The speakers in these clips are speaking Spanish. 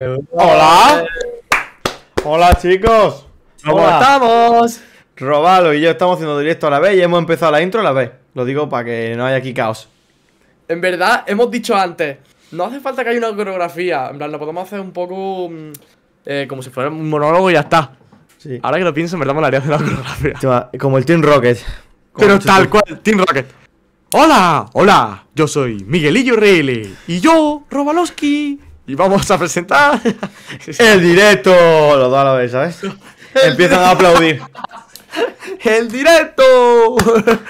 Hola. Hola chicos. ¿Cómo Hola. estamos? Robalo y yo estamos haciendo directo a la vez y hemos empezado la intro a la vez. Lo digo para que no haya aquí caos. En verdad, hemos dicho antes, no hace falta que haya una coreografía. En plan, lo podemos hacer un poco mm, eh, como si fuera un monólogo y ya está. Sí. Ahora que lo pienso, en verdad me haría hacer una coreografía. Como el Team Rocket. Como Pero tal cual, Team Rocket. Hola, hola, yo soy Miguelillo RL y yo, Robalowski. Y vamos a presentar. El directo. Los dos a la vez, ¿sabes? Empiezan a aplaudir. ¡El directo!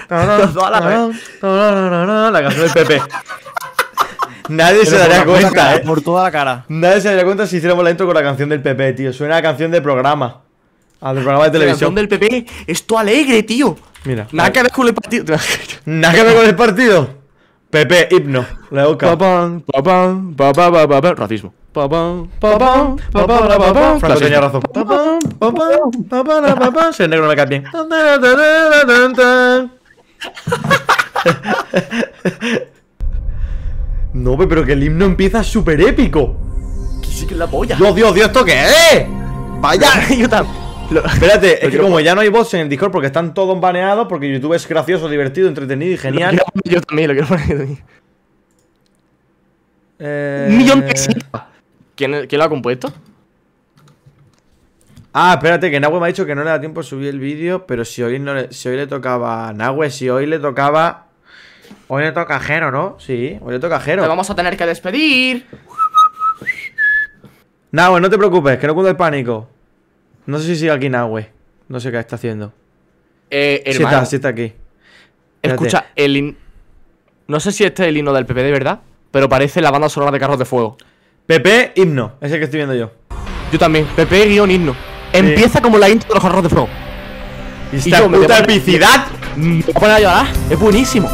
Los dos a la vez. La canción del Pepe. Nadie se daría cuenta, eh. Por toda la cara. Nadie se daría cuenta si hiciéramos la intro con la canción del Pepe, tío. Suena a canción de programa. Al programa de La canción televisión. del PP es todo alegre, tío. Mira. Nada que ver con el partido. Nada que ver con el partido. Pepe, himno. Papam, papam, papam, papam, papam, racismo. Papam, papam, papam, papam, Franco tenía razón. Papam, papam. Si el negro me cae bien. No, pe, pero que el himno empieza súper épico. Que sí que es la polla. Dios, Dios, Dios, ¿esto qué es? Vaya. Yo también. Lo- Espérate, es que quiero como ya no hay bots en el Discord porque están todos baneados, porque YouTube es gracioso, divertido, entretenido y genial. Yo, yo también lo quiero poner. Eh, Un millón de. ¿Quién, ¿Quién lo ha compuesto? Ah, espérate, que Nahue me ha dicho que no le da tiempo a subir el vídeo, pero si hoy no le, si hoy le tocaba. Nahue, si hoy le tocaba. Hoy le toca a Jero, ¿no? Sí, hoy le toca a Te Jero. vamos a tener que despedir. Nahue, no te preocupes, que no cunda el pánico. No sé si sigue aquí Nahue. No sé qué está haciendo. Eh, Sí hermano, está, sí está aquí. Espérate. escucha, el hin- No sé si este es el himno del PP de verdad, pero parece la banda sonora de Carros de Fuego. Pepe, himno. Ese que estoy viendo yo. Yo también, PP guion himno. Empieza como la intro de los Carros de Fuego. Y Y esta yo voy a puta epicidad. Mm, Me voy a llorar, es buenísimo.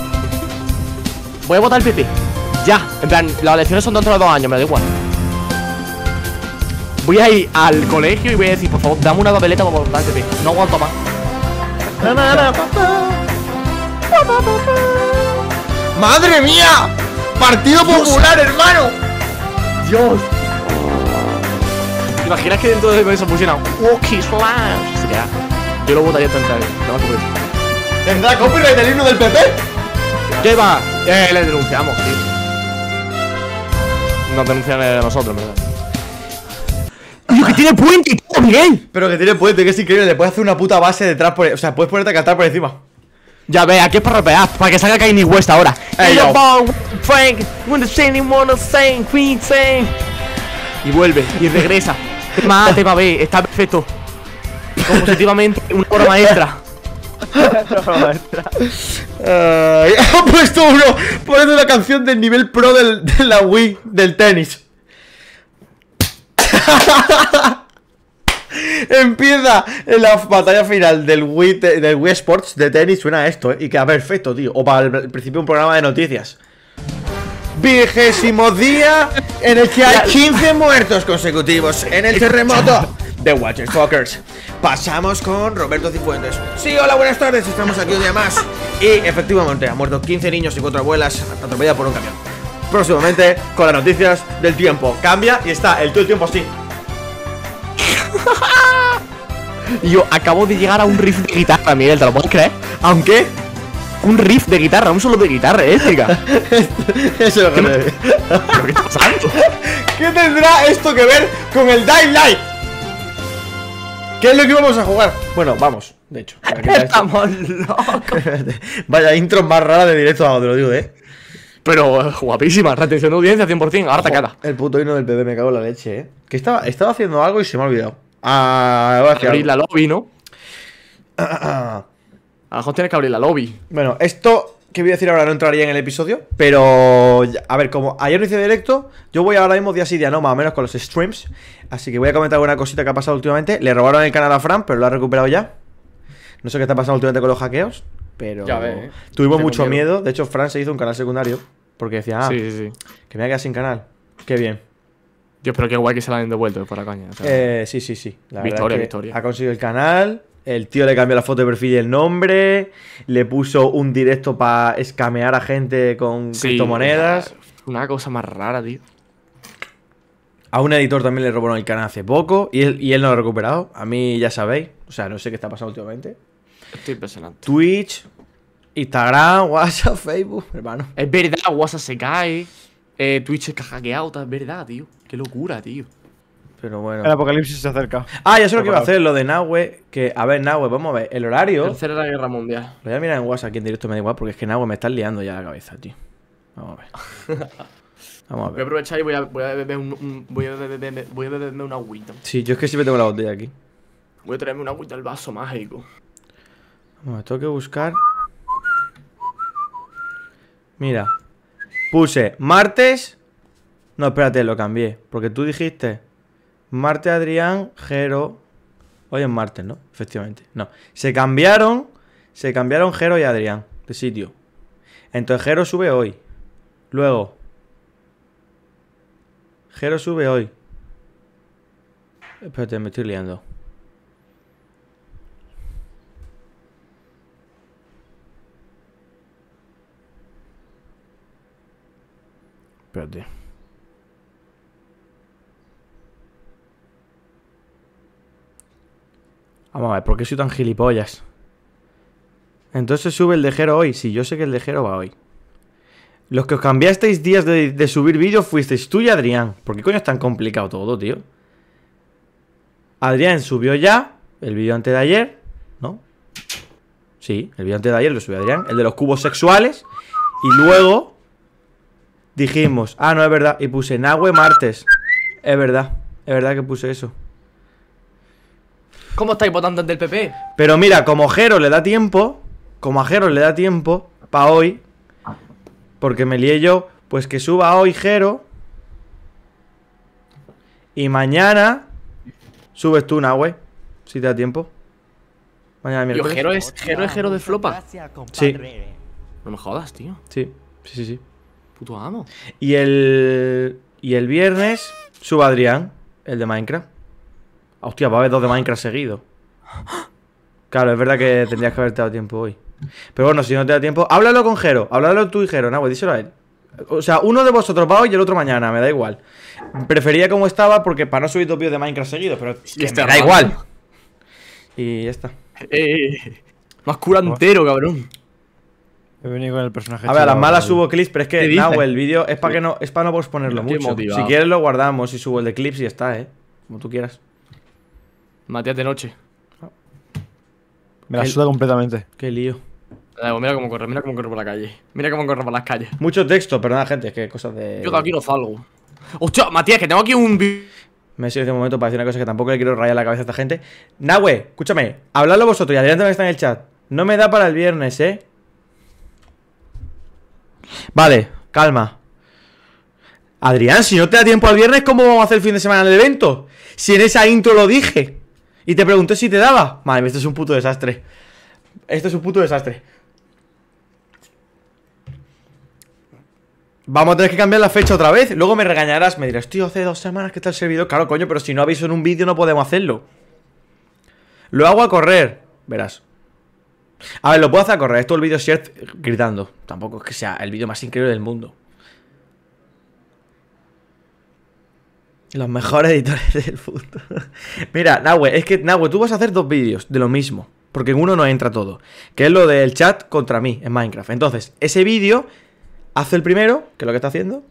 Voy a votar el PP. Ya, en plan, las elecciones son dentro de dos años, me da igual. Voy a ir al colegio y voy a decir, por favor, dame una papeleta para votar el PP. No aguanto más. ¡Madre mía! ¡Partido Popular, hermano! Dios. ¿Te imaginas que dentro de eso pusieran Walkie Slash? Sería. Yo lo votaría no que por eso. ¿Tendrá copyright el himno del PP? ¿Qué va? Eh, le denunciamos, tío. Nos denuncian a nosotros, ¿verdad? ¡Tío, que tiene puente y todo, Miguel! Pero que tiene puente, que es increíble. Le puedes hacer una puta base detrás por. O sea, puedes ponerte a cantar por encima. Ya ve, aquí es para rapear, para que salga Kanye West ahora. Ey, yo. Frank, when the same wanna sing, Queen sing. Y vuelve, y regresa. Tema A, tema B, está perfecto. Compositivamente, una obra maestra. Ay, ha puesto uno poniendo una canción del nivel pro del- de la Wii del tenis. Empieza en la batalla final del Wii, del Wii Sports de tenis. Suena esto, ¿eh? Y queda perfecto, tío. O para el, el principio de un programa de noticias. Vigésimo día en el que hay 15 muertos consecutivos en el terremoto de Waterfuckers. Pasamos con Roberto Cifuentes. Sí, hola, buenas tardes. Estamos aquí un día más. Y efectivamente, han muerto 15 niños y 4 abuelas atropelladas por un camión. Próximamente, con las noticias del tiempo. Cambia y está el todo el tiempo así. Y yo acabo de llegar a un riff de guitarra, Miguel, ¿te lo puedes creer? Aunque, Un riff de guitarra, un solo de guitarra eléctrica. eso es lo que me- ¿Pero qué está pasando? ¿Qué tendrá esto que ver con el Dying Light? ¿Qué es lo que vamos a jugar? Bueno, vamos, de hecho. Estamos locos. Vaya intro más rara de directo a te lo digo, eh. Pero eh, guapísima, retención de audiencia 100%, ahora te queda. El puto himno del bebé me cago en la leche, eh. Que estaba, estaba haciendo algo y se me ha olvidado. Ah, voy a hacer Abrir algo. la lobby, ¿no? Ah, A lo mejor tienes que abrir la lobby. Bueno, esto que voy a decir ahora no entraría en el episodio, pero a ver, como ayer no hice directo, yo voy ahora mismo día sí día no, más o menos con los streams, así que voy a comentar una cosita que ha pasado últimamente. Le robaron el canal a Fran, pero lo ha recuperado ya. No sé qué está pasando últimamente con los hackeos, pero Ya eh. tuvimos mucho miedo. miedo. De hecho, Fran se hizo un canal secundario porque decía, ah, Sí, sí, sí. que me voy a quedar sin canal. Qué bien. Yo espero que guay que se la hayan devuelto por la caña. o sea. Eh, sí, sí, sí. La Victoria, es que victoria. Ha conseguido el canal. El tío le cambió la foto de perfil y el nombre. Le puso un directo para escamear a gente con Sí, criptomonedas. Una cosa más rara, tío. A un editor también le robaron el canal hace poco y él, y él no lo ha recuperado. A mí ya sabéis. O sea, no sé qué está pasando últimamente. Estoy impresionante. Twitch, Instagram, WhatsApp, Facebook, hermano. Es verdad, WhatsApp se cae. Eh, Twitch está hackeado, es verdad, tío. Qué locura, tío. Pero bueno. El apocalipsis se acerca. Ah, ya sé lo que iba a hacer, lo de Nahue. Que, a ver, Nahue, vamos a ver. El horario. Tercera Guerra Mundial. Lo voy a mirar en WhatsApp aquí en directo, me da igual, porque es que Nahue me está liando ya la cabeza, tío. Vamos a ver. Vamos a Voy a ver. aprovechar y voy a, voy a beber un, un- voy a beber, voy a beberme una agüita. Sí, yo es que siempre tengo la botella aquí. Voy a traerme una agüita al vaso mágico. Vamos tengo que buscar. Mira. Puse martes. No, espérate, lo cambié. Porque tú dijiste martes Adrián, Jero. Hoy es martes, ¿no? Efectivamente. No. Se cambiaron. Se cambiaron Jero y Adrián de sitio. Entonces Jero sube hoy. Luego. Jero sube hoy. Espérate, me estoy liando. Espérate. Vamos a ver, ¿por qué soy tan gilipollas? Entonces sube el de Jero hoy. Sí, yo sé que el de Jero va hoy. Los que os cambiasteis días de, de subir vídeos fuisteis tú y Adrián. ¿Por qué coño es tan complicado todo, tío? Adrián subió ya el vídeo antes de ayer, ¿no? Sí, el vídeo antes de ayer lo subió Adrián. El de los cubos sexuales. Y luego dijimos, ah, no, es verdad. Y puse Nahue martes. Es verdad, es verdad que puse eso. ¿Cómo estáis votando del PP? Pero mira, como Jero le da tiempo, como a Jero le da tiempo, para hoy, porque me lié yo, pues que suba hoy Jero. Y mañana subes tú, Nahue, si te da tiempo. Mañana miércoles. Jero es, Jero es Jero de flopa. Sí, No me jodas, tío. sí, sí, sí, sí. Puto amo. Y el. Y el viernes suba Adrián, el de Minecraft. Hostia, va a haber dos de Minecraft seguidos. Claro, es verdad que tendrías que haberte dado tiempo hoy. Pero bueno, si no te da tiempo, háblalo con Jero. Háblalo tú y Jero, Nahue, díselo a él. O sea, uno de vosotros va hoy y el otro mañana, me da igual. Prefería como estaba porque para no subir dos vídeos de Minecraft seguidos, pero que este me da igual. Y ya está. Eh, más curantero, cabrón. He venido con el personaje. A ver, a las malas subo clips, pero es ¿Qué que dices? Nahue, el vídeo es para que no, es para no posponerlo mucho. motivado. Si quieres lo guardamos y subo el de clips y está, eh. Como tú quieras. Matías de noche. Me la suda completamente. Qué lío. Mira cómo corre, mira cómo corre por la calle. Mira cómo corre por las calles. Mucho texto, perdona, gente, es que cosas de. Yo de aquí no salgo. Hostia, Matías, que tengo aquí un. Me he sido un momento para decir una cosa que tampoco le quiero rayar la cabeza a esta gente. Nahue, escúchame, habladlo vosotros y Adrián también está en el chat. No me da para el viernes, eh. Vale, calma. Adrián, si no te da tiempo al viernes, ¿cómo vamos a hacer el fin de semana del evento? Si en esa intro lo dije. Y te pregunté si te daba. Madre mía, esto es un puto desastre. Esto es un puto desastre. Vamos a tener que cambiar la fecha otra vez. Luego me regañarás, me dirás, tío, hace dos semanas que está el servidor. Claro, coño, pero si no aviso en un vídeo no podemos hacerlo. Lo hago a correr, verás. A ver, lo puedo hacer correr. Esto el vídeo share gritando. Tampoco es que sea el vídeo más increíble del mundo. Los mejores editores del mundo. Mira, Nahue, es que Nahue, tú vas a hacer dos vídeos de lo mismo. Porque en uno no entra todo. Que es lo del chat contra mí en Minecraft. Entonces, ese vídeo hace el primero, que es lo que está haciendo.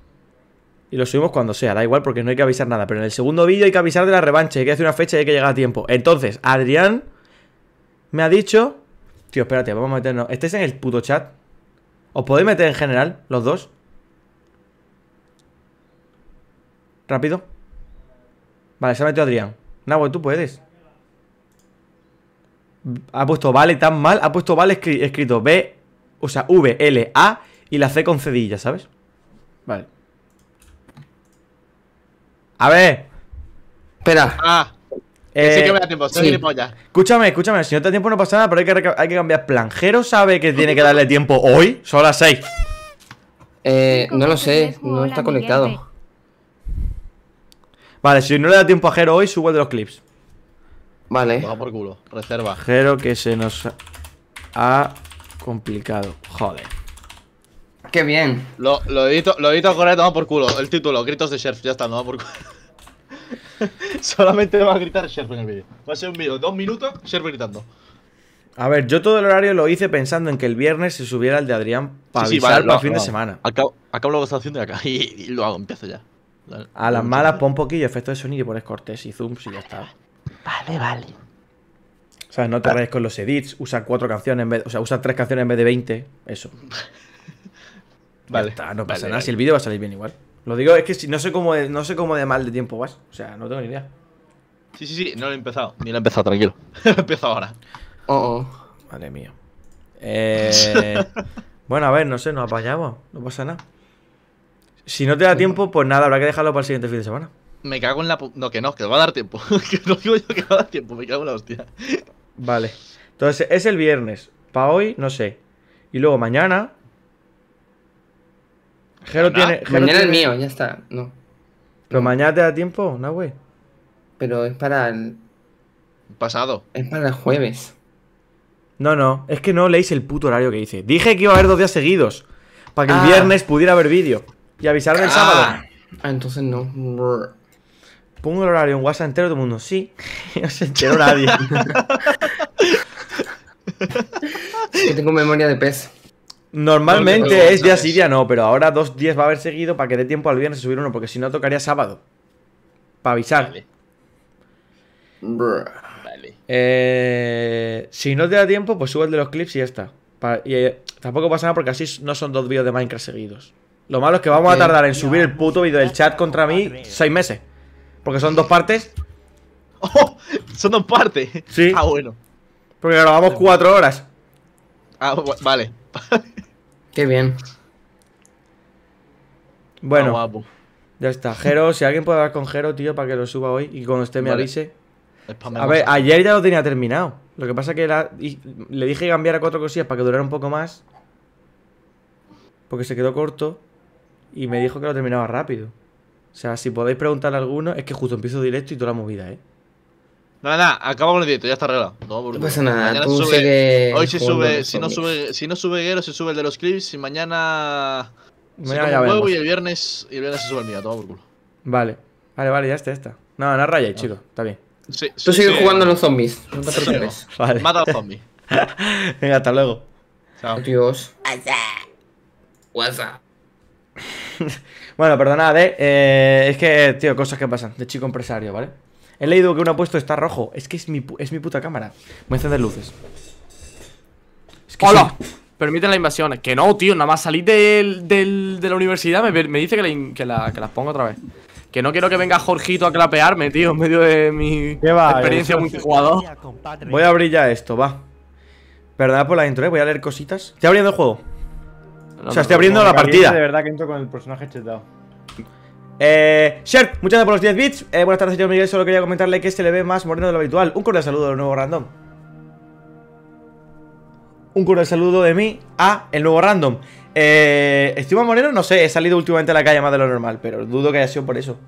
Y lo subimos cuando sea, da igual porque no hay que avisar nada. Pero en el segundo vídeo hay que avisar de la revancha, hay que hacer una fecha y hay que llegar a tiempo. Entonces, Adrián me ha dicho. Tío, espérate, vamos a meternos. ¿Estáis en el puto chat? ¿Os podéis meter en general, los dos? Rápido. Vale, se ha metido Adrián. Nahue, tú puedes. Ha puesto vale tan mal. Ha puesto vale escri- escrito B. O sea, V, L, A y la C con cedilla, ¿sabes? Vale. A ver. Espera. Ah, que sí eh, que me da tiempo, soy sí. gilipollas. Escúchame, escúchame, si no te da tiempo no pasa nada, pero hay que, hay que cambiar plan. Jero sabe que tiene que darle tiempo hoy, son las 6. Eh, no lo sé, no está conectado. Vale, si no le da tiempo a Jero hoy, subo el de los clips. Vale. Toma por culo, reserva. Jero que se nos ha complicado. Joder. Qué bien. Lo, lo edito, lo edito a correr, toma por culo. El título, gritos de Sheriff, ya está, toma por culo. Solamente va a gritar Sherp en el vídeo. Va a ser un vídeo de dos minutos, Sherp gritando. A ver, yo todo el horario lo hice pensando en que el viernes se subiera el de Adrián para Sí, sí, avisar vale, para fin de lo- semana. Acabo, acabo la votación de acá y, y lo hago, empiezo ya. Dale. A las malas pon poquillo efecto de sonido y pones cortes y zooms y ya está. Vale, vale. O sea, no te rayes con los edits, usa cuatro canciones en vez, o sea, usa tres canciones en vez de 20, eso. Vale. Ya está, no pasa Vale, nada, vale. si el vídeo va a salir bien igual. Lo digo, es que si no sé cómo de, no sé cómo de mal de tiempo vas, o sea, no tengo ni idea. Sí, sí, sí, no lo he empezado. Ni lo he empezado, tranquilo. lo he empezado ahora. Oh, oh. Madre mía. Eh, bueno, a ver, no sé, nos apañamos, no pasa nada. Si no te da tiempo, pues nada, habrá que dejarlo para el siguiente fin de semana. Me cago en la pu- No, que no, que va a dar tiempo. que no digo yo que va a dar tiempo, me cago en la hostia. Vale. Entonces, es el viernes. Para hoy, no sé. Y luego mañana. Jero Mañana. tiene. Jero Mañana el mío, ya está. No. Pero mañana te da tiempo, no, güey. Pero es para el. Pasado. Es para el jueves. No, no, es que no leéis el puto horario que hice. Dije que iba a haber dos días seguidos. Para que el Ah. viernes pudiera haber vídeo. Y avisar del sábado. Ah, entonces no. Brr. Pongo el horario en WhatsApp entero todo el mundo. Sí. no se enteró nadie. Es que tengo memoria de pez. Normalmente es día sí, día no, pero ahora dos días va a haber seguido para que dé tiempo al viernes a subir uno, porque si no tocaría sábado. Para avisar. Vale. Vale. Eh, si no te da tiempo, pues sube el de los clips y ya está. Y eh, tampoco pasa nada porque así no son dos vídeos de Minecraft seguidos. Lo malo es que vamos a tardar en subir el puto vídeo del chat contra mí seis meses. Porque son dos partes. ¡Oh! Son dos partes. Sí. Ah, bueno. Porque grabamos cuatro horas. Ah, bu- Qué bien. Ah, Bueno, guapo. ya está. Jero, si alguien puede hablar con Jero, tío, para que lo suba hoy y cuando esté me Vale. avise. A ver, ayer ya lo tenía terminado. Lo que pasa es que la- y- le dije que cambiara cuatro cosillas para que durara un poco más. Porque se quedó corto. Y me dijo que lo terminaba rápido. O sea, si podéis preguntarle a alguno, es que justo empiezo directo y toda la movida, ¿eh? Nada, nada, acabo con el directo, ya está arreglado. Toma por No culo. pasa nada. Tú sube- sigue Hoy se sube, los si no zombies. sube, si no sube Guero, se sube el de los clips y mañana Mañana ya huevo y el viernes y el viernes se sube el mío, toma por culo. Vale. Vale, vale, ya está, ya está. No, no rayáis, chicos. Está bien. Sí, Tú sí, sigue sí. jugando a los zombies. No te preocupes. Vale. Mata al zombie. Venga, hasta luego. Chao. Adiós. WhatsApp. Bueno, perdonad, eh. eh, es que, tío, cosas que pasan de chico empresario, ¿vale? He leído que uno ha puesto está rojo. Es que es mi, es mi puta cámara. Voy a encender luces. Es que ¡Hola! Permiten las invasiones. Que no, tío, nada más salir del, del- de la universidad me, me dice que, la que, la- que las ponga otra vez. Que no quiero que venga Jorgito a clapearme, tío, en medio de mi ¿Qué va? experiencia multijugador. Voy a abrir ya esto, va. Perdonad por la intro, eh. Voy a leer cositas. Estoy abriendo el juego. No, O sea, no, estoy abriendo la partida. De verdad que entro con el personaje chetado. Eh, Sherp, muchas gracias por los 10 bits. Eh, buenas tardes, señor Miguel. Solo quería comentarle que se le ve más moreno de lo habitual. Un cordial saludo del nuevo random. Un cordial saludo de mí a el nuevo random. Eh, ¿Estoy más moreno? No sé, he salido últimamente a la calle más de lo normal, pero dudo que haya sido por eso.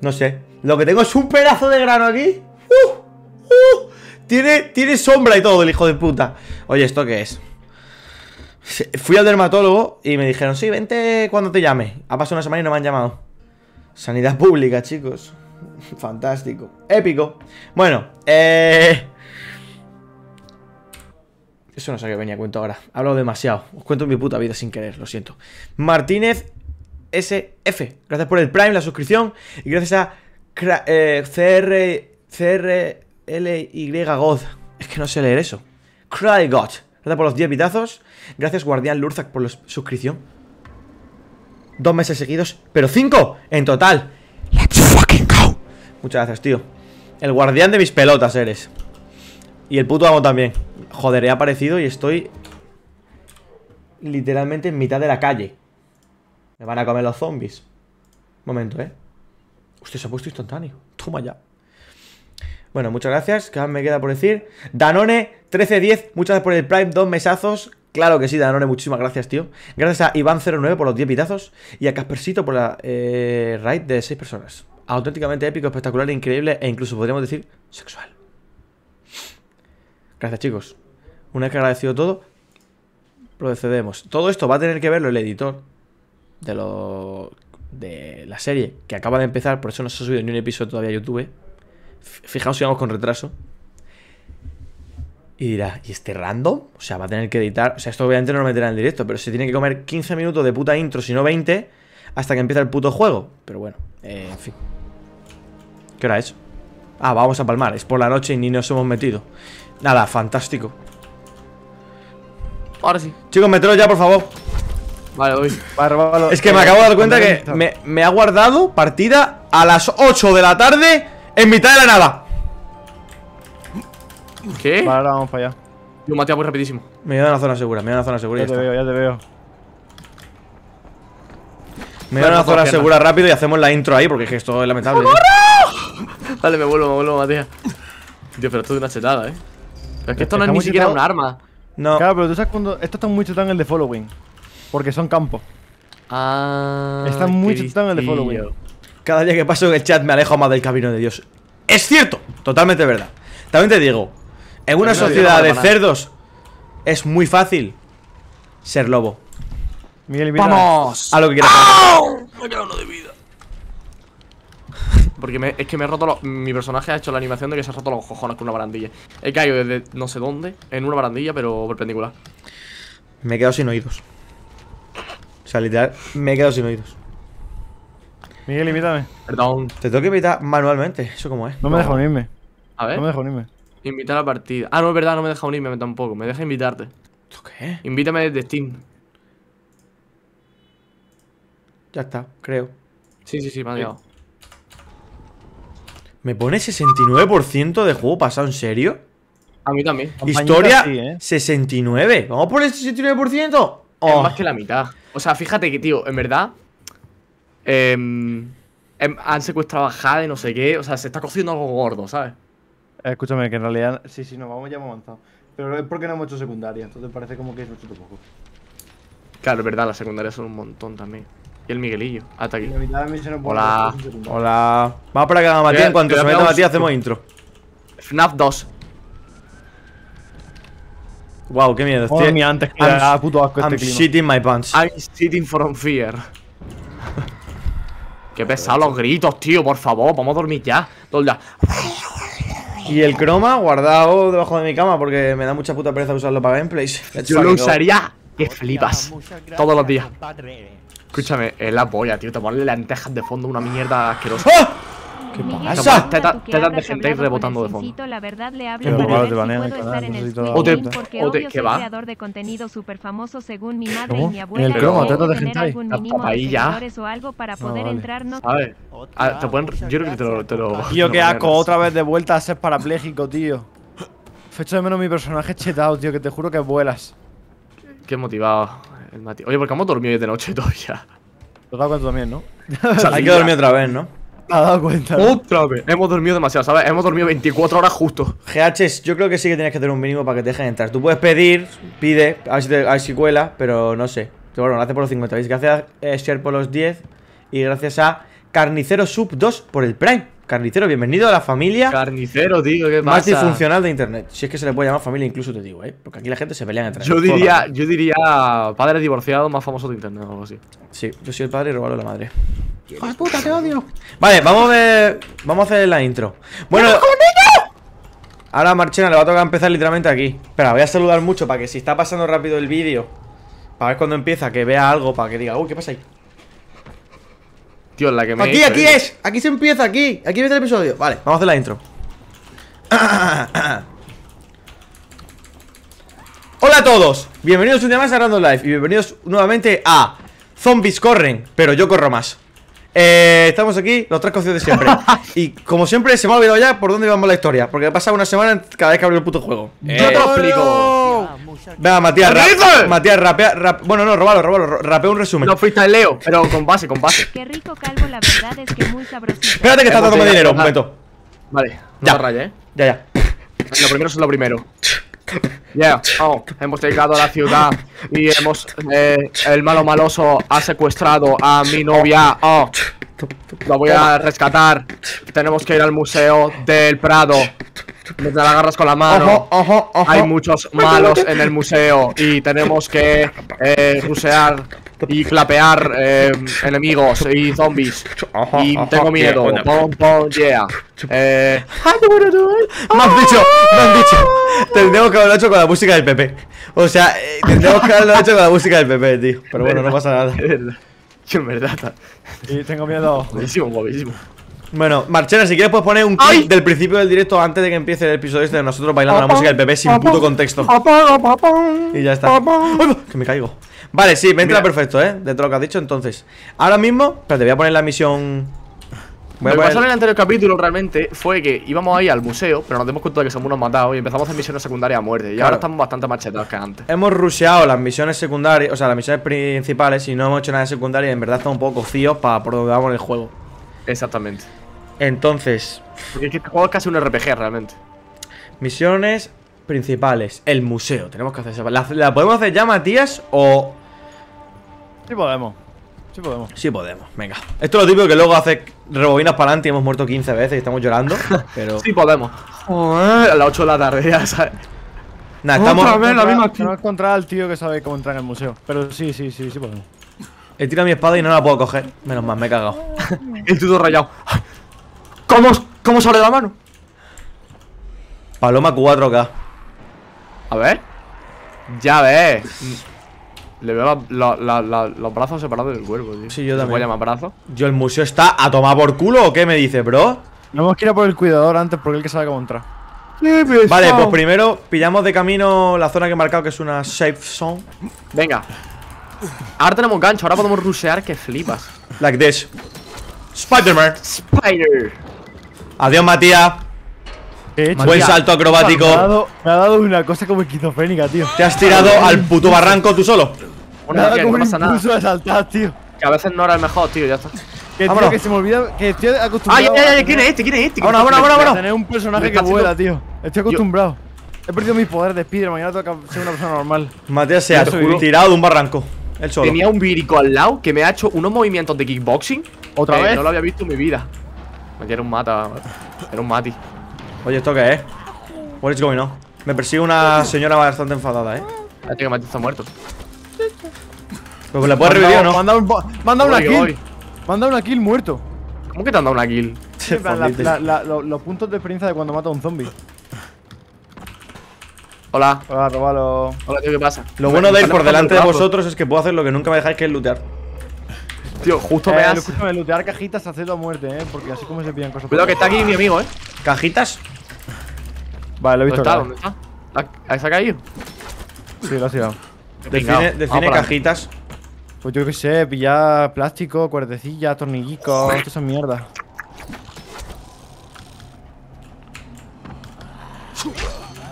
No sé. Lo que tengo es un pedazo de grano aquí. ¡Uh! ¡Uh! Tiene, tiene sombra y todo el hijo de puta. Oye, ¿esto qué es? Fui al dermatólogo y me dijeron, sí, vente cuando te llame. Ha pasado una semana y no me han llamado. Sanidad pública, chicos. Fantástico. Épico. Bueno, eh... Eso no sé qué venía a cuento ahora. Hablo demasiado. Os cuento mi puta vida sin querer, lo siento. Martínez SF. Gracias por el Prime, la suscripción. Y gracias a eh, CR... CRLY God. Es que no sé leer eso. Cry God. Gracias por los 10 bitazos. Gracias, Guardián Lurzak, por la suscripción. Dos meses seguidos, pero cinco en total. Let's fucking go. Muchas gracias, tío. El guardián de mis pelotas eres. Y el puto amo también. Joder, he aparecido y estoy literalmente en mitad de la calle. Me van a comer los zombies. Momento, ¿eh? Hostia, se ha puesto instantáneo. Toma ya. Bueno, muchas gracias. ¿Qué me queda por decir? Danone 1310, muchas gracias por el Prime, dos mesazos. Claro que sí, Danone, muchísimas gracias, tío. Gracias a Iván09 por los 10 pitazos y a Caspersito por la eh, raid de 6 personas. Auténticamente épico, espectacular, increíble e incluso podríamos decir sexual. Gracias, chicos. Una vez que agradecido todo, procedemos. Todo esto va a tener que verlo el editor de los de la serie que acaba de empezar, por eso no se ha subido ni un episodio todavía a YouTube. Fijaos si vamos con retraso. Y dirá, ¿y este random? O sea, va a tener que editar. O sea, esto obviamente no lo meterá en el directo, pero se tiene que comer 15 minutos de puta intro, si no 20, hasta que empieza el puto juego. Pero bueno, eh, en fin. ¿Qué hora es? Ah, vamos a palmar. Es por la noche y ni nos hemos metido. Nada, fantástico. Ahora sí. Chicos, meteros ya, por favor. Vale, voy. Es que me Eh, acabo de dar cuenta que me, me ha guardado partida a las 8 de la tarde en mitad de la nada. ¿Qué? Vale, ahora vamos para allá. Yo maté muy rapidísimo. Me he ido a una zona segura, me he ido a una zona segura Ya ya te está. veo, ya te veo. Me he ido a una zona piernas. segura rápido y hacemos la intro ahí porque es que esto es lamentable. Vale, me vuelvo, me vuelvo, Matías. Dios, pero esto es una chetada, eh. Pero es que esto no es ni siquiera un arma. No, Claro, pero tú sabes cuando. Esto está muy chetado en el de following. Porque son campos. Ah. Está muy chetado en el de following. Cada día que paso en el chat me alejo más del camino de Dios. Es cierto, totalmente verdad. También te digo, en una digo, sociedad no de cerdos es muy fácil ser lobo. Miguel, invita. ¡Vamos! A lo que quieras. Me queda uno de vida. Porque me- es que me he roto los- Mi personaje ha hecho la animación de que se ha roto los cojones con una barandilla. He caído desde no sé dónde, en una barandilla, pero perpendicular. Me he quedado sin oídos. O sea, literal, me he quedado sin oídos. Miguel, invítame. Perdón. Te tengo que evitar manualmente, ¿eso cómo es? No me deja unirme. A ver. No me deja unirme. Invitar a la partida. Ah, no, es verdad, no me deja unirme tampoco. Me deja invitarte. ¿Esto qué? Invítame desde Steam. Ya está, creo. Sí, sí, sí, me ha llegado. ¿Me pone 69% de juego pasado en serio? A mí también. Compañita, Historia sí, ¿eh? 69. ¿Vamos por el 69%? Es Oh. más que la mitad. O sea, fíjate que, tío, en verdad. Em, em, han secuestrado a Jade, no sé qué. O sea, se está cociendo algo gordo, ¿sabes? Escúchame, que en realidad. Sí, sí, nos vamos, ya hemos avanzado. Pero es porque no hemos hecho secundaria. Entonces parece como que es mucho poco. Claro, es verdad, las secundarias son un montón también. Y el Miguelillo, hasta aquí. La de Hola. Hola. Vamos para que haga Matías. En cuanto se meta Matías, hacemos intro. FNAF 2. Wow, qué miedo. Estoy- mía, antes que I'm- puto asco I'm este clima. shitting my pants. I'm sitting from fear. Qué pesados los gritos, tío, por favor, vamos a dormir ya. Todo. Y el croma guardado debajo de mi cama porque me da mucha puta pereza usarlo para gameplays. Yo lo usaría que flipas. Todos los días. Escúchame, es la polla, tío. Te ponen lentejas de fondo, una mierda asquerosa. ¡Ah! ¿Qué pasa? Teta- tetas de gente ahí rebotando de fondo. La verdad le Qué hablo para ver te si puedo el estar en el te- porque te- obvio ¿qué soy va? creador de contenido súper famoso según mi madre y mi abuela. En el cromo, trata de mínimo de papaya. seguidores o algo para poder entrar, no ¿Sabes? Ah, te pueden, yo creo que te lo. Te lo Tío, te qué asco, otra vez de vuelta a ser parapléjico, tío. Fecho de menos mi personaje chetado, tío, que te juro que vuelas. Qué motivado el Mati. Oye, porque hemos dormido hoy de noche todavía. Te has dado cuenta también, ¿no? Hay que dormir otra vez, ¿no? Has dado cuenta. Otra vez. Hemos dormido demasiado, ¿sabes? Hemos dormido 24 horas justo. GH, yo creo que sí que tienes que tener un mínimo para que te dejen entrar. Tú puedes pedir, pide, a ver si, te- a ver si cuela, pero no sé. Pero bueno, gracias por los 50. ¿Veis? Gracias eh, Share por los 10 y gracias a Carnicero Sub 2 por el Prime. Carnicero, bienvenido a la familia Carnicero, tío, ¿qué más disfuncional de internet. Si es que se le puede llamar familia, incluso te digo, ¿eh? Porque aquí la gente se pelea entre Yo ellos. diría, yo diría padre divorciado más famoso de internet o algo así. Sí, yo soy el padre y robalo la madre. ¡Hijo de puta, te odio! Vale, vamos a ver. Vamos a hacer la intro. Bueno. Ahora Marchena le va a tocar empezar literalmente aquí. Espera, voy a saludar mucho para que si está pasando rápido el vídeo. Para ver cuando empieza, que vea algo, para que diga, uy, ¿qué pasa ahí? Tío, la que me. he Aquí, hecho, aquí eh. es, aquí se empieza, aquí. Aquí empieza el episodio. Vale, vamos a hacer la intro. Hola a todos, bienvenidos un día más a Random Life y bienvenidos nuevamente a Zombies corren, pero yo corro más. Eh, estamos aquí, los tres cocidos de siempre. y como siempre, se me ha olvidado ya por dónde íbamos la historia, porque he pasado una semana cada vez que abro el puto juego. Yo te lo explico. Venga, Matías. Matías, rapea, rap- bueno, no, robalo, robalo, ro- rapea un resumen. No freestyleo, pero con base, con base. Qué rico calvo, la verdad es que muy sabrosito. Espérate que está de- dinero, un momento. Vale, no Ya. rayes, eh. Ya, ya. Lo primero es lo primero. Yeah, oh, hemos llegado a la ciudad y hemos. eh, el malo maloso ha secuestrado a mi novia. Oh, lo voy a rescatar. Tenemos que ir al museo del Prado. Me la agarras con la mano. Ojo, ojo, ojo. Hay muchos malos en el museo y tenemos que eh, rusear y clapear eh, enemigos y zombies. Ajá, Y ajá, tengo miedo. yeah, Pom, pom, yeah. Eh, Me han dicho, me han dicho. Tendríamos que haberlo hecho con la música del PP. O sea, eh, tendríamos que haberlo hecho con la música del PP, tío. Pero bueno, no pasa nada. es verdad. Yo en verdad. Y tengo miedo. Buenísimo, guapísimo. Bueno, Marchena, si quieres puedes poner un ¡Ay! clip del principio del directo antes de que empiece el episodio este de nosotros bailando la música del PP sin puto contexto. Y ya está. ¡Ay, que me caigo. Vale, sí, me entra Mira. perfecto, ¿eh? De todo lo que has dicho, entonces. Ahora mismo, espérate, voy a poner la misión. Voy Lo que pasó en el anterior capítulo realmente fue que íbamos ahí al museo, pero nos dimos cuenta de que somos unos matados y empezamos a hacer misiones secundarias a muerte. Y Claro. ahora estamos bastante machetados que antes. Hemos rusheado las misiones secundarias, o sea, las misiones principales y no hemos hecho nada de secundaria y en verdad estamos un poco cocíos para por donde vamos en el juego. Exactamente. Entonces, Porque es que este juego es casi un RPG realmente. misiones principales. El museo, tenemos que hacer esa. ¿La, la podemos hacer ya, Matías? O. Sí podemos. Sí podemos. Sí podemos, venga. Esto es lo típico que luego hace rebobinas para adelante y hemos muerto 15 veces y estamos llorando. Pero. Sí podemos. Joder, a las 8 de la tarde, ya sabes. Nada, Otra estamos. vez. la misma No encontrar al tío que sabe cómo entrar en el museo. Pero sí, sí, sí, sí podemos. He tirado mi espada y no la puedo coger. Menos mal, me he cagado. El todo rayado. ¿Cómo, ¿Cómo sale la mano? Paloma 4K. A ver. Ya ves. Le veo la- la- la- los brazos separados del cuerpo, tío. Sí, yo ¿Se también. puede llamar brazos? Yo, el museo está a tomar por culo o qué me dices, bro? Tenemos que ir a por el cuidador antes porque él que sabe cómo entrar. Vale, pues primero pillamos de camino la zona que he marcado que es una safe zone. Venga. Ahora tenemos gancho, ahora podemos rushear que flipas. Like this. Spider-Man. Spider. Adiós, Matías. ¿Qué he hecho? Buen salto acrobático. Me ha, dado, me ha dado una cosa como esquizofrénica, tío. Te has tirado al puto barranco tú solo. Que como no un pasa nada. de saltar, tío. Que a veces no era el mejor, tío, ya está. Que, tío, que se me olvida que estoy ¡Ay, acostumbrado ay, ay! a ¿Quién es este? ¿Quién es este? Vámonos, vámonos, a vámonos. tener un personaje que vuela, tío. Estoy acostumbrado. He perdido mis poderes de Spiderman y ahora tengo que ser una persona normal. Matías se ha tirado de un barranco. Él solo. Tenía un vírico al lado que me ha hecho unos movimientos de kickboxing. ¿Otra vez? No lo había visto en mi vida. Era un mata. Era un mati. Oye, ¿esto qué es? What is going on? Me persigue una señora bastante enfadada, ¿eh? Este que Mati está muerto. Pues le puedes revivir o no. Manda, un, manda una Voy, kill. Manda una kill muerto. ¿Cómo que te han dado una kill? La- la- la- los puntos de experiencia de cuando mata a un zombie. Hola. Hola, robalo. Hola, tío, ¿qué pasa? Lo bueno de ir por delante de vosotros es que puedo hacer lo que nunca me dejáis que es lootear. Tío, justo me Eh, has. escúchame, lootear cajitas hace a muerte, eh. Porque así como se pillan cosas. Cuidado que está aquí mi amigo, eh. ¿Cajitas? Vale, lo he ¿Dónde visto. está? claro. ¿Dónde está? ¿La- ¿Se ha caído? Sí, lo has tirado. Define, define cajitas. Pues yo qué sé, pillar plástico, cuerdecilla, tornillicos, todas esas mierdas.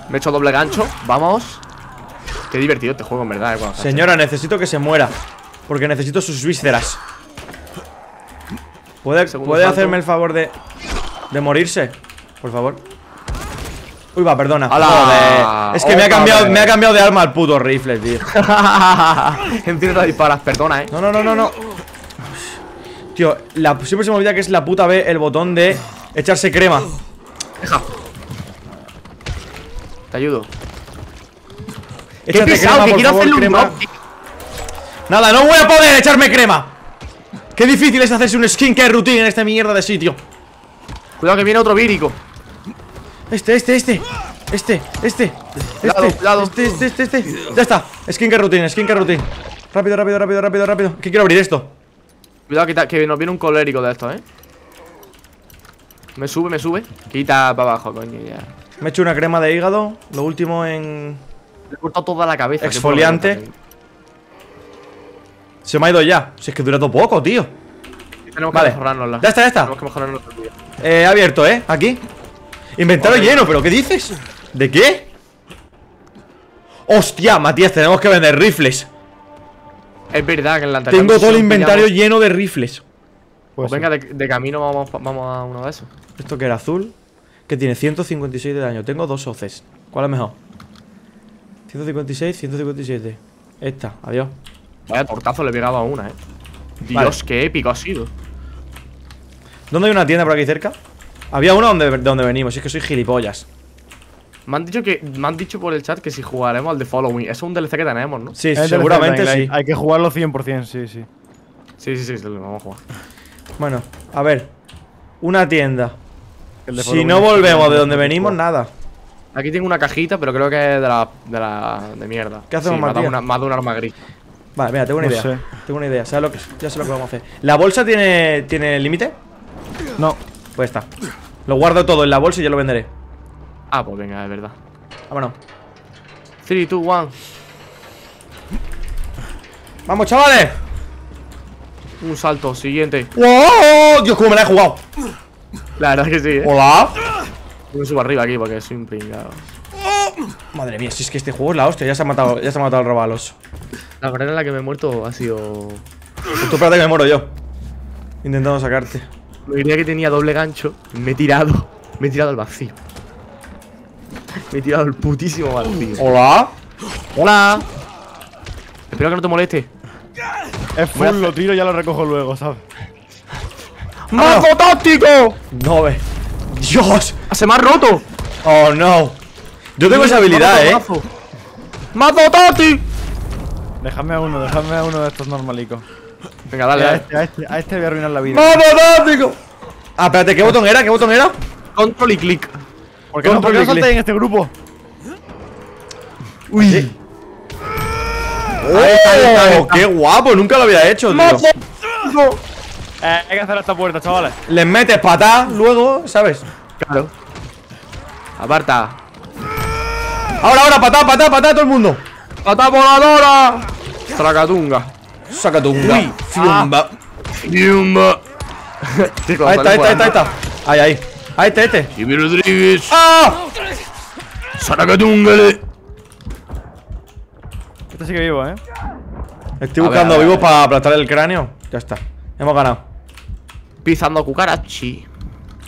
Me he hecho doble gancho. Vamos. Qué divertido este juego, en verdad, eh. Señora, necesito que se muera. Porque necesito sus vísceras. ¿Puede, ¿puede hacerme el favor de. de morirse? Por favor. Uy, va, perdona. ¡Hala! Joder. Es que me ha, cambiado, me ha cambiado de arma al puto rifle, tío. Empieza a disparar, perdona, eh. No, no, no, no, no. Tío, la- siempre se me olvida que es la puta B el botón de echarse crema. Deja. Te ayudo. Qué Échate pesado, crema, que por quiero favor, hacerle un crema. Nada, no voy a poder echarme crema. Qué difícil es hacerse un skincare routine en esta mierda de sitio. Cuidado que viene otro vírico. Este, este, este. Este, este. Cuidado, Este, cuidado. este, este, este, este. Ya está. Skincare routine, skincare routine. Rápido, rápido, rápido, rápido, rápido. Que quiero abrir esto. Cuidado que, que nos viene un colérico de estos, eh. Me sube, me sube. Quita para abajo, coño, ya. Me he hecho una crema de hígado. Lo último en. Le he cortado toda la cabeza. Exfoliante. Se me ha ido ya. Si es que dura todo poco, tío. Tenemos que Vale. mejorárnosla. Ya está, ya está. Tenemos que mejorarnos el día. Eh, he abierto, ¿eh? Aquí. Inventario Vale. lleno, ¿pero qué dices? ¿De qué? Hostia, Matías, tenemos que vender rifles. Es verdad que en la anterior Tengo todo el inventario pillamos- lleno de rifles. Pues Pues venga, de, de camino vamos, vamos a uno de esos. Esto que era azul. Que tiene 156 de daño. Tengo dos hoces. ¿Cuál es mejor? 156, 157. Esta, adiós. Vaya tortazo le he pegado a una, eh. Dios, Vale. qué épico ha sido. ¿Dónde hay una tienda por aquí cerca? Había una donde, de donde venimos, es que soy gilipollas. Me han dicho que me han dicho por el chat que si jugaremos al de Following. Eso es un DLC que tenemos, ¿no? Sí, seguramente sí. Hay que jugarlo 100%, sí, sí. Sí, sí, sí, sí, lo vamos a jugar. Bueno, a ver. Una tienda. De Si no volvemos de donde venimos, nada. Aquí tengo una cajita, pero creo que es de la. de la. de mierda. ¿Qué hacemos, sí, me ha dado Matías? ha dado un arma gris. Vale, mira, tengo una No idea. sé. Tengo una idea. ¿Sabes lo que, ya sé lo que vamos a hacer. ¿La bolsa tiene, tiene límite? No, Pues está. Lo guardo todo en la bolsa y ya lo venderé. Ah, pues venga, es verdad. Vámonos. 3, 2, 1. ¡Vamos, chavales! Un salto, siguiente. ¡Wow! Dios, cómo me la he jugado. La verdad es que sí, eh. Hola. Yo me subo arriba aquí porque soy un pringado. Madre mía, si es que este juego es la hostia. Ya se ha matado, ya se ha matado el robalos. La manera en la que me he muerto ha sido. Pues tú espérate que me muero yo. Intentando sacarte. Me diría que tenía doble gancho. Me he tirado. Me he tirado al vacío. Me he tirado al putísimo vacío. Hola. ¡Hola! Espero que no te moleste. es full, lo tiro y ya lo recojo luego, ¿sabes? ¡Mazo táctico! No ve. Dios. ¡Se me ha roto! Oh no. Yo tengo esa habilidad, eh. ¡Mazo táctico! Dejadme a uno, dejadme a uno de estos normalicos. Venga, dale, a, este, a, este, a este voy a arruinar la vida. ¡Fantástico! Ah, espérate, ¿qué botón era? ¿Qué botón era? Control y clic. ¿Por qué no, ¿por qué no en este grupo? Uy. ¡Oh! ¡Qué guapo! Nunca lo había hecho, tío. Eh, hay que hacer esta puerta, chavales. Les metes patá luego, ¿sabes? Claro. Aparta. Ahora, ahora, patá, patá, patá, todo el mundo. ¡Pata voladora! Tracatunga. Saca tu Uy. Fiumba. Fiumba. Chicos, Ahí está, ahí está, ahí está, ahí está. Ahí, ahí. Ahí está, este. Jimmy Rodríguez. ¡Ah! Saracatungale. Este sigue vivo, ¿eh? Estoy A ver, buscando a ver, vivo a ver. para aplastar el cráneo. Ya está. Hemos ganado. Pisando cucarachi.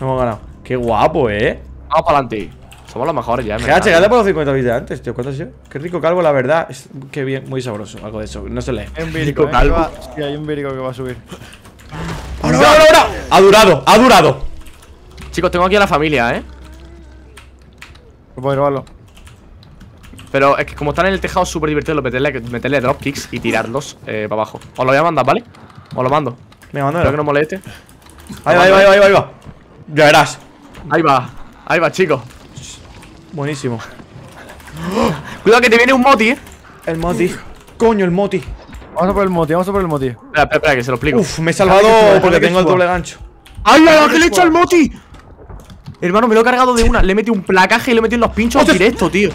Hemos ganado. Qué guapo, eh. Vamos para adelante. Somos los mejores ya. me GH, cago. ya te por los 50 bits de antes, tío. ¿Cuánto ha sido? Qué rico calvo, la verdad. Es que bien, muy sabroso. Algo de eso. No se lee. Hay un vírico, Rico ¿eh? que calvo. va- Sí, hay un vírico que va a subir. ¡Ahora, ahora, ahora! Ha durado, ha durado. Chicos, tengo aquí a la familia, ¿eh? No puedo grabarlo. Pero es que como están en el tejado es súper divertido meterle, meterle dropkicks y tirarlos eh, para abajo. Os lo voy a mandar, ¿vale? Os lo mando. Venga, Espero que no moleste. Ahí va, ahí va, ahí va, ahí va, ahí va. Ya verás. Ahí va. Ahí va, chicos. Buenísimo. Cuidado que te viene un moti, ¿eh? El moti. Coño, el moti. Vamos a por el moti, vamos a por el moti. Espera, espera, espera, que se lo explico. Uf, me he salvado suba, porque tengo el doble gancho. ¡Ay, la que le he hecho al moti! Hermano, me lo he cargado de una. Le he metido un placaje y le he metido en los pinchos directo, tío.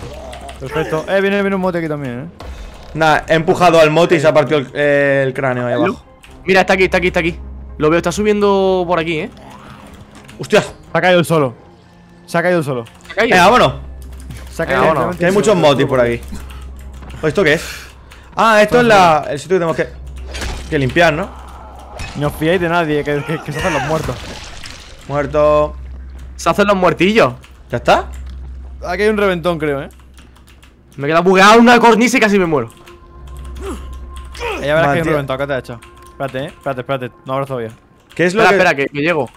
Perfecto. Eh, viene, viene un moti aquí también, ¿eh? Nada, he empujado al moti y se ha partido el, eh, el cráneo ahí abajo. Mira, está aquí, está aquí, está aquí. Lo veo, está subiendo por aquí, ¿eh? ¡Hostias! Se ha caído el solo. Se ha caído el solo. Venga, vámonos. Se ha Venga, caído vámonos, Que hay muchos motis por aquí. ¿O esto qué es? Ah, esto es la, el sitio que tenemos que, que limpiar, ¿no? No os fiéis de nadie, que, que, que se hacen los muertos. Muerto. Se hacen los muertillos. ¿Ya está? Aquí hay un reventón, creo, ¿eh? Me queda bugueado una cornisa y casi me muero. Eh, ya verás que hay un reventón. ¿Qué te ha hecho? Espérate, ¿eh? Espérate, espérate. No abras todavía. ¿Qué es lo Espera, que...? espera, que, que llego.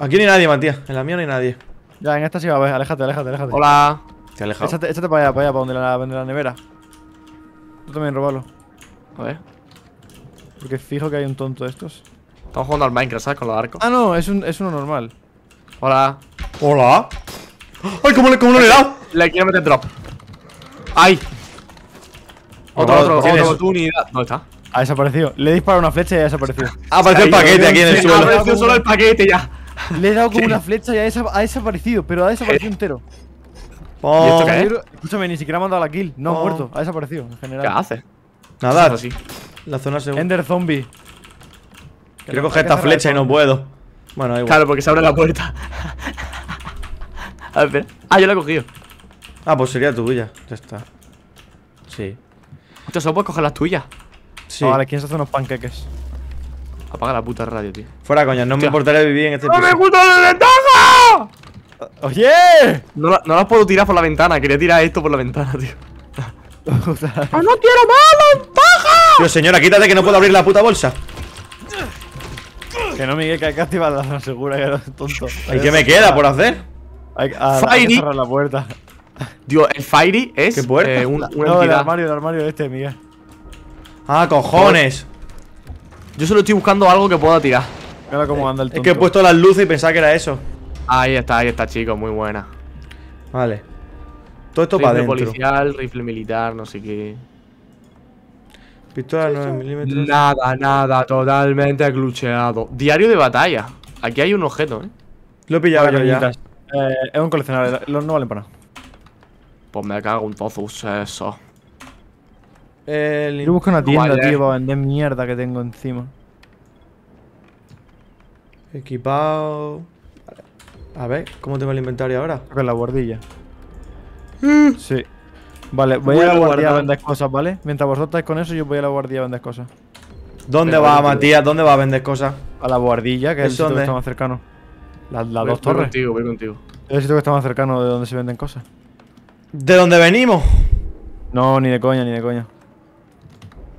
Aquí ni nadie, Matías. En la mía no hay nadie. Ya, en esta sí va a ver. Aléjate, aléjate, aléjate. Hola. Te alejado. Échate, échate para allá, para allá, para donde la, donde la nevera. Tú también robalo. A ver. Porque fijo que hay un tonto de estos. Estamos jugando al Minecraft, ¿sabes? Con los arcos. Ah, no, es, un, es uno normal. Hola. Hola. ¡Ay, cómo, le, cómo no le he dado! Le quiero meter drop. ¡Ay! Otro, otro, otra oportunidad. ¿Dónde está? Ha desaparecido. Le he disparado una flecha y ha desaparecido. Ha aparecido el paquete aquí en el Ha suelo. aparecido solo el paquete ya. Le he dado como una flecha y ha, desa- ha desaparecido, pero ha desaparecido entero. Oh, ¿Y esto qué es? Escúchame, ni siquiera me han dado la kill. No, ha Oh. muerto, ha desaparecido en general. ¿Qué hace? Nada, Eso sí. la zona segura. Ender zombie. Quiero coger esta flecha y no puedo. Bueno, igual. Claro, porque se abre la puerta. A ver, espera. Ah, yo la he cogido. Ah, pues sería tuya. Ya está. Sí. Hostia, solo puedes coger las tuyas. Sí. Vale, ¿quién se hace unos panqueques? Apaga la puta radio, tío. Fuera coña, no me importaría vivir en este ¡No me piso. gusta la ventaja! ¡Oye! No, la- no las puedo tirar por la ventana. Quería tirar esto por la ventana, tío. ¡Ah, no quiero más ventaja! Tío, señora, quítate que no puedo abrir la puta bolsa. que no, Miguel, que hay que activar la segura, que eres tonto. ¿Y qué me queda por hacer? Hay, que- ah, hay Fairy. que cerrar la puerta. Dios, el Fairy es ¿Qué puerta? eh, un- una No, el armario, el armario este, Miguel. Ah, cojones. Yo solo estoy buscando algo que pueda tirar. Mira cómo anda el Es tonto. que he puesto las luces y pensaba que era eso. Ahí está, ahí está, chicos, muy buena. Vale. Todo esto para Rifle adentro. policial, rifle militar, no sé qué. Pistola 9 milímetros. Nada, nada, totalmente clucheado. Diario de batalla. Aquí hay un objeto, ¿eh? Lo he pillado yo ya. Eh, es un coleccionable, los no valen para nada. Pues me cago en todos eso. El... Yo busco una tienda, Vale. tío, para vender mierda que tengo encima. Equipado. Vale. A ver, ¿cómo tengo el inventario ahora? Creo que es la guardilla. Sí. Vale, voy, Voy a a la guardia a guardar. vender cosas, ¿vale? Mientras vosotros estáis con eso, yo voy a la guardia a vender cosas. ¿Dónde Pero va, Matías? ¿Dónde va a vender cosas? A la guardilla, que es el ¿Eso sitio que está más cercano. Las Voy- dos voy torres. contigo, voy contigo. Es el sitio que está más cercano de donde se venden cosas. ¿De dónde venimos? No, ni de coña, ni de coña.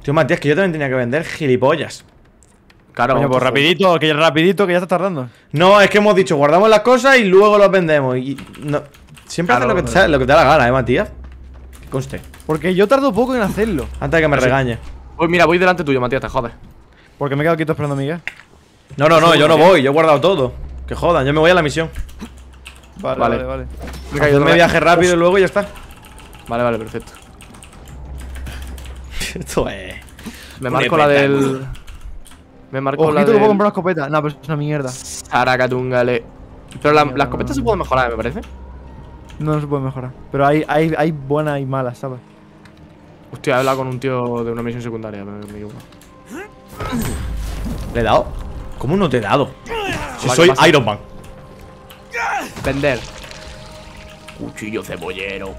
Tío, Matías, que yo también tenía que vender gilipollas. Claro, Coño, pues rapidito, que rapidito, que ya está tardando. No, es que hemos dicho, guardamos las cosas y luego las vendemos. Y no. Siempre Claro, haces lo que, te, no. sale- lo que te da la gana, ¿eh, Matías? Que conste. Porque yo tardo poco en hacerlo. Antes de que me regañe. Pues mira, voy delante tuyo, Matías, te jodes. Porque me he quedado quieto esperando a Miguel. No, no, no, yo no voy, yo he guardado todo. Que jodan, yo me voy a la misión. Vale, Vale. vale, vale. Me viaje rápido y luego ya está. Vale, vale, perfecto. Esto es. Me marco la del. Me marco la Ojito que puedo del. comprar una escopeta. No, pero es una mierda. Saracatungale. Pero la, la escopeta se puede mejorar, me parece. No, no se puede mejorar. Pero hay, hay, hay buenas y malas, ¿sabes? Hostia, he hablado con un tío de una misión secundaria. Me, me equivoco. ¿Le he dado? ¿Cómo no te he dado? Si soy. Iron Man. Vender. Cuchillo cebollero.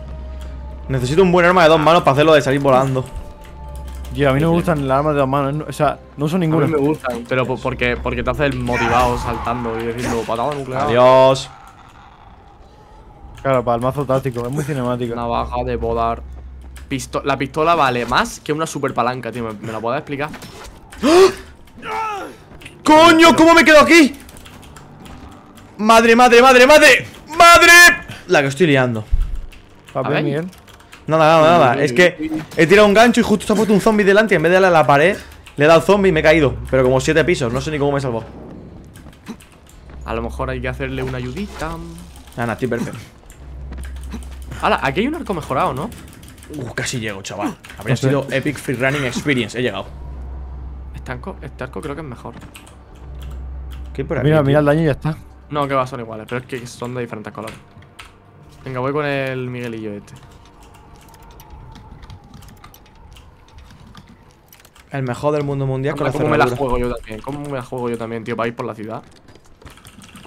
Necesito un buen arma de dos manos para hacerlo de salir volando. Tío, a mí no me gustan las armas de dos manos. no- o sea, no uso A mí ninguna. me gustan, pero po- porque, porque te hace el motivado saltando y diciendo patada nuclear. Adiós. Claro, para el mazo táctico. Es muy cinemático. Navaja de podar. Pisto- la pistola vale más que una super palanca, tío. ¿Me, me la puedes explicar? ¡Coño! ¿Cómo me quedo aquí? Madre, madre, madre, madre. ¡Madre! La que estoy liando. Ver. Miguel. Nada, nada, nada. Es que he tirado un gancho y justo se ha puesto un zombie delante. Y en vez de darle a la pared, le he dado al zombie y me he caído. Pero como siete pisos, no sé ni cómo me he salvado. A lo mejor hay que hacerle una ayudita. Nada, estoy perfecto. Hala, aquí hay un arco mejorado, ¿no? Uh, casi llego, chaval. Habría No sé. sido Epic Free Running Experience. He llegado. Este arco, este arco creo que es mejor. ¿Qué hay por aquí? Mira, tío? mira el daño y ya está. No, que va, son iguales, pero es que son de diferentes colores. Venga, voy con el Miguelillo este. El mejor del mundo mundial con la ¿Cómo me la juego yo también? ¿Cómo me la juego yo también, tío, para ir por la ciudad?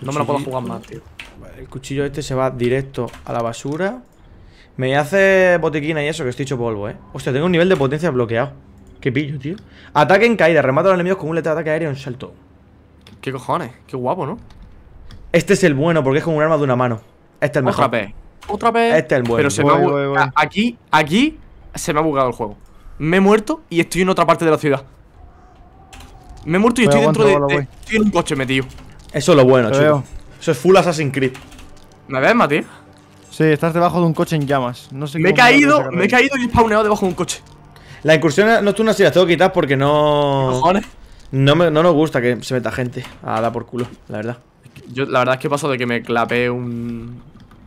No me la puedo jugar más, tío. Vale, El cuchillo este se va directo a la basura. Me hace botiquina y eso, que estoy hecho polvo, eh. Hostia, tengo un nivel de potencia bloqueado. Qué pillo, tío. Ataque en caída, remata a los enemigos con un letal ataque aéreo en salto. ¿Qué cojones? Qué guapo, ¿no? Este es el bueno porque es como un arma de una mano. Este es el mejor. Otra vez. Otra vez. Este es el bueno. Pero se Voy, me voy, voy. Aquí, aquí se me ha bugado el juego. Me he muerto y estoy en otra parte de la ciudad. Me he muerto y Voy, estoy dentro de. Estoy en un coche metido. Eso es lo bueno, chico. Eso es full Assassin's Creed. ¿Me ves, Mati? Sí, estás debajo de un coche en llamas. No sé Me he me caído, me he caído y he spawneado debajo de un coche. La incursión nocturna sí las tengo que quitar porque no. Cojones. No, me- no nos gusta que se meta gente a dar por culo, la verdad. Yo, la verdad es que paso de que me clapé un.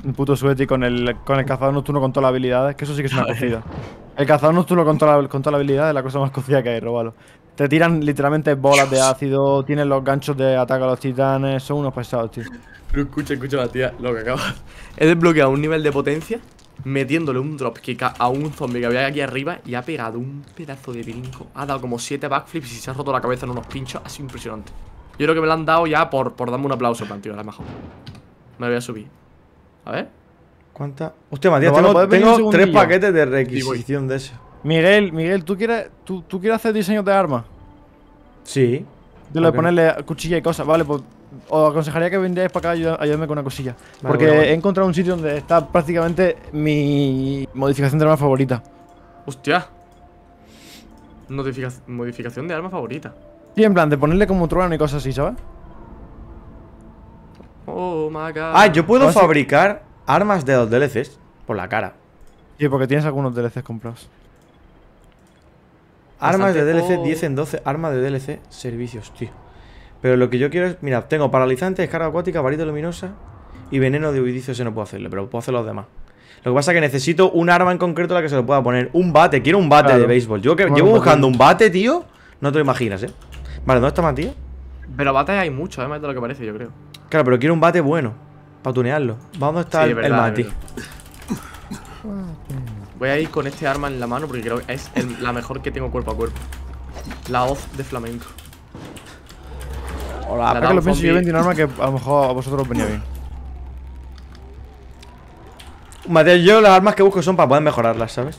Un puto sueti con el, con el cazador nocturno con todas las habilidades. Que eso sí que es una cocida. El cazador nocturno con toda la, con toda la habilidad es la cosa más cocida que hay, robalo. Te tiran literalmente bolas de ácido, tienen los ganchos de ataque a los titanes, son unos pesados, tío. Pero escucha, escucha, la tía, lo que acaba. He desbloqueado un nivel de potencia metiéndole un dropkick a- un zombie que había aquí arriba y ha pegado un pedazo de brinco. Ha dado como 7 backflips y se ha roto la cabeza en unos pinchos. Ha sido impresionante. Yo creo que me lo han dado ya por, por darme un aplauso, plan, tío, a lo mejor. Me voy a subir. A ver. ¿Cuánta? Hostia, Matías, No, tengo, ¿puedes venir un tengo tres paquetes de requisición de eso. Miguel, Miguel, ¿tú quieres, tú, tú quieres hacer diseños de armas? Sí. De lo de ponerle cuchilla y cosas, vale, pues os aconsejaría que vendríais para acá y ayud- ayudadme con una cosilla. porque he encontrado un sitio donde está prácticamente mi modificación de arma favorita. Hostia. Modificación de arma favorita. Sí, en plan, de ponerle como trueno y cosas así, ¿sabes? Oh my god. Ah, yo puedo fabricar armas de los DLCs por la cara. Sí, porque tienes algunos DLCs comprados. Armas de DLC oh. 10 en 12, armas de DLC, servicios, tío. Pero lo que yo quiero es, mira, tengo paralizante, descarga acuática, varita luminosa y veneno de huidizo, ese no puedo hacerle, pero puedo hacer los demás. Lo que pasa es que necesito un arma en concreto a la que se lo pueda poner. Un bate, quiero un bate Claro. de béisbol. Yo que Bueno, llevo un bate. buscando un bate, tío. No te lo imaginas, eh. Vale, ¿dónde está Matías? Pero bates hay mucho, además de lo que parece, yo creo. Claro, pero quiero un bate bueno. Para tunearlo. ¿Dónde está Sí, el, Mati? Voy a ir con este arma en la mano porque creo que es el- la mejor que tengo cuerpo a cuerpo. La hoz de flamenco. Hola, La Ahora que lo pienso, yo vendí un arma que a lo mejor a vosotros os venía bien. Matías, yo las armas que busco son para poder mejorarlas, ¿sabes?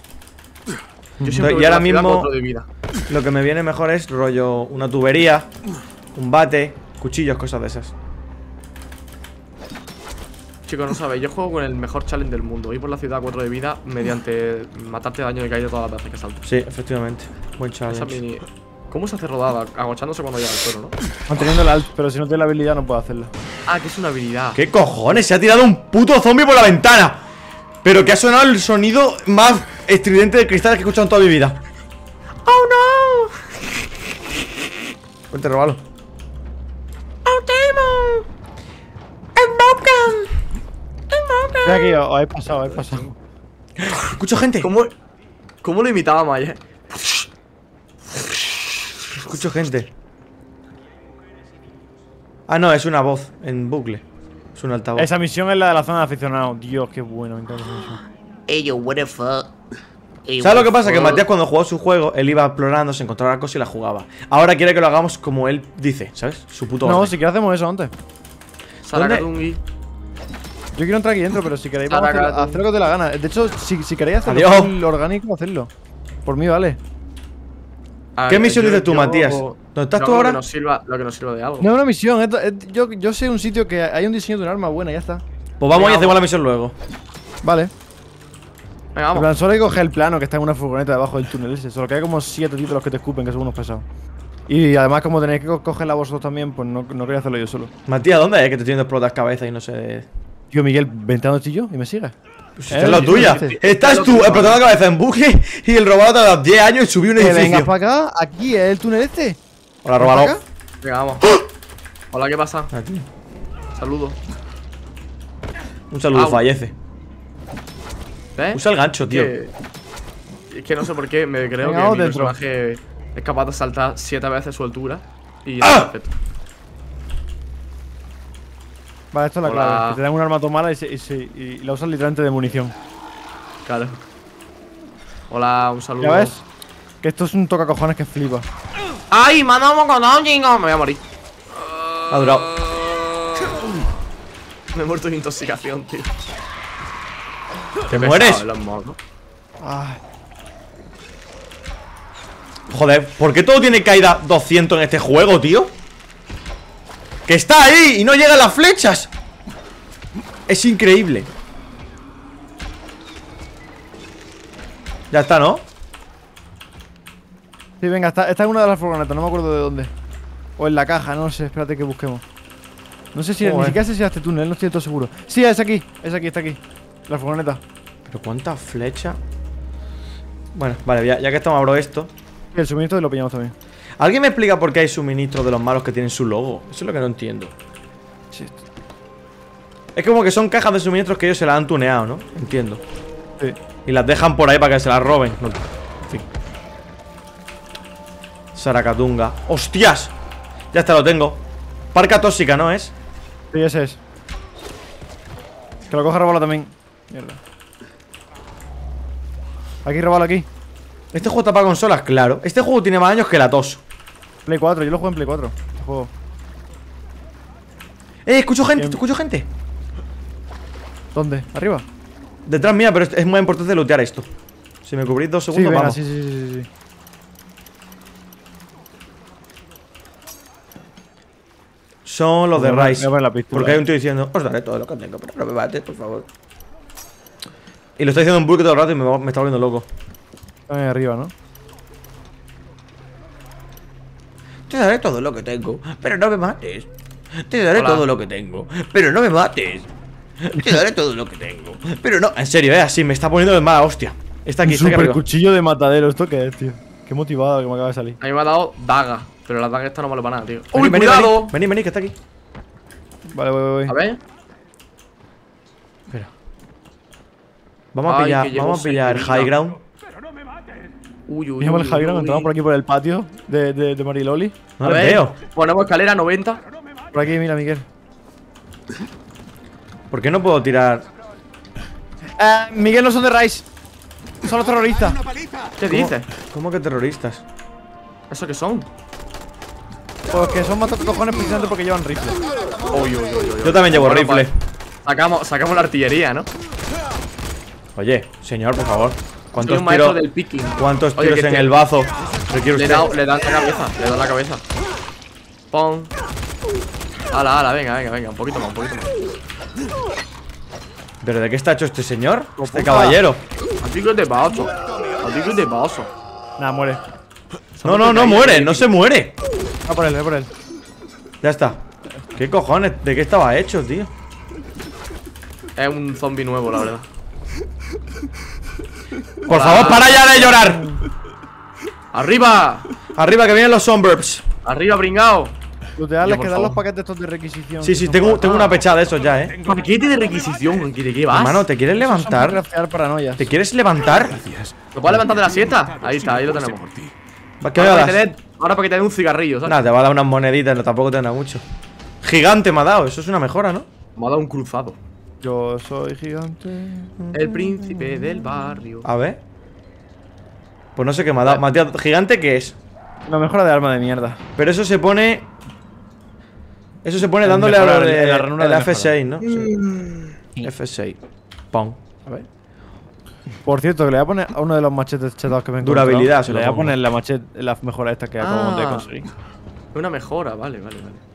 Yo siempre Y a ahora mismo- de vida. Lo que me viene mejor es rollo una tubería, un bate, cuchillos, cosas de esas. Chicos, no sabéis, yo juego con el mejor challenge del mundo. Ir por la ciudad a 4 de vida mediante matarte daño de caída todas las veces que salto. Sí, efectivamente. Buen challenge. mini... ¿Cómo se hace rodada? Agachándose cuando llega al suelo, ¿no? Manteniendo el alt, pero si no tienes la habilidad no puedo hacerla. Ah, que es una habilidad. ¿Qué cojones? Se ha tirado un puto zombie por la ventana. Pero que ha sonado el sonido más estridente de cristales que he escuchado en toda mi vida. ¡Oh no! Vente, robalo. Mira aquí, os, os habéis pasado, os habéis pasado. Escucho gente. ¿Cómo, ¿Cómo lo imitaba Maya? Escucho gente. Ah, no, es una voz en bucle. Es un altavoz. Esa misión es la de la zona de aficionados. Dios, qué bueno, me encanta esa misión. Hey yo, what the fuck? Hey, ¿Sabes lo que pasa? Que? Matías cuando jugó su juego, él iba explorando, se encontraba cosas y las jugaba. Ahora quiere que lo hagamos como él dice, ¿sabes? Su puto No, si quieres hacemos eso antes. Sarakatungi. Yo quiero entrar aquí dentro, pero si queréis vamos a hacer, Sarakatum. hacer lo que te la gana. De hecho, si, si queréis hacerlo full orgánico, hacerlo. Por mí, vale. ¿Qué misión dices tú, yo- Matías? ¿Dónde estás tú ahora? Lo que, nos sirva, lo que nos sirva de algo. No es una misión, es- es- yo, yo sé un sitio que hay un diseño de un arma buena, ya está. Pues vamos y hacemos la misión luego. Vale. Venga, En vamos. plan, solo hay que coger el plano que está en una furgoneta debajo del túnel ese. Solo que hay como siete títulos que te escupen, que son unos pesados. Y además, como tenéis que co- cogerla vosotros también, pues no, no quería hacerlo yo solo. Matías, ¿dónde es que te viendo explotar cabeza y no sé. Tío, Miguel, vente a donde estoy yo y me sigues. Pues Eh, esta es la sí, tuya. Estás tú explotando la cabeza en bucle y el robado te dado 10 años y subió un edificio. para acá, aquí es el túnel este. Hola, ¿Ven pa' robado. acá? Venga, vamos. Hola, ¿qué pasa? Tío. Saludos. Un saludo, Au. fallece. ¿Ves? Usa el gancho, tío. Que- Es que no sé por qué, me creo Venga, que mi dentro. personaje es capaz de saltar siete veces su altura. Y ¡Ah! perfecto. Vale, esto es la Hola. clave. Que te dan un arma tomada y, se- y se- y la usas literalmente de munición. Claro. Hola, un saludo. ¿Ya ves? Que esto es un toca cojones que flipa. ¡Ay, me ha dado un chingo! Me voy a morir. Ha durado. Me he muerto de intoxicación, tío. ¿Te mueres? los. Ay. Joder, ¿por qué todo tiene caída 200 en este juego, tío? Que está ahí y no llegan las flechas. Es increíble. Ya está, ¿no? Sí, venga, esta, esta es una de las furgonetas, no me acuerdo de dónde. O en la caja, no sé, espérate que busquemos. No sé si ni Joder. siquiera sé si era este túnel, no estoy todo seguro. Sí, es aquí, es aquí, está aquí. La furgoneta. Pero cuántas flechas. Bueno, vale, ya, ya que estamos abro esto. Y el suministro lo pillamos también. ¿Alguien me explica por qué hay suministros de los malos que tienen su logo? Eso es lo que no entiendo. Es como que son cajas de suministros que ellos se las han tuneado, ¿no? Entiendo. Sí. Y las dejan por ahí para que se las roben. No- en fin. Saracatunga. ¡Hostias! Ya está, lo tengo. Parca tóxica, ¿no es? Sí, ese es. Que lo coja robalo también. Mierda. Aquí, robalo aquí. ¿Este juego está para consolas? Claro. Este juego tiene más años que la tos. Play 4, yo lo juego en Play 4. Este juego. ¡Eh! Escucho gente, escucho gente. ¿Dónde? ¿Arriba? Detrás mía, pero es- muy importante lootear esto. Si me cubrís dos Sí, segundos, venga, vamos. sí, sí, sí, sí, sí. Son los de pistola. Porque hay un tío diciendo, os daré todo lo que tengo, pero no me mates, por favor. Y lo está diciendo en bucle todo el rato y me, me está volviendo loco. Están ahí arriba, ¿no? Te daré todo lo que tengo, pero no me mates. Te daré Hola. todo lo que tengo. Pero no me mates. Te daré todo lo que tengo. Pero no. En serio, eh, así me está poniendo de mala hostia. Está aquí, Un está aquí super arriba. cuchillo de matadero. ¿Esto qué es, tío? Qué motivado que me acaba de salir. A mí me ha dado daga. Pero la daga esta no vale para nada, tío. ¡Uy, vení, cuidado! Vení, vení, vení, que está aquí. Vale, voy, voy, A voy. ver. Espera. Vamos a Ay, pillar, vamos a pillar seguridad. high ground. Uy, uy, Pillamos uy, el uy. entramos por aquí por el patio de, de, de Mariloli. No ver, veo. Ponemos escalera 90. Por aquí, mira, Miguel. ¿Por qué no puedo tirar? Eh, Miguel no son de Rice. Son los terroristas. ¿Qué dices? ¿Cómo que terroristas? ¿Eso qué son? Porque son matos cojones precisamente porque llevan rifle. Uy, uy, uy, uy. Yo también llevo Bueno, rifle. pues, sacamos, sacamos la artillería, ¿no? Oye, señor, por favor. Soy ¿Cuántos un maestro tiros, del picking. ¿cuántos Oye, tiros en te- el bazo requiere Le da, le da en la cabeza, le da en la cabeza. Pon. Ala, ala, venga, venga, venga, un poquito más, un poquito más. ¿Pero de qué está hecho este señor? Este puta. caballero. A ti que te paso. A ti que te paso. Nada, muere. No, no, no muere, no se muere. Va por él, va por él. Ya está. ¿Qué cojones? ¿De qué estaba hecho, tío? Es un zombie nuevo, la verdad. Por favor, para ya de llorar. ¡Arriba! Arriba que vienen los suburbs. ¡Arriba, bringao! Lootearles que dan los paquetes estos de requisición. Sí, sí, tengo, tengo una pechada de esos ya, eh. Paquete de requisición, ¿de qué vas? Hermano, ¿te quieres levantar? ¿Te quieres levantar? ¿Lo puedes levantar de la siesta? Ahí está, ahí lo tenemos. ¿Qué Ahora a para, ahora para que te dé un cigarrillo, ¿sabes? Nada, te va a dar unas moneditas, no, tampoco te da mucho. Gigante me ha dado, eso es una mejora, ¿no? Me ha dado un cruzado. Yo soy gigante. El príncipe del barrio. A ver. Pues no sé qué me ha dado. Matías, ¿gigante qué es? Una mejora de arma de mierda. Pero eso se pone. Eso se pone El dándole a lo de la ranura el de F6, ¿no? Sí. F6. Pong. A ver. Por cierto, que le voy a poner a uno de los machetes chetados que me he encontrado. Durabilidad, se Le voy a poner la machete, la mejora esta que acabamos de Ah. conseguir. Una mejora, vale, vale, vale.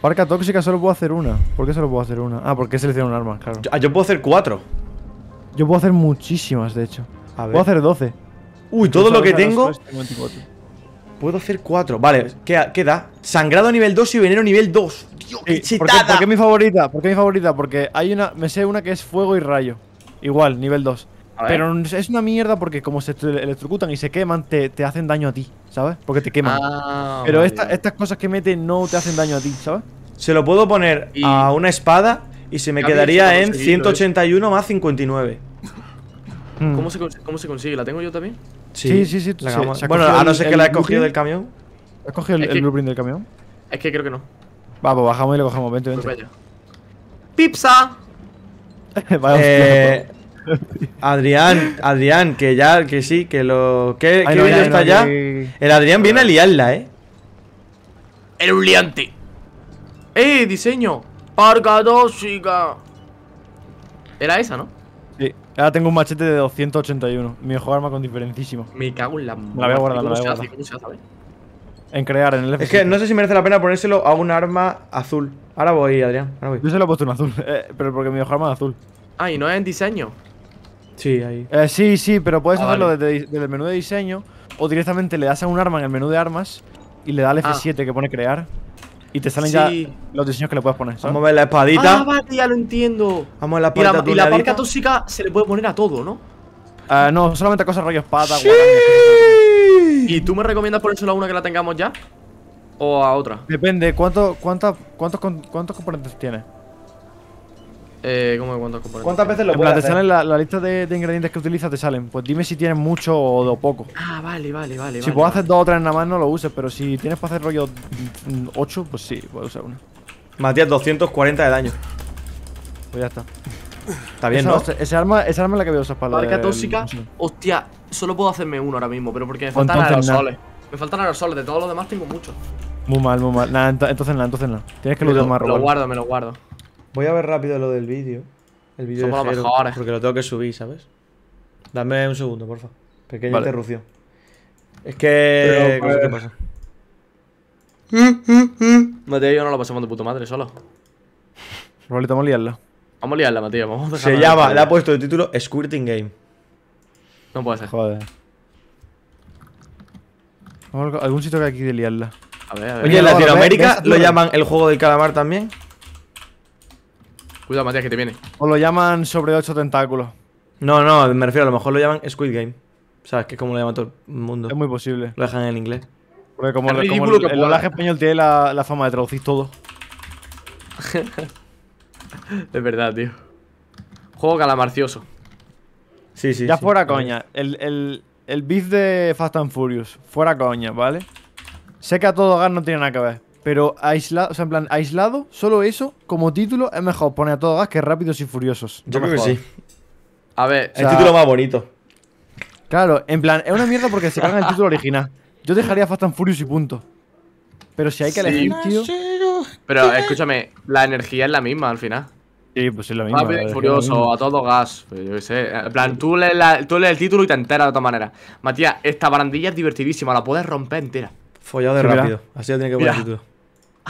Parca tóxica solo puedo hacer una. ¿Por qué solo puedo hacer una? Ah, porque he seleccionado un arma, claro. Yo, ah, yo puedo hacer cuatro. Yo puedo hacer muchísimas, de hecho. A ver. Puedo hacer 12. Uy, todo lo que tengo. tengo 24. Puedo hacer cuatro. Vale, ¿qué, qué da? Sangrado nivel 2 y veneno nivel 2. Dios, qué Sí, ¿por, qué, chetada. por qué es mi favorita? ¿Por qué es mi favorita? Porque hay una. Me sé una que es fuego y rayo. Igual, nivel 2. Pero es una mierda porque como se ele- electrocutan y se queman, te, te hacen daño a ti, ¿sabes? Porque te queman. Ah, Pero vale, esta- vale. estas cosas que meten no te hacen daño a ti, ¿sabes? Se lo puedo poner Y- a una espada y se me quedaría en conseguirlo, 181 más 59. Mm. ¿Cómo se, ¿Cómo se consigue? ¿La tengo yo también? Sí, sí, sí, la se- gama- se ha bueno, a no ser que la he cogido blueprint. del camión. ¿Has cogido el, Es el que- blueprint del camión? Es que creo que no. Va, pues bajamos y lo cogemos. Vente, Pues vente. ¡Pipsa! Vaya Eh, Adrián, Adrián, que ya, que sí, que lo. ¿Qué, Ay, qué no, vídeo ya, está no, ya? que- El Adrián viene a liarla, eh. ¡El un liante! ¡Eh, diseño! ¡Parca tóxica! Era esa, ¿no? Sí, ahora tengo un machete de 281. Mi mejor arma con diferencísimo. Me cago en la la voy a guardar, ¿Cómo la voy a se hace? guardar. ¿Cómo se hace? A ver. En crear, en el F. Es que no sé si merece la pena ponérselo a un arma azul. Ahora voy, Adrián. Ahora voy. Yo se lo he puesto en azul, eh, pero porque mi mejor arma es azul. Ah, y no es en diseño. Sí, ahí. Eh, sí, sí, pero puedes Ah, hacerlo vale. desde, desde el menú de diseño o directamente le das a un arma en el menú de armas y le das al Ah. F7 que pone crear y te salen Sí. ya los diseños que le puedes poner. ¿sabes? Vamos a ver la espadita. Ah, vale, ya lo entiendo. Vamos a ver la Y la, espadita y la tuneadita. parca tóxica se le puede poner a todo, ¿no? Ah, no, solamente cosas rollo espada, Sí. ¿Y tú me recomiendas ponérselo a una que la tengamos ya? ¿O a otra? Depende, ¿cuánto, cuánta- cuántos, con- ¿cuántos componentes tiene? Eh, ¿cómo que cuántos componentes? ¿Cuántas veces lo puedes te hacer? salen la, la lista de, de ingredientes que utilizas, te salen. Pues dime si tienes mucho o, o poco. Ah, vale, vale, vale. Si vale, puedo vale. hacer dos o tres nada más, no lo uses, pero si tienes para hacer rollo 8, pues sí, puedo usar una. Matías, 240 de daño. Pues ya está. Está bien, Esa- ¿no? Ese arma, esa arma es la que voy a usar para la Parca del- tóxica. sé. Hostia, solo puedo hacerme uno ahora mismo, pero porque me faltan entonces aerosoles. Me faltan aerosoles, de todos los demás tengo muchos. Muy mal, muy mal. Nada, ento- entonces nada, entonces nada. Tienes que lootear lo, más me lo guardo, me lo guardo. Voy a ver rápido lo del vídeo. El vídeo Somos de Jero, mejores. Porque lo tengo que subir, ¿sabes? Dame un segundo, porfa. Pequeña Vale. interrupción. Es que. Pero, qué pasa. Mateo y yo no lo pasamos de puta madre solo. Rolito, vamos a liarla. Vamos a liarla. Vamos a Se llama, le el- ha puesto de título Squirting Game. No puede ser. Joder. Vamos a algún sitio que hay aquí de liarla. A ver, a ver. Oye, en Latinoamérica ¿ves? lo llaman el juego del calamar también. Cuidado, Matías, que te viene. O lo llaman sobre ocho tentáculos. No, no, me refiero a lo mejor lo llaman Squid Game. ¿Sabes? Que es como lo llama todo el mundo. Es muy posible. Lo dejan en inglés. Porque como, Es como el, que el pueda. doblaje español tiene la, la fama de traducir todo. Es verdad, tío. Juego calamarcioso. Sí, sí. ya sí. fuera coña. El, el, el beef de Fast and Furious. Fuera coña, ¿vale? Sé que a todo gas no tiene nada que ver. Pero aislado, o sea, en plan, aislado, solo eso, como título, es mejor poner a todo gas que Rápidos y Furiosos. Yo No creo que sí. A ver, El sea- título más bonito. Claro, en plan, es una mierda porque se carga el título original. Yo dejaría Fast and Furious y punto. Pero si hay que Sí. elegir, tío. pero escúchame, la energía es la misma al final. Sí, pues es lo mismo. Rápido la y furioso, a todo gas. Pues yo qué sé. En plan, tú lees, la- tú lees el título y te enteras de otra manera. Matías, esta barandilla es divertidísima, la puedes romper entera. Follado de Sí, mira. rápido. Así lo tiene que poner el título.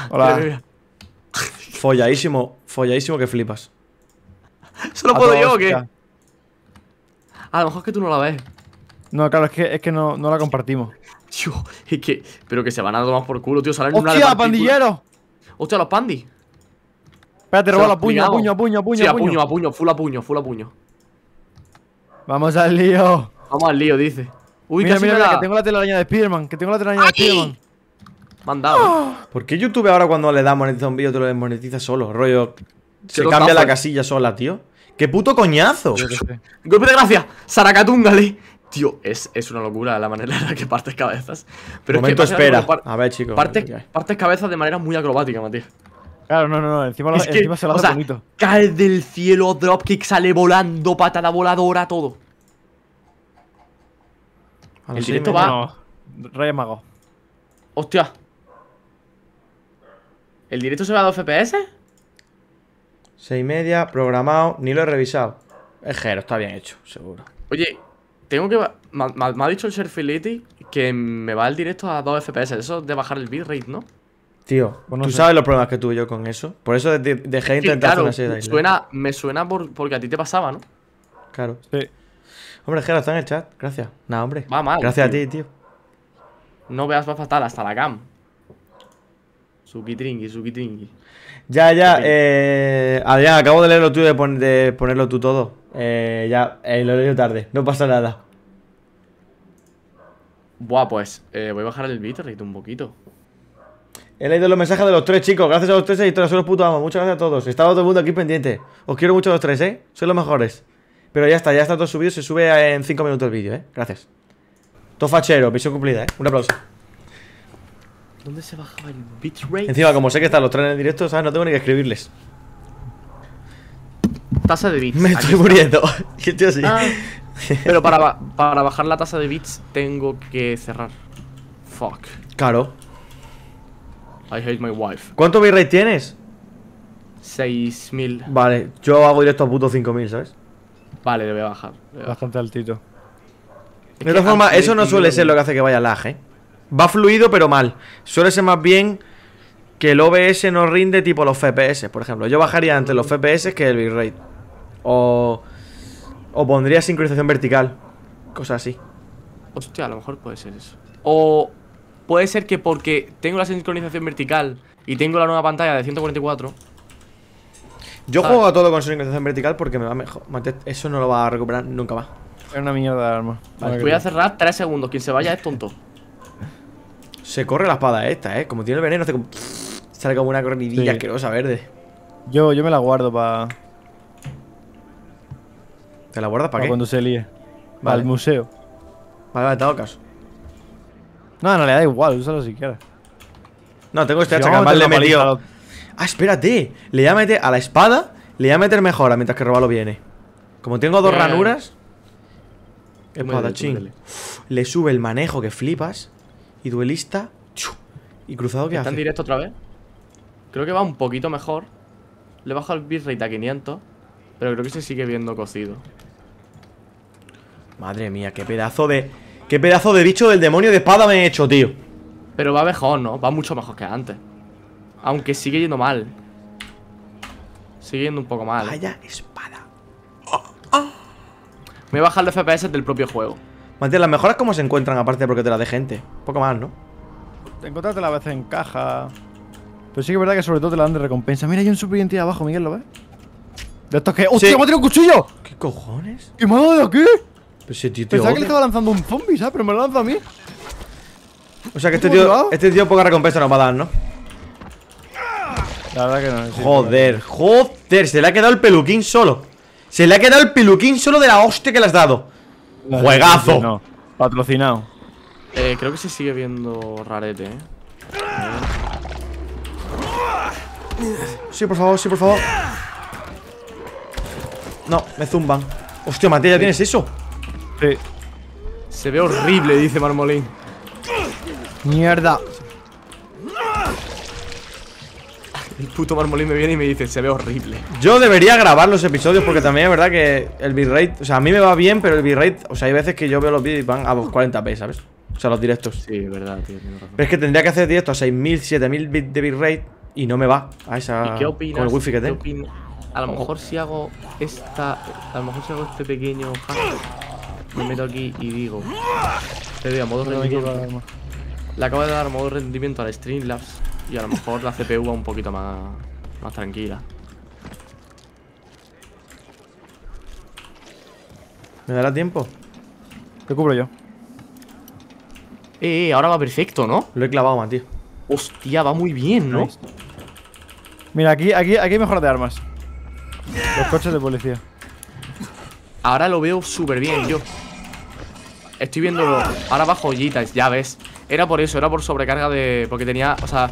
Hola. Mira, mira. Folladísimo. Folladísimo que flipas. ¿Solo puedo yo o qué? hostia. A lo mejor es que tú no la ves. No, claro, es que, es que no, no la compartimos. Tío, es que. Pero que se van a tomar por culo, tío. Salen una de ¡Hostia, partículas. pandillero! ¡Hostia, los pandis! Espérate, roba los la puño, a puño, a puño, a puño, Sí, a puño, puño. a puño, full a puño, full a puño. Vamos al lío. Vamos al lío, dice. Uy, mira, casi mira, me mira, da- que tengo la telaraña de Spiderman, que tengo la telaraña de Spiderman. Me han dado. ¿Por qué YouTube ahora cuando le da monetiza a un vídeo te lo desmonetiza solo? Rollo. Se cambia la casilla sola, tío. ¡Qué puto coñazo! Yo qué sé. ¡Golpe de gracia! ¡Saracatúngale! Tío, es, es una locura la manera en la que partes cabezas. Pero Momento es que espera. par- A ver, chicos. partes, partes cabezas de manera muy acrobática, Matías. Claro, no, no, no. Encima, lo- Es que, encima se lo o hace sea, bonito. cae del cielo, dropkick, sale volando, patada voladora, todo. A el directo va-. No, Reyes Magos. ¡Hostia! ¿El directo se va a 2 FPS? Seis y media, programado, ni lo he revisado. Es Jero, está bien hecho, seguro. Oye, tengo que. Me, me- me ha dicho el Sherfility que me va el directo a 2 FPS. Eso de bajar el bitrate, ¿no? Tío, Pues no tú sé. sabes los problemas que tuve yo con eso. Por eso de- dejé de Sí, intentar hacer una serie de suena, me suena por, porque a ti te pasaba, ¿no? Claro. Sí. Hombre, Jero, está en el chat. Gracias. Nada, hombre. Va mal, Gracias a ti, tío. No veas, va fatal hasta la cam. Suki trinki, suki trinki. Ya, ya, eh. Adrián, acabo de leer lo tuyo de, pon- de ponerlo tú todo. Eh, ya, eh, lo he leído tarde. No pasa nada. Buah, pues eh, voy a bajar el bitrate un poquito. He leído los mensajes de los tres chicos. Gracias a los tres editores, soy los putos amos. Muchas gracias a todos. Estaba todo el mundo aquí pendiente. Os quiero mucho a los tres, ¿eh? Sois los mejores. Pero ya está, ya está todo subido. Se sube en 5 minutos el vídeo, ¿eh? Gracias. Todo fachero, misión cumplida, ¿eh? Un aplauso. ¿Dónde se bajaba el bitrate? Encima, como sé que están los tres en directo, ¿sabes? No tengo ni que escribirles. Tasa de bits. Me estoy está. muriendo. Estoy así. Ah, pero para, para bajar la tasa de bits tengo que cerrar. Fuck. Claro. I hate my wife. ¿Cuánto bitrate tienes? 6000. Vale, yo hago directo a puto 5000, ¿sabes? Vale, le voy a bajar. le voy a bajar. Bastante altito. Es De todas formas, eso no suele ser lo que hace que vaya lag, ¿eh? Va fluido, pero mal. Suele ser más bien que el OBS no rinde tipo los FPS, por ejemplo. Yo bajaría antes los FPS que el bitrate. O. O pondría sincronización vertical. Cosas así. Hostia, a lo mejor puede ser eso. O puede ser que porque tengo la sincronización vertical y tengo la nueva pantalla de 144. Yo juego a todo con sincronización vertical porque me va mejor. Eso no lo va a recuperar nunca más. Es una mierda de arma. Vale, Voy a cerrar 3 segundos. Quien se vaya es tonto. Se corre la espada esta, ¿eh? Como tiene el veneno, hace como. Sale como una corridilla Sí. asquerosa verde. Yo, yo me la guardo para ¿Te la guardas para qué? cuando se líe. Para Vale. el museo. Vale, vale, te hago caso. No, no le da igual, úsalo si quieres. No, tengo este Si hacha que le he metido. Ah, espérate. Le voy a meter a la espada. Le voy a meter mejora mientras que Robalo viene. Como tengo dos Eh, ranuras. Espadachín. Le sube el manejo que flipas. Y duelista. Y cruzado que ¿Está en hace. directo otra vez? Creo que va un poquito mejor. Le he bajado el bitrate a 500. Pero creo que se sigue viendo cocido. Madre mía, qué pedazo de. Qué pedazo de bicho del demonio de espada me he hecho, tío. Pero va mejor, ¿no? Va mucho mejor que antes. Aunque sigue yendo mal. Sigue yendo un poco mal. Vaya espada. Me voy a bajar los FPS del propio juego. Matías, las mejoras cómo se encuentran aparte porque te las de gente. Poco más, ¿no? encontrártela a veces en caja. Pero sí que es verdad que sobre todo te la dan de recompensa. Mira, hay un super identidad abajo, Miguel, ¿lo ves? De estos que. ¡Hostia, Sí. me ha tirado un cuchillo! ¿Qué cojones? ¿Y me ha dado de aquí? Pero ese tío Pensaba que le estaba lanzando un zombie, ¿sabes? Pero me lo lanza a mí. O sea que este ¿Cómo te tío, este tío poca recompensa nos va a dar, ¿no? La verdad que no. sí, Joder, joder, se le ha quedado el peluquín solo. Se le ha quedado el peluquín solo de la hostia que le has dado. No, Juegazo. No, patrocinado. Eh, creo que se sigue viendo rarete, eh. Sí, por favor, sí, por favor. No, me zumban. Hostia, Matías, ¿ya tienes eso? Sí. Se ve horrible, dice Marmolín. Mierda. El puto Marmolín me viene y me dice, se ve horrible. Yo debería grabar los episodios porque también es verdad que el bitrate, o sea, a mí me va bien, pero el bitrate, o sea, hay veces que yo veo los vídeos y van a 40p, ¿sabes? O sea, los directos. Sí, es verdad, tío, tienes razón. Pero es que tendría que hacer directos a 6000, 7000 bits de bitrate y no me va a esa ¿Y qué opinas? con el wifi que ¿Qué tengo. opinas? A lo mejor si hago esta. A lo mejor si hago este pequeño hack, me meto aquí y digo. Le doy a modo rendimiento. Le acabo de dar modo rendimiento al Streamlabs y a lo mejor la CPU va un poquito más, más tranquila. ¿Me dará tiempo? Te cubro yo. Eh, eh, ahora va perfecto, ¿no? Lo he clavado, Matías. Hostia, va muy bien, ¿no? Nice. Mira, aquí, aquí, aquí hay mejoras de armas. Los coches de policía. Ahora lo veo súper bien, yo. Estoy viendo. Ahora va joyitas, ya ves. Era por eso, era por sobrecarga de. Porque tenía. O sea,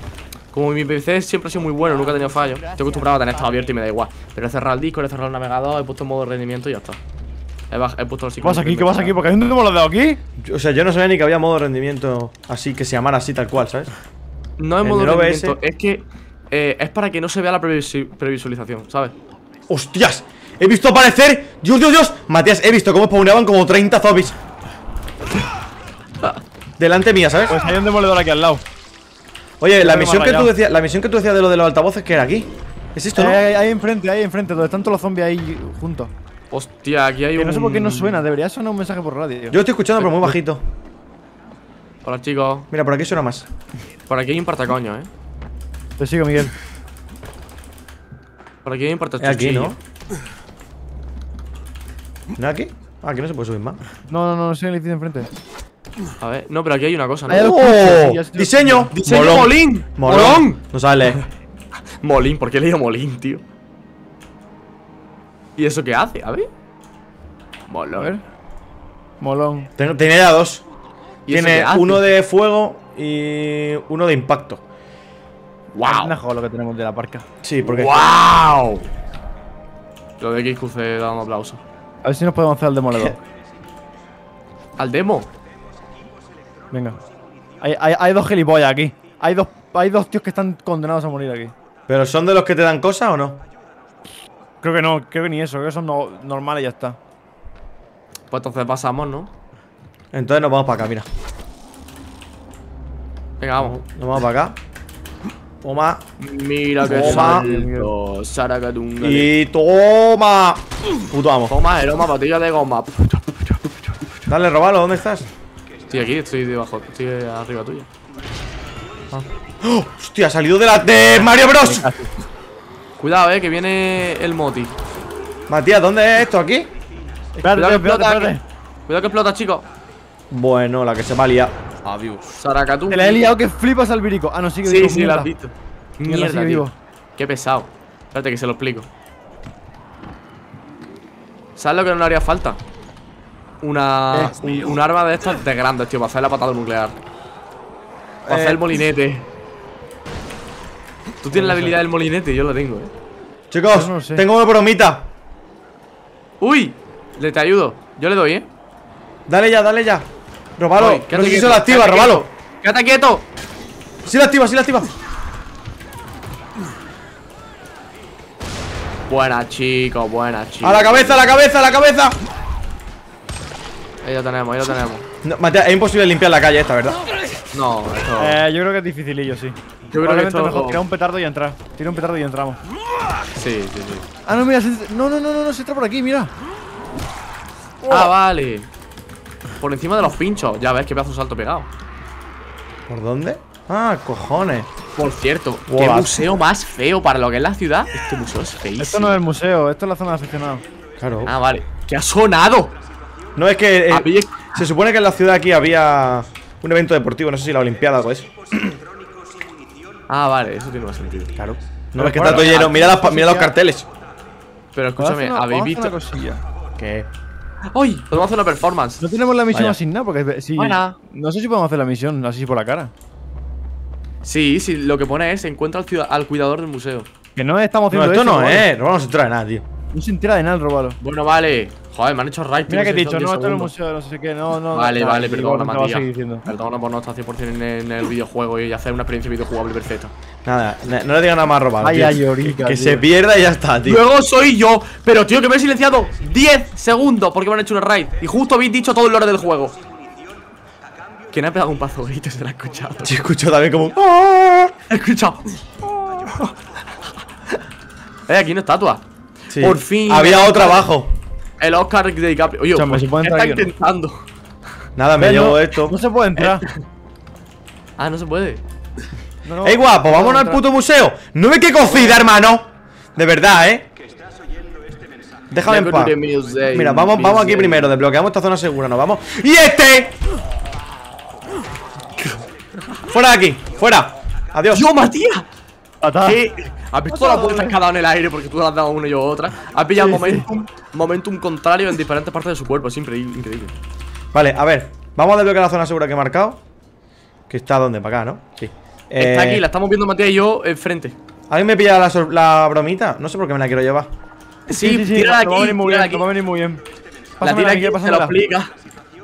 como mi PC siempre ha sido muy bueno, nunca he tenido fallos. Estoy acostumbrado a tener esto abierto y me da igual. Pero he cerrado el disco, he cerrado el navegador, he puesto modo rendimiento y ya está. He, he puesto los ¿Qué pasa aquí? ¿Qué pasa aquí? Porque hay un hemos dado aquí. Yo- O sea, yo no sabía ni que había modo de rendimiento así, que se llamara así tal cual, ¿sabes? No es modo OBS. rendimiento, es que. eh, es para que no se vea la previsu- previsualización, ¿sabes? ¡Hostias! He visto aparecer. ¡Dios, Dios, Dios! Matías, he visto cómo spawneaban como 30 zombies. Delante mía, ¿sabes? Pues hay un demoledor aquí al lado. Oye, la misión que tú decías, la misión que tú decías de lo de los altavoces, que era aquí. ¿Es esto, no? Ahí, ahí, enfrente, ahí enfrente, donde están todos los zombies ahí juntos. Hostia, aquí hay Que un. no sé por qué no suena, debería sonar un mensaje por radio. Yo lo estoy escuchando, pero muy bajito. Hola, chicos. Mira, por aquí suena más. Por aquí hay un partacoño, ¿eh? Te sigo, Miguel. Por aquí hay un Es aquí. ¿no? ¿No es aquí? Ah, aquí no se puede subir más. No, no, no, no el edificio enfrente. A ver, no, pero aquí hay una cosa, ¿no? ¡Oh! ¡Diseño! ¡Diseño Molón. Molín! Molón. ¡Molón! No sale. Molín, ¿por qué he leído Molín, tío? ¿Y eso qué hace? A ver. A Molón. ver. Molón. Ten- Tiene ya dos. ¿Y eso Tiene uno de fuego y uno de impacto. Es ¡Wow! mejor lo que tenemos de la parca. Sí, porque. ¡Wow! Lo de XQC dando aplauso. A ver si nos podemos hacer el demoledor. ¿Al demo? Venga. Hay, hay, hay dos gilipollas aquí. Hay dos, hay dos tíos que están condenados a morir aquí. ¿Pero son de los que te dan cosas o no? Creo que no, creo que ni eso, creo que son no, normales y ya está. Pues entonces pasamos, ¿no? Entonces nos vamos para acá, mira. Venga, vamos. Nos vamos para acá. Toma. Mira que Toma. salto. Y toma. Puto amo. Toma, aroma, patilla de goma. Dale, robalo, ¿dónde estás? Estoy aquí, estoy debajo, estoy arriba tuya. ¡Oh! ¡Hostia! Ha salido de la. de Mario Bros. Cuidado, eh, que viene el moti. Matías, ¿dónde es esto? ¿Aquí? Espérate, Cuidado que espérate, explota. espérate. que- Cuidado que explota, chicos. Bueno, la que se va a liar. Adiós. Saracatunga. Te la he liado que flipas al virico. Ah, no, sigue Sí, vivo, sí, lo has mierda. visto. Mierda, Mierda, tío. vivo. Qué pesado. Espérate que se lo explico. ¿Sabes lo que no le haría falta? Una. Un, un arma de estas de grandes, tío, para hacer la patada nuclear. Para Eh. hacer el molinete. Tú tienes la habilidad del molinete, yo lo tengo, eh. Chicos, no sé. tengo una bromita. ¡Uy! Le te ayudo. Yo le doy, eh. Dale ya, dale ya. Robalo. Voy, No sé si se la activa, quédate robalo. quieto. ¡Quédate quieto! Sí la activa, sí la activa. Buena, chicos, buena, chicos. A la cabeza, a la cabeza, a la cabeza. Ahí lo tenemos, ahí lo tenemos. No, Matías, es imposible limpiar la calle esta, ¿verdad? No, esto. Eh, yo creo que es dificilillo, sí. yo creo que esto. mejor tirar un petardo y entrar. Tira un petardo y entramos. Sí, sí, sí. Ah, no, mira, se- no, no, no, no, no, se entra por aquí, mira. Ah, vale. Por encima de los pinchos. Ya ves qué pedazo de salto pegado. ¿Por dónde? Ah, cojones. Por cierto, qué What? museo más feo para lo que es la ciudad. Este museo es feísimo. Esto no es el museo, esto es la zona de aficionados. Claro. Ah, vale. ¿Qué ha sonado? No es que. eh, Había- se supone que en la ciudad aquí había un evento deportivo, no sé si la Olimpiada o algo eso. Ah, vale, eso tiene más sentido. Claro. No ves que está todo lleno. Mira, las mira los carteles. Pero escúchame, una- ¿habéis vamos a hacer visto? una cosilla. ¿Qué? ¡Ay! Podemos hacer una performance. No tenemos la misión Vaya. asignada porque si. Buena. No sé si podemos hacer la misión así por la cara. Sí, sí, lo que pone es encuentra al, ciudad- al cuidador del museo. Que no estamos No, haciendo esto eso, no Robalo. es. No se entera de nada, tío. No se entera de nada, Robalo. Bueno, vale. Joder, me han hecho right. Mira que he dicho, no, 10 esto el segundos. museo, no sé qué, no, no. Vale, no, vale, perdona, Matías. seguir diciendo. Perdona por no estar 100% en, en el videojuego y hacer una experiencia videojugable perfecta. Nada, na- no le diga nada más robado. Ay, tío. ay, Orica, Que tío. se pierda y ya está, tío. Luego soy yo. Pero, tío, que me he silenciado 10 segundos porque me han hecho una raid. Y justo habéis dicho todo el lore del juego. ¿Quién ha pegado un pazo grito? Se lo ha escuchado. Sí, escucho también como. ¡Ah! He escuchado. eh, aquí una estatua. Sí. Por fin. Había otra abajo. El Oscar de DiCaprio. Oye, Chamo, pues, ¿se puede ¿qué entrar está no? intentando? Nada, me llevo no, esto. No se puede entrar. Ah, no se puede. No, no, ¡Ey, guapo! no ¡Vámonos al puto museo! ¡No ve qué cocida, hermano! De verdad, ¿eh? Déjame en paz. Mira, vamos, vamos aquí primero. Desbloqueamos esta zona segura, nos vamos. ¡Y este! ¡Fuera de aquí! ¡Fuera! ¡Adiós! ¡Yo, Matías! ¿Has visto todas las vueltas que ha dado en el aire porque tú le has dado una y yo otra? Has pillado momentum, momentum contrario en diferentes partes de su cuerpo. Es increíble. increíble. Vale, a ver. Vamos a desbloquear la zona segura que he marcado. Que está donde, para acá, ¿no? Sí. Está Eh, aquí, la estamos viendo Matías y yo enfrente. ¿Alguien me pilla la, la bromita? No sé por qué me la quiero llevar. Sí, Sí, sí, sí, tírala te va a aquí, venir muy tírala bien, aquí. te va a venir muy bien. La Pásamela, tira aquí, Miguel, se lo pásamela. explica.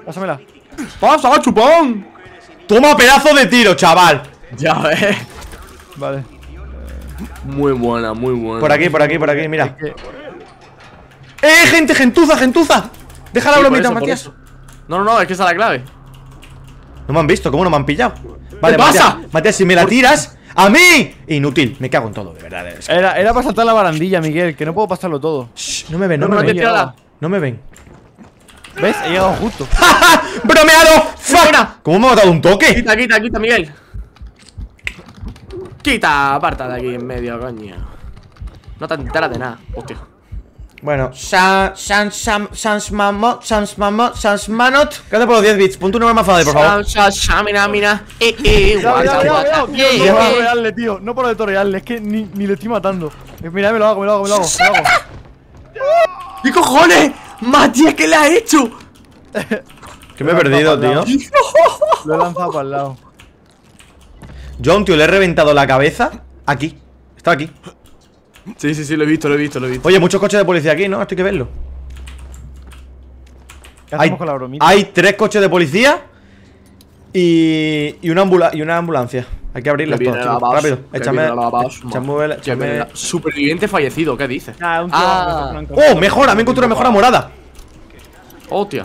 Pásamela. ¡Pasa, chupón! ¡Toma pedazo de tiro, chaval! Ya ves. Vale. Muy buena, muy buena. Por aquí, por aquí, por aquí, mira. que- ¡Eh, gente, gentuza, gentuza! Deja la Sí, bromita, eso, Matías. No, no, no, es que esa es la clave. No me han visto, ¿cómo no me han pillado? Vale, pasa? Matías, Matías, si me la tiras, ¡a mí! Inútil, me cago en todo, de verdad. es que- Era, era para saltar la barandilla, Miguel, que no puedo pasarlo todo. Shh, no me ven, no, No, me ven. No me ven. ¿Ves? He llegado justo. ¡Ja, bromeado ¡Fuck! ¿Cómo me ha dado un toque? Quita, quita, quita, Miguel. Quita, aparta de aquí en medio, coño. No te enteras de nada, hostia. Bueno, Sans Sans Sans Sans Mamot Sans Mamot Sans Manot Gracias por los 10 bits. Punto un número más fácil, por favor. Sha, mira, mira. Eh, eh, Eh, No por eh. torearle, tío. No por torearle, es que ni, ni le estoy matando. Eh, Mira, me lo hago, me lo hago, me lo hago. Me lo hago. ¿Qué cojones? Matías, ¿qué le ha hecho? Que me he perdido, tío. Lo he lanzado para el lado. Yo a un tío le he reventado la cabeza aquí. Está aquí. Sí, sí, sí, lo he visto, lo he visto, lo he visto. Oye, muchos coches de policía aquí, ¿no? Esto hay que verlo. ¿Qué Hay, hacemos con la bromita? hay tres coches de policía y, y, una, ambula- y una ambulancia. Hay que abrirlas Que todas, Rápido. Échame. Superviviente fallecido, ¿qué dices? Ah, un tío Ah. ¡Oh, mejora! Me he encontrado una mejora morada. Hostia.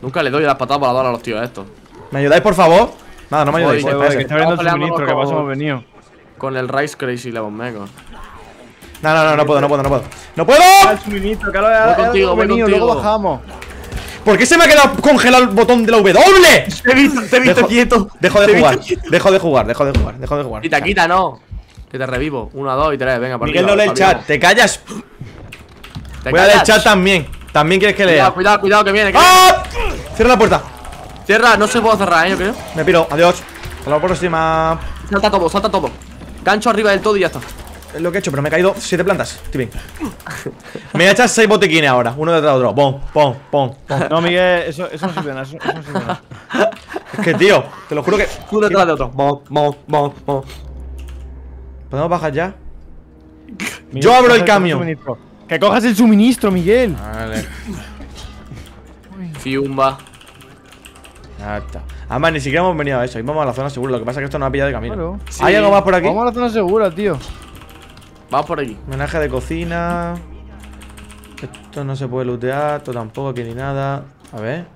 Nunca le doy las patadas voladores a los tíos estos. ¿Me ayudáis, por favor? Nada, no me ayudáis. Voy, Voy, voy, que está abriendo el Estamos suministro, que hemos venido. Con el Rice Crazy Lemon Mega. No, no, no, no puedo, no puedo, no puedo. ¡No puedo! el suministro, que ahora Voy ahora contigo, voy venido, contigo. luego bajamos. ¿Por qué se me ha quedado congelado el botón de la W? Te he visto, te he visto Dejo- quieto. Dejo de jugar. Dejo de jugar, dejo de jugar, dejo de jugar. Quita, quita, no. Que te revivo. Uno, dos y tres. Venga, para Miguel, arriba, no lee el chat, te callas. Te Voy a leer el callas. chat también. También quieres que Cuidado, lea. cuidado, cuidado, que viene. que ¡Ah! Cierra la puerta. Cierra, no se puede cerrar, ¿eh? Yo creo. Me piro, adiós. Hasta la próxima. Salta todo, salta todo. Gancho arriba del todo y ya está. Es lo que he hecho, pero me he caído siete plantas. Estoy bien. me a echar seis botiquines ahora, uno detrás de otro. Pom, pom, pom, pom. No, Miguel, eso, eso no sirve nada. Eso, eso no sirve nada. Es que, tío, te lo juro que. Uno detrás de otro. Mo, mo, mo, mo. ¿Podemos bajar ya? Miguel, Yo abro el camión. Que cojas el suministro, Miguel. Vale. Fiumba. Está. Además, ni siquiera hemos venido a eso. Íbamos a la zona segura. Lo que pasa es que esto nos ha pillado de camino. Claro. ¿Hay algo más por aquí? Vamos a la zona segura, tío. Vamos por aquí. Homenaje de cocina. Esto no se puede lootear. Esto tampoco aquí ni nada. A ver.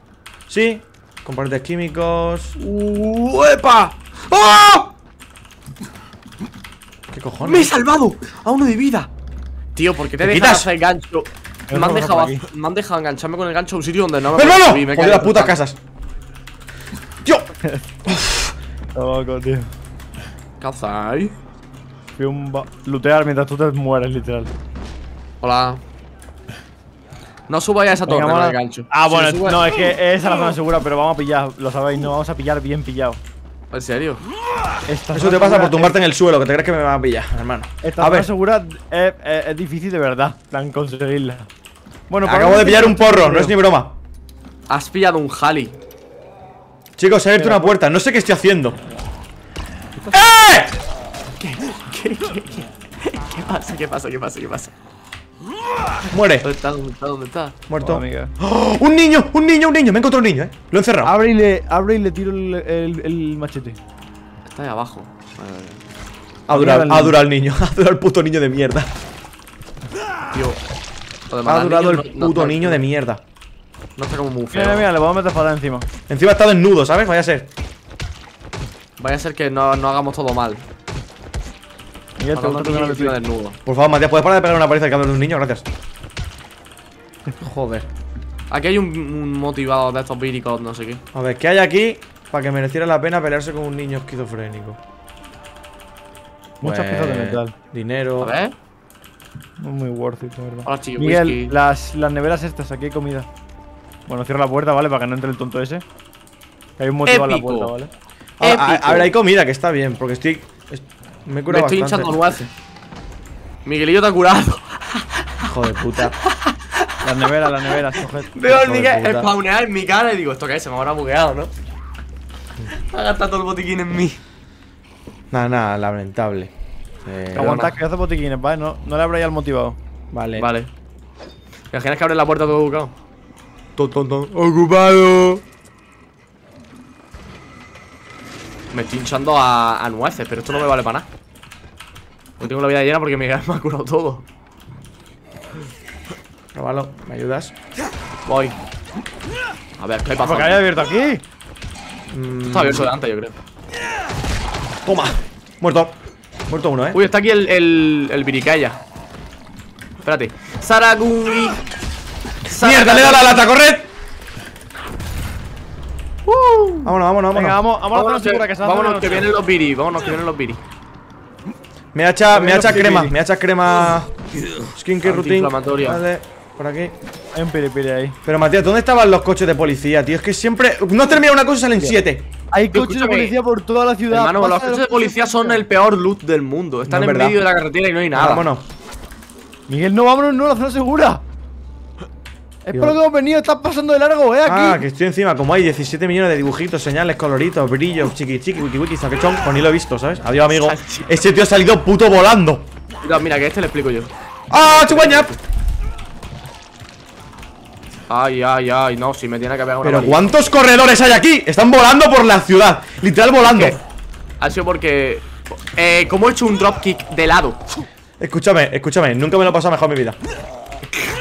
Sí. Componentes químicos. ¡Uepa! ¡Oh! ¿Qué cojones? ¡Me he salvado! A uno de vida. Tío, ¿por qué te, ¿Te dejas quitas? hacer gancho? Yo Me han, dejado, me han dejado engancharme con el gancho a un sitio donde no me ¡Hermano! subir, me caído las putas casas. ¡Tío! Loco, tío. ¿Qué hacéis? Fui un ba- lootear mientras tú te mueres, literal. Hola. No subáis a esa torre, a- gancho. Ah, Si bueno, subes- no, es que esa es la zona segura, pero vamos a pillar, lo sabéis, no vamos a pillar bien pillado. ¿En serio? Esta Eso te pasa por tumbarte en el suelo, que te crees que me va a pillar, hermano. es- Esta A zona ver, segura es, es- es difícil de verdad, plan, conseguirla. Bueno, acabo de pillar un porro, no es ni broma. Has pillado un Halley. Chicos, ha abierto una puerta, no sé qué estoy haciendo. ¡Eh! ¿Qué pasa? ¿Qué pasa? ¿Qué pasa? ¿Qué pasa? Muere, ¿Dónde está? ¿Dónde está? ¿Dónde está? muerto. amiga. ¡Oh! ¡Un niño! ¡Un niño! ¡Un niño! Me he encontrado un niño, eh. Lo he encerrado. Abre y le, abre y le tiro el, el- el machete. Está ahí abajo. Vale, vale. Ha durado, Mierda, ha el durado el niño. Ha durado el puto niño de mierda. Tío. Ha durado el no- no puto niño de mierda. No está como muy feo. Mira, mira, le voy a meter para encima. Encima está desnudo, ¿sabes? Vaya a ser. Vaya a ser que no, no hagamos todo mal. Miguel, te gusta tocar el desnudo. Por favor, Matías, ¿puedes parar de pegar una paliza al cabrón de un niño? Gracias. Joder. Aquí hay un, un motivado de estos víricos, no sé qué. A ver, ¿qué hay aquí para que mereciera la pena pelearse con un niño esquizofrénico? Muchas piezas de Pues, metal. Dinero. A ver. No es muy worth it, la verdad. Hola. Miguel, whisky. las, las neveras estas, aquí hay comida. Bueno, cierra la puerta, ¿vale? Para que no entre el tonto ese. Que hay un motivo en la Épico. puerta, ¿vale? A, a- Épico. a ver, hay comida, que está bien, porque estoy. es- me he Me curado estoy bastante. hinchando nueces. Miguelillo te ha curado. Hijo de puta. Las neveras, las neveras, coged. Veo de Miguel spawnear en mi cara y digo, ¿esto qué es? Se me habrá bugueado, ¿no? Ha gastado todo el botiquín en mí. Nada, nada, lamentable. Eh, Aguantad, que hace botiquines, ¿vale? No, no le abráis al motivado. vale. Vale. ¿Te imaginas que abre la puerta todo educado? Ton, ton, ton. Ocupado. Me estoy hinchando a, a nueces, pero esto no me vale para nada. Yo tengo la vida llena porque Miguel me ha curado todo. Róbalo, ¿me ayudas? Voy. A ver, ¿qué hay ¿Por qué hay abierto aquí? Mm, Está abierto de antes, yo creo. Toma. Muerto. Muerto uno, eh. Uy, está aquí el, el, el. Espérate. Saragungi. ¡Mierda, le da la lata, corred! Vámonos, vámonos, Venga, vámonos. vamos, vamos zona segura que hacer vámonos que vienen los Viri. Vámonos que vienen los Viri. Me ha echado, me ha Menos echado crema, me ha echado crema. Skincare routine. Antiinflamatoria. Vale, por aquí. Hay un piripiri ahí. Pero Matías, ¿dónde estaban los coches de policía, tío? Es que siempre. No termina una cosa y salen siete. Hay Tío, coches de policía por toda la ciudad. Hermano, los coches de policía son el peor loot del mundo. Están No en verdad. medio de la carretera y no hay nada. Vámonos. Miguel, no, vámonos, no, la zona segura. Es por lo que hemos venido, estás pasando de largo, eh, aquí. Ah, que estoy encima. Como hay 17 millones de dibujitos, señales, coloritos, brillos, chiqui chiqui, wiki wiki, saquechón. Pues ni lo he visto, ¿sabes? Adiós, amigo. Ese tío ha salido puto volando. Mira, mira, que este le explico yo. ¡Ah, chugüeña! Ay, ay, ay, no, si me tiene que pegar una Pero. ¿cuántos corredores hay aquí? Están volando por la ciudad. Literal volando. ¿Qué? Ha sido porque. Eh, como he hecho un dropkick de lado. Escúchame, escúchame. Nunca me lo he pasado mejor en mi vida.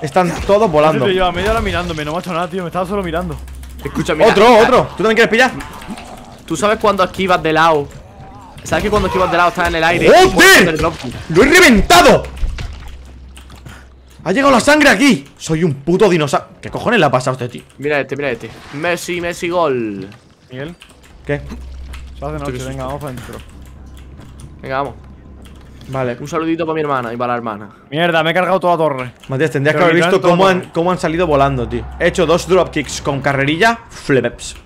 Están todos volando. Yo llevo media hora mirándome, no me ha hecho nada, tío, me estaba solo mirando. Escucha, mira. Otro, otro. ¿Tú también quieres pillar? ¿Tú sabes cuando esquivas de lado? ¿Sabes que cuando esquivas de lado estás en el aire? ¡Joder! ¡Lo he reventado! Ha llegado la sangre aquí. Soy un puto dinosaurio. ¿Qué cojones le ha pasado a este tío? Mira este, mira este. Messi, Messi, gol. Miguel, ¿Qué? se hace noche, qué venga, vamos para adentro. Venga, vamos. Vale. Un saludito para mi hermana y para la hermana. Mierda, me he cargado toda la torre. Matías, tendrías que haber visto cómo han, cómo han salido volando, tío. He hecho dos dropkicks con carrerilla. Flips.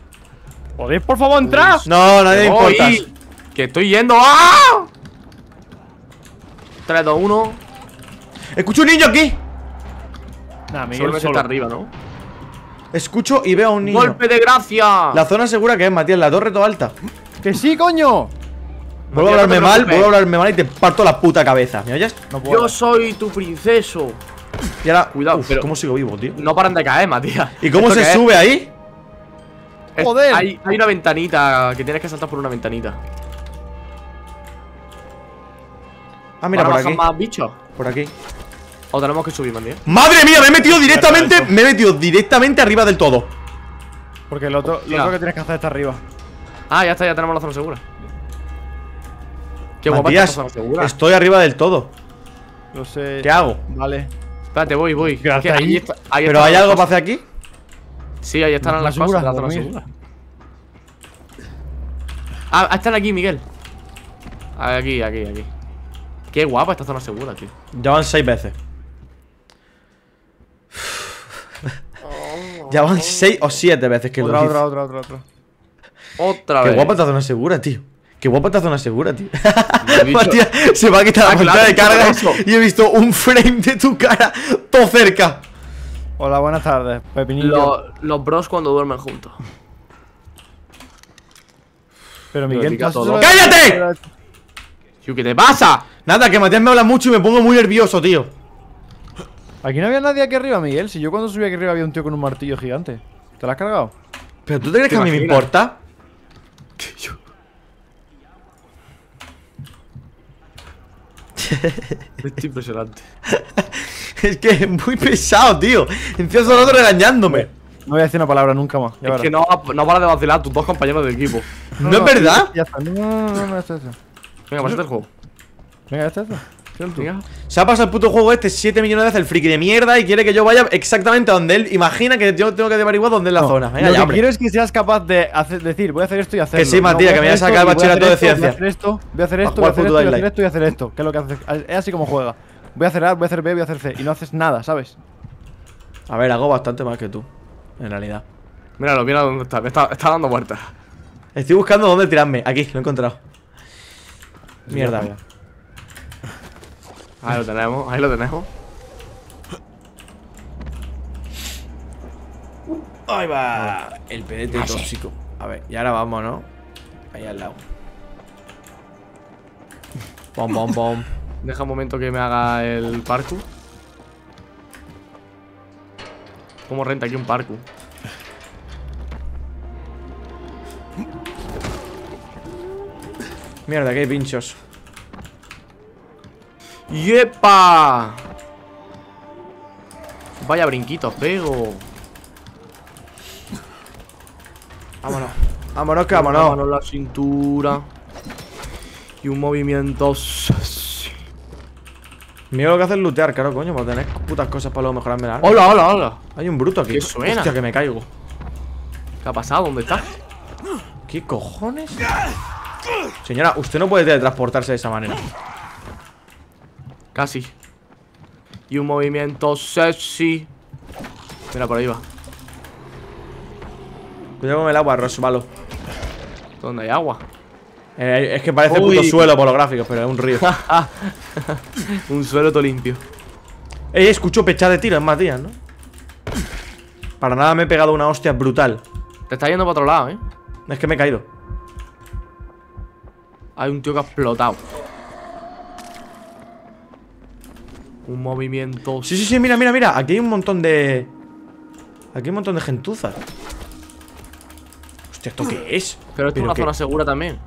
¿Podéis, por favor, entrar? No, nadie le Voy, importas. Que estoy yendo. ¡Ah! 3, 2, 1. Escucho un niño aquí. Nah, Miguel, solo. está arriba, ¿no? Escucho y veo a un niño. ¡Golpe de gracia! La zona segura que es, Matías, la torre toda alta. ¡Que sí, coño! Vuelvo a hablarme mal, vuelvo a hablarme mal y te parto la puta cabeza. ¿Me oyes? No puedo. Yo soy tu princeso. Y ahora. Cuidado, Uf, pero- ¿Cómo sigo vivo, tío? No paran de caer, Matías. ¿Y cómo ¿Esto se es? sube ahí? Es- Joder. Hay, hay una ventanita que tienes que saltar por una ventanita. Ah, mira, ¿Van a por aquí. más bichos? Por aquí. ¿O tenemos que subir, Matías? ¡Madre mía! Me he metido directamente. Me he metido directamente arriba del todo. Porque lo otro, lo otro que tienes que hacer está arriba. Ah, ya está, ya tenemos la zona segura. Qué Matías, segura. estoy arriba del todo. Lo sé. ¿Qué hago? Vale. Espérate, voy, voy. ¿Qué haces Que ahí ahí? está- ahí ¿Pero hay algo para hacer aquí? Sí, ahí están ¿La las cosas la segura? zona segura. Ah, están aquí, Miguel. Aquí, aquí, aquí. Qué guapa esta zona segura, tío. Ya van seis veces. ya van seis o siete veces que Otra, lo hice. otra, otra, otra, otra. Otra Qué vez. guapa esta zona segura, tío. Qué guapa esta zona segura, tío. Matías, se me ha quitado Ah, la pantalla de claro, carga eso. y he visto un frame de tu cara todo cerca. Hola, buenas tardes. Pepinillo. Lo- los bros cuando duermen juntos. Pero Miguel, explica ¿tú has todo. ¡Cállate! Tío, ¿qué te pasa? Nada, que Matías me habla mucho y me pongo muy nervioso, tío. Aquí no había nadie aquí arriba, Miguel. Si yo cuando subí aquí arriba había un tío con un martillo gigante. ¿Te lo has cargado? ¿Pero tú te crees ¿Te que a mí me importa? Estoy impresionante. Es que es muy pesado, tío. Encima otros regañándome. No voy a decir una palabra nunca más. Ya Es que no, no para de vacilar a tus dos compañeros de equipo. ¿No, es verdad? Ya está. No, no, no, no, esto, esto. Venga, pásate el juego. Venga, esto, esto. Se ha pasado el puto juego este 7 millones de veces el friki de mierda y quiere que yo vaya exactamente a donde él imagina que yo tengo que averiguar dónde es la No, zona. Venga, lo ya, que hombre. quiero es que seas capaz de hacer, decir, voy a hacer esto y hacerlo. sí, Matías, que me voy a sacar el bachillerato de ciencia. Voy a hacer esto, voy a hacer A esto, voy a hacer esto, voy a hacer Daylight. esto y voy a hacer esto. ¿Qué es lo que haces? Es así como juega. Voy a hacer A, voy a hacer B, voy a hacer C. Y no haces nada, ¿sabes? A ver, hago bastante más que tú, en realidad. Míralo, mira dónde está. Me está, está dando vueltas. Estoy buscando dónde tirarme. Aquí, lo he encontrado. Mierda. Ahí lo tenemos, ahí lo tenemos. Ahí va. El pedete tóxico. A ver, y ahora vamos, ¿no? Ahí al lado. Bom, bom, bom. Deja un momento que me haga el parkour. ¿Cómo renta aquí un parkour? Mierda, que hay pinchos. ¡Yepa! Vaya brinquitos, pego. Vámonos. Vámonos, que vámonos. Vámonos la cintura. Y un movimiento. Mira lo que hace es lootear, claro, coño, para tener putas cosas para luego mejorarme la arma. ¡Hola, hola, hola! Hay un bruto aquí. ¿Qué suena? Hostia, que me caigo. ¿Qué ha pasado? ¿Dónde está? ¿Qué cojones? Señora, usted no puede teletransportarse de esa manera. Casi. Y un movimiento sexy. Mira, por ahí va. Cuidado con el agua, Rosvalo. ¿Dónde hay agua? Eh, es que parece Uy. puto suelo por los gráficos, pero es un río. un suelo todo limpio. Eh, escucho pechar de tiro, es Matías, ¿no? Para nada me he pegado una hostia brutal. Te está yendo para otro lado, ¿eh? Es que me he caído. Hay un tío que ha explotado. Un movimiento. Sí, sí, sí, mira, mira, mira. Aquí hay un montón de. Aquí hay un montón de gentuzas. Hostia, ¿esto qué es? Pero esto es una qué- zona segura también.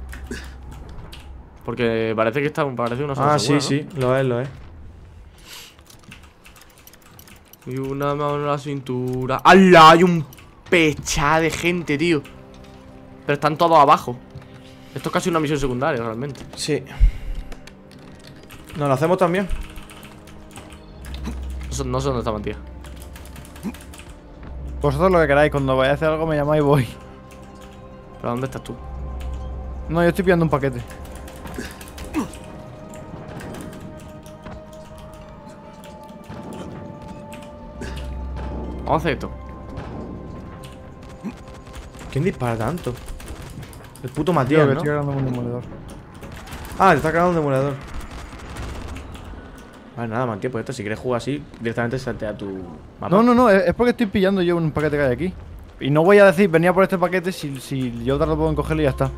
Porque parece que está parece una zona Ah, segura. sí, sí, lo es, lo es. Y una mano en la cintura. ¡Hala! Hay un pecha de gente, tío. Pero están todos abajo. Esto es casi una misión secundaria, realmente. Sí. ¿Nos lo hacemos también? No sé, dónde está Matías. Vosotros lo que queráis, cuando vayáis a hacer algo me llamáis y voy. ¿Pero dónde estás tú? No, yo estoy pillando un paquete. Vamos a hacer esto. ¿Quién dispara tanto? El puto Matías, ¿no? estoy un demoledor. Ah, te está cargando un demoledor. Vale, nada, Matías, pues esto, si quieres jugar así, directamente saltea tu mapa. No, no, no, es porque estoy pillando yo un paquete que hay aquí. Y no voy a decir, venía por este paquete si, si yo tardo poco en y ya está.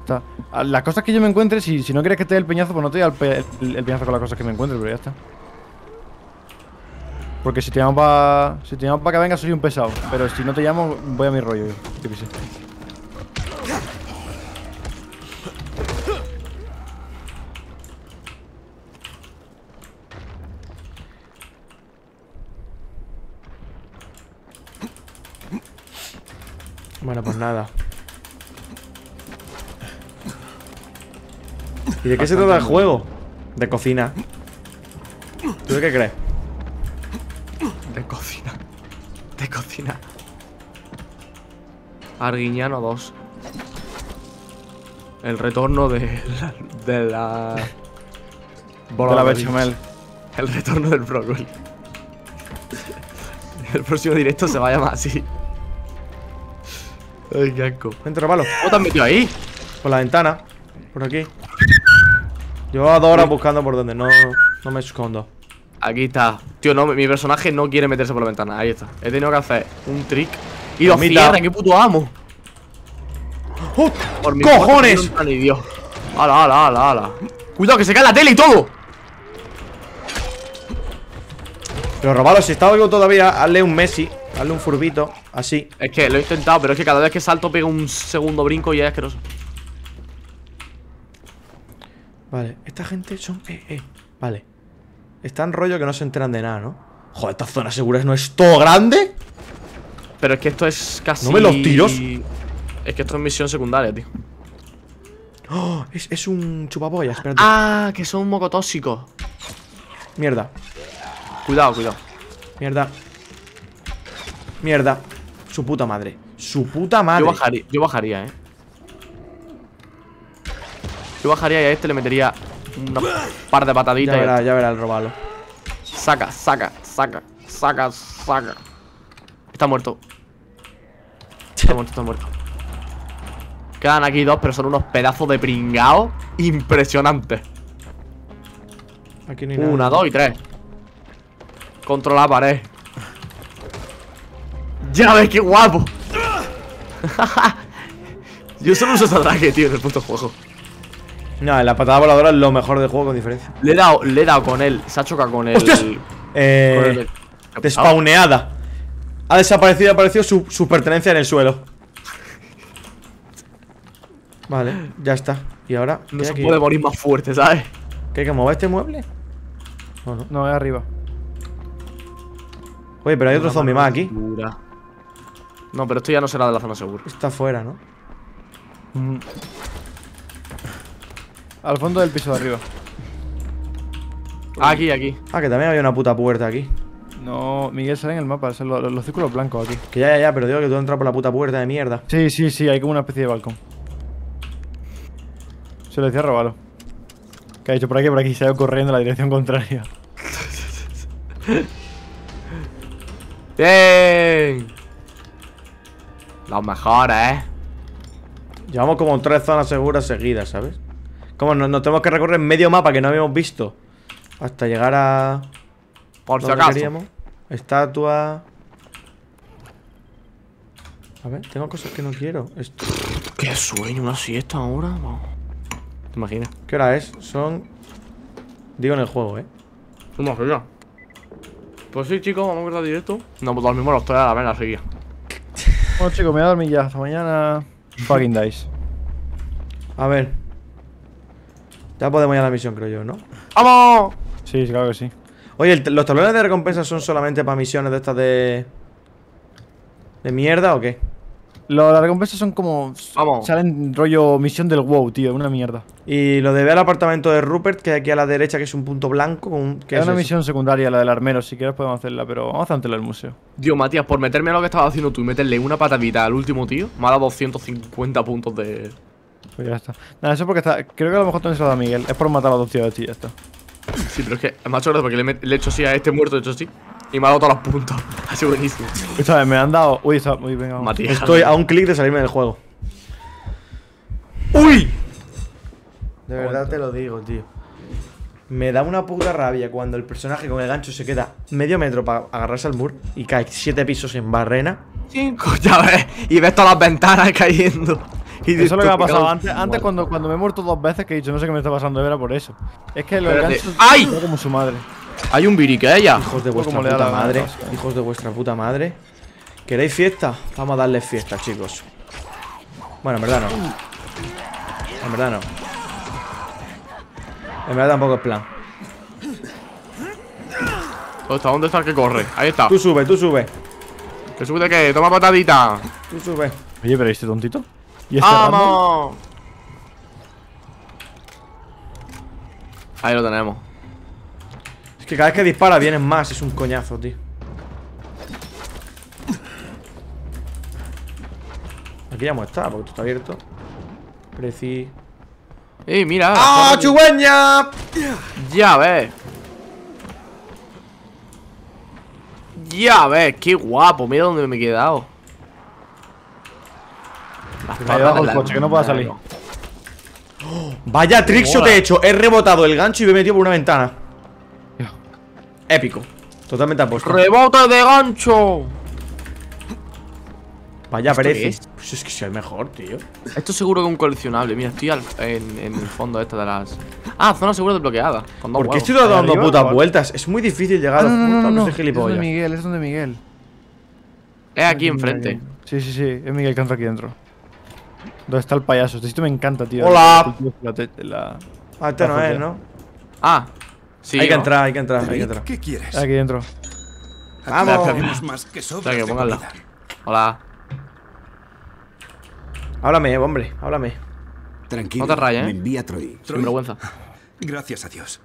está. Las cosas que yo me encuentre, si, si no quieres que te dé el peñazo, pues no te doy el, pe- el- el peñazo con las cosas que me encuentre, pero ya está. Porque si te llamo para si te llamo para que vengas soy un pesado, pero si no te llamo voy a mi rollo yo qué sé. Bueno, pues nada. ¿Y de qué se trata el juego? De cocina. ¿Tú de qué crees? De cocina. De cocina. Arguiñano 2. El retorno de la. De la. De la bechamel. El retorno del brócoli. El próximo directo se va a llamar así. Ay, qué asco. Vente, Robalo. ¿Cómo te has metido ahí? Por la ventana. Por aquí. Llevo dos horas buscando por donde. No, no me escondo. Aquí está. Tío, no, mi personaje no quiere meterse por la ventana. Ahí está. He tenido que hacer un trick. Y lo Mamita. cierra, qué puto amo. ¡Oh! Por mi ¡Cojones! Dios. Ala, ala, ala, ala. Cuidado, que se cae la tele y todo. Pero Robalo, si está algo todavía, hazle un Messi. Hazle un furbito. Así. Es que lo he intentado, pero es que cada vez que salto pega un segundo brinco y es asqueroso. Vale, esta gente son. Eh, eh. Vale. Están rollo que no se enteran de nada, ¿no? Joder, esta zona segura no es todo grande. Pero es que esto es casi. ¿No ves los tiros? Es que esto es misión secundaria, tío. Oh, es, es un chupapollas, espérate. Ah, que son mocotóxicos. Mierda, Cuidado, cuidado. mierda. Mierda. Su puta madre. Su puta madre. Yo bajaría, yo bajaría, eh. Yo bajaría y a este le metería una par de Ya pataditas. y- verá, ya verá el robalo. Saca, saca, saca, saca, saca. Está muerto. Está muerto, está muerto. Quedan aquí dos, pero son unos pedazos de pringao impresionantes. Aquí no hay nada. Una, dos y tres. Controla la pared. Ya ves qué guapo. Yo solo uso ese ataque, tío, en el puto juego. No, la patada voladora es lo mejor del juego con diferencia. Le he dado, le he dado con él. Se ha chocado con él. ¡Hostias! con Eh. el- Despawneada. Ha desaparecido y ha aparecido su, su pertenencia en el suelo. Vale, ya está. Y ahora. No ¿qué se puede morir más fuerte, ¿sabes? ¿qué hay que mover este mueble? No, no. No, es arriba. Oye, pero hay otro zombie más aquí. No, pero esto ya no será de la zona segura. Está afuera, ¿no? Al fondo del piso de arriba. Aquí, aquí. Ah, que también había una puta puerta aquí. No, Miguel sale en el mapa, son los, los círculos blancos aquí. Que ya, ya, ya, pero digo que tú entras por la puta puerta de mierda. Sí, sí, sí, hay como una especie de balcón. Se lo decía Robalo. Que ha dicho por aquí, por aquí, se ha ido corriendo en la dirección contraria. ¡Bien! Los mejores, ¿eh? Llevamos como tres zonas seguras seguidas, ¿sabes? Como nos, nos tenemos que recorrer medio mapa que no habíamos visto. Hasta llegar a. Por si acaso. queríamos. Estatua. A ver, tengo cosas que no quiero. Esto. ¿Qué sueño? ¿Una siesta ahora? ¿Te imaginas? ¿Qué hora es? Son. Digo en el juego, ¿eh? ¿Cómo sería? Pues sí, chicos, vamos a cortar directo. No, pues dormimos los tres a la vez seguida. Bueno, chicos, me voy a dormir ya. Hasta mañana. Fucking dice. A ver. Ya podemos ir a la misión, creo yo, ¿no? ¡Vamos! Sí, claro que sí. Oye, ¿los tablones de recompensa son solamente para misiones de estas de. de mierda o qué? Lo- las recompensas son como. Vamos. Salen rollo misión del WoW, tío, una mierda. Y lo de ver al apartamento de Rupert, que hay aquí a la derecha, que es un punto blanco. Con un, ¿qué es es una eso? misión secundaria, la del armero. Si quieres podemos hacerla, pero vamos a hacer antes la del museo. Dios, Matías, por meterme a lo que estabas haciendo tú y meterle una patadita al último tío, me ha dado 250 puntos de. Pues ya está. Nada, eso porque está. Creo que a lo mejor también se lo da Miguel. Es por matar a los dos tíos de ti, ya está. Sí, pero es que me ha hecho gracia porque le he hecho así a este muerto, he hecho así. Y me ha dado todos los puntos. Ha sido buenísimo. Esta vez me han dado. Uy, está. Uy, venga. vamos. Matías. Estoy a un clic de salirme del juego. ¡Uy! De verdad te lo digo, tío. Me da una puta rabia cuando el personaje con el gancho se queda medio metro para agarrarse al muro y cae siete pisos en barrena. Cinco, ya ves. Y ves todas las ventanas cayendo. Y Eso es lo que me ha pasado "Me antes. Antes, cuando, madre". cuando me he muerto dos veces, que he dicho, no sé qué me está pasando, era por eso. Es que los Espérate. ganchos. ¡Ay! como su madre. Hay un biri que ella. Hijos de vuestra puta la madre. Hijos de vuestra puta madre. ¿Queréis fiesta? Vamos a darles fiesta, chicos. Bueno, en verdad no. En verdad no. En verdad tampoco es plan. ¿Dónde está? ¿Dónde está el que corre? Ahí está. Tú sube, tú sube. ¿Que sube de qué? Toma patadita. Tú sube. Oye, pero ¿y este tontito? ¿Y este random? ¡Vamos! Ahí lo tenemos. Es que cada vez que dispara vienen más. Es un coñazo, tío. Aquí ya hemos estado, porque esto está abierto. Preci. ¡Eh, mira! ¡Ah, corre. chugüeña! Ya ves. Ya ves, qué guapo. Mira dónde me he quedado. Las del la- coche, que no pueda salir. Vaya trickshot Mola. he hecho. He rebotado el gancho y me he metido por una ventana. Épico. Totalmente apuesto. ¡Rebote de gancho! Vaya ¿Esto qué perece. es? Pues es que soy el mejor, tío. Esto seguro que es un coleccionable. Mira, estoy al- en, en el fondo esta de las. Ah, zona seguro desbloqueada. ¿Por qué huevos. estoy dando arriba, putas vueltas? Es muy difícil llegar Ah, a los no, no, no, puntos. no. soy Es donde gilipollas. Miguel, es donde Miguel. Es aquí enfrente. Sí, sí, sí, es Miguel que entra aquí dentro. ¿Dónde está el payaso? Este sitio me encanta, tío. Hola. La, la- la- Ah, este no La es. ¿no? Ah, sí. hay que entrar, hay que entrar, hay que entrar. ¿Qué quieres? Aquí dentro. Vamos. Tenemos más que sobras que comida. Hola. Háblame, eh, hombre, háblame. Tranquilo. No te rayes, ¿eh? Me envía Troy. Sin vergüenza. Gracias a Dios.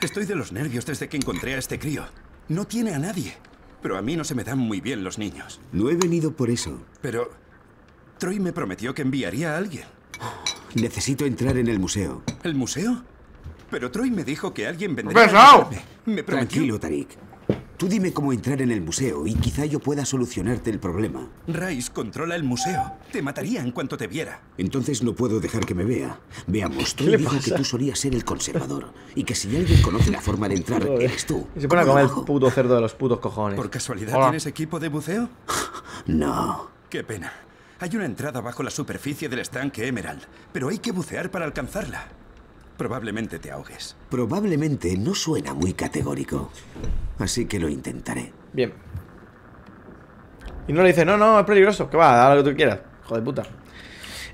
Estoy de los nervios desde que encontré a este crío. No tiene a nadie. Pero a mí no se me dan muy bien los niños. No he venido por eso. Pero Troy me prometió que enviaría a alguien. Necesito entrar en el museo. ¿El museo? Pero Troy me dijo que alguien vendría ¡Pesado! Me prometió. Tranquilo, Tarik. Tú dime cómo entrar en el museo y quizá yo pueda solucionarte el problema. Rice controla el museo. Te mataría en cuanto te viera. Entonces no puedo dejar que me vea. Veamos, tú le dijo que pasa? tú solías ser el conservador y que si alguien conoce la forma de entrar, eres tú. Y se pone a ¿Cómo comer el puto cerdo de los putos cojones. ¿Por casualidad Hola. tienes equipo de buceo? No. Qué pena. Hay una entrada bajo la superficie del estanque Emerald, pero hay que bucear para alcanzarla. Probablemente te ahogues. Probablemente no suena muy categórico. Así que lo intentaré. Bien. Y no le dice, no, no, es peligroso. Que va, haz lo que tú quieras. Hijo de puta.